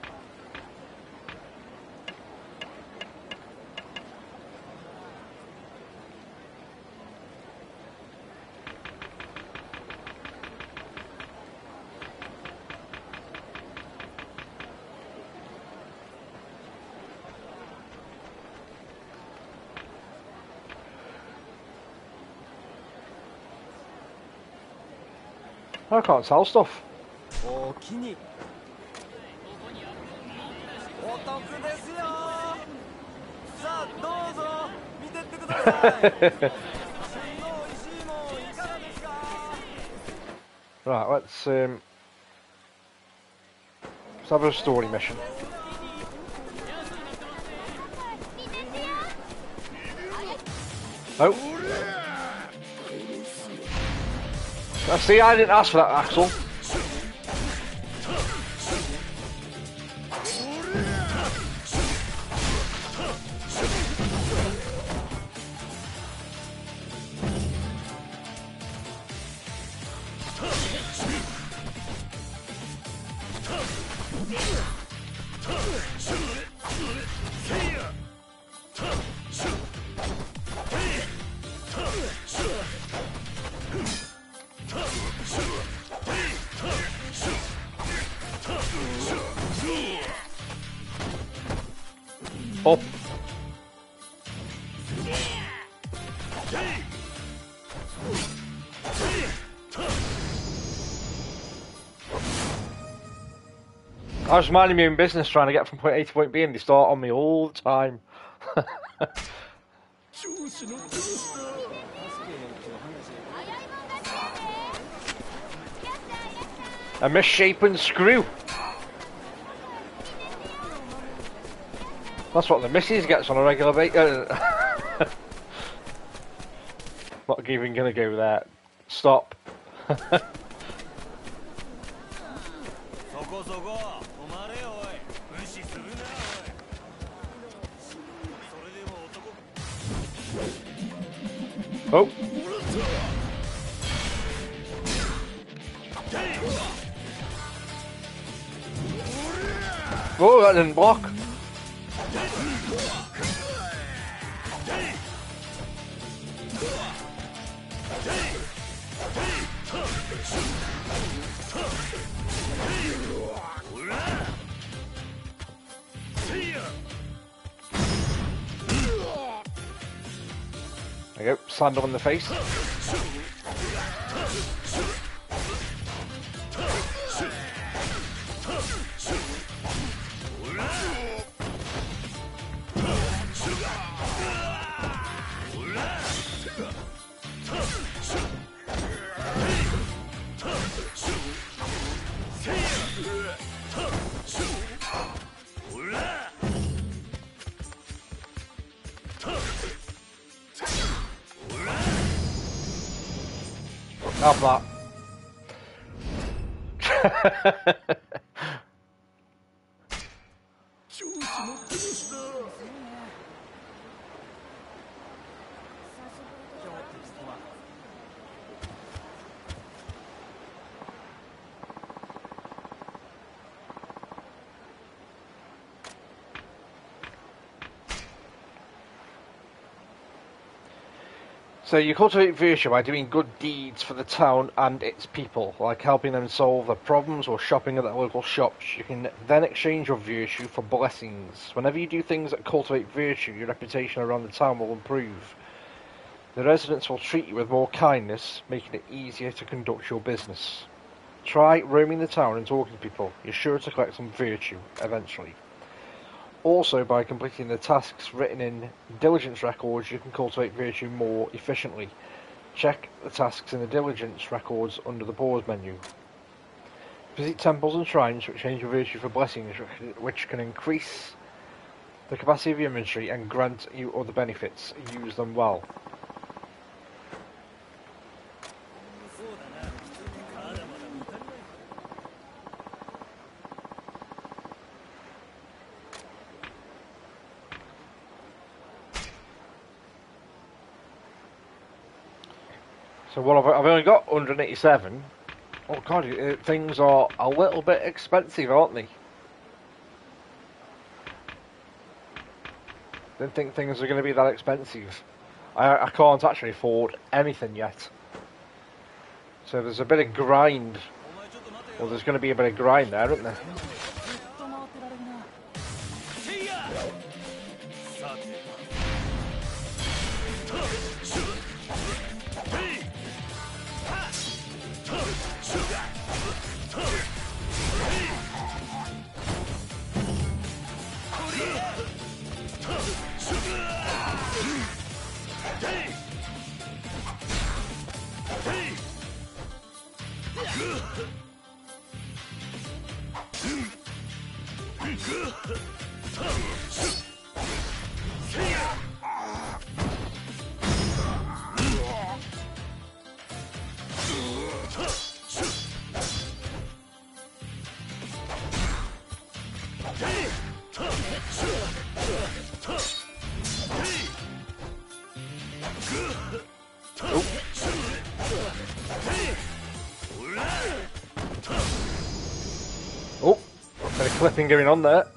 I can't sell stuff. right, let's um, let's have a story mission. Oh. See, I didn't ask for that, Axel. Was minding my own business trying to get from point A to point B and they start on me all the time. A misshapen screw. That's what the missus gets on a regular basis. Uh, Not even gonna go there. Stop. and block. There you go, on the face. So you cultivate virtue by doing good deeds for the town and its people, like helping them solve their problems or shopping at their local shops. You can then exchange your virtue for blessings. Whenever you do things that cultivate virtue, your reputation around the town will improve. The residents will treat you with more kindness, making it easier to conduct your business. Try roaming the town and talking to people. You're sure to collect some virtue eventually. Also, by completing the tasks written in diligence records, you can cultivate virtue more efficiently. Check the tasks in the diligence records under the pause menu. Visit temples and shrines to exchange your virtue for blessings, which can increase the capacity of your inventory and grant you other benefits. Use them well. What I've, I've only got 187. Oh god, uh, things are a little bit expensive, aren't they? Didn't think things are going to be that expensive. I, I can't actually afford anything yet. So there's a bit of grind. Well, there's going to be a bit of grind there, isn't there? Ugh! Bit of clipping going on there.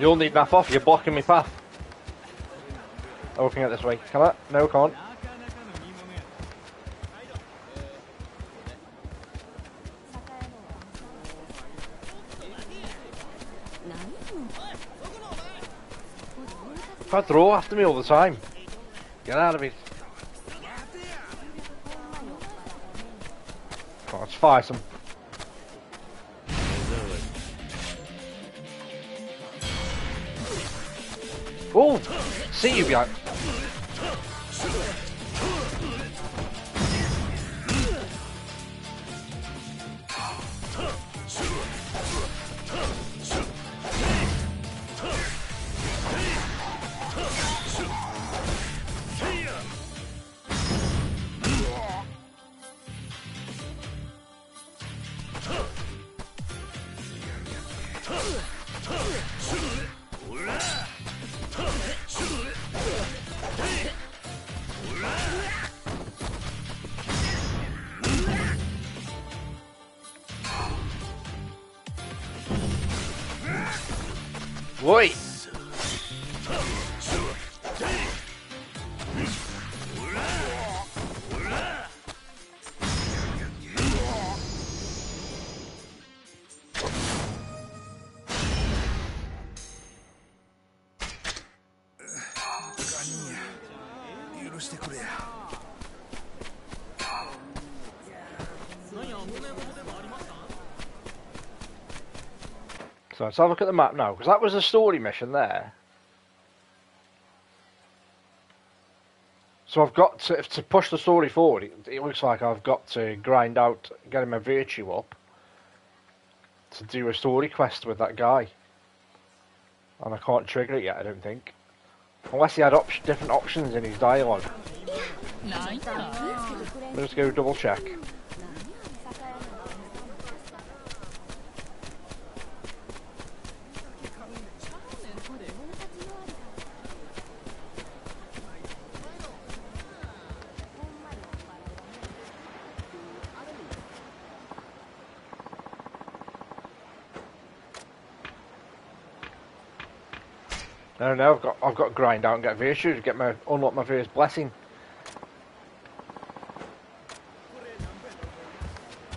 You'll need naff off, you're blocking me path. Oh, we can get this way. Come on. No, can't. If I throw after me all the time. Get out of it. Oh, let's fire some. Oh! See you behind. Let's have a look at the map now, because that was a story mission there. So I've got to, to push the story forward, it, it looks like I've got to grind out, getting my virtue up, to do a story quest with that guy. and I can't trigger it yet. I don't think, unless he had op- different options in his dialogue. Let's go double check. I don't know. I've got I've got to grind out and get to get my unlock my first blessing.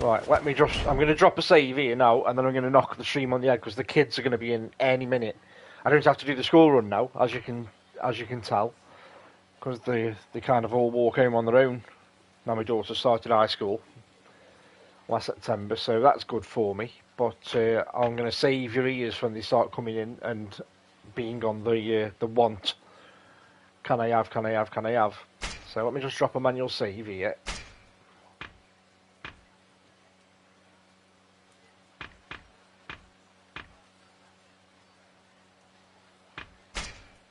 Right, let me just. I'm going to drop a save here now, and then I'm going to knock the stream on the head because the kids are going to be in any minute. I don't have to do the school run now, as you can as you can tell, because they they kind of all walk home on their own. Now my daughter started high school last September, so that's good for me. But uh, I'm going to save your ears when they start coming in and being on the uh, the want. Can I have? Can I have? Can I have? So let me just drop a manual save here.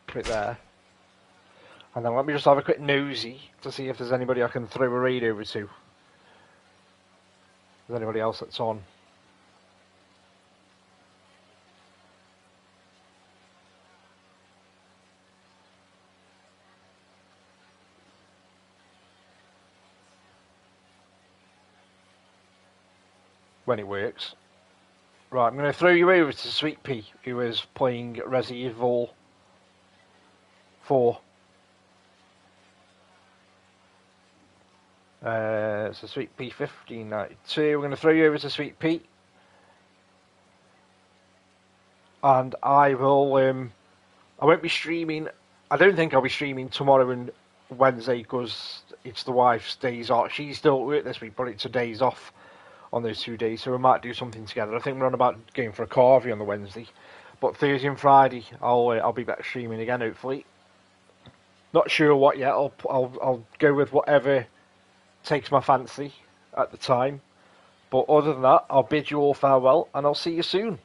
Put it there. And then let me just have a quick nosy to see if there's anybody I can throw a raid over to. Is anybody else that's on? When it works. Right, I'm going to throw you over to Sweet Pea, who is playing Resi Evil 4. Uh, so Sweet Pea 1592. We're going to throw you over to Sweet Pea. And I will, um, I won't be streaming, I don't think I'll be streaming tomorrow and Wednesday because it's the wife's days off. She's still at work this week, but it's her days off on those two days, so we might do something together. I think we're on about going for a carvey on the Wednesday, but Thursday and Friday I'll uh, I'll be back streaming again hopefully. Not sure what yet. I'll I'll I'll go with whatever takes my fancy at the time. But other than that, I'll bid you all farewell, and I'll see you soon.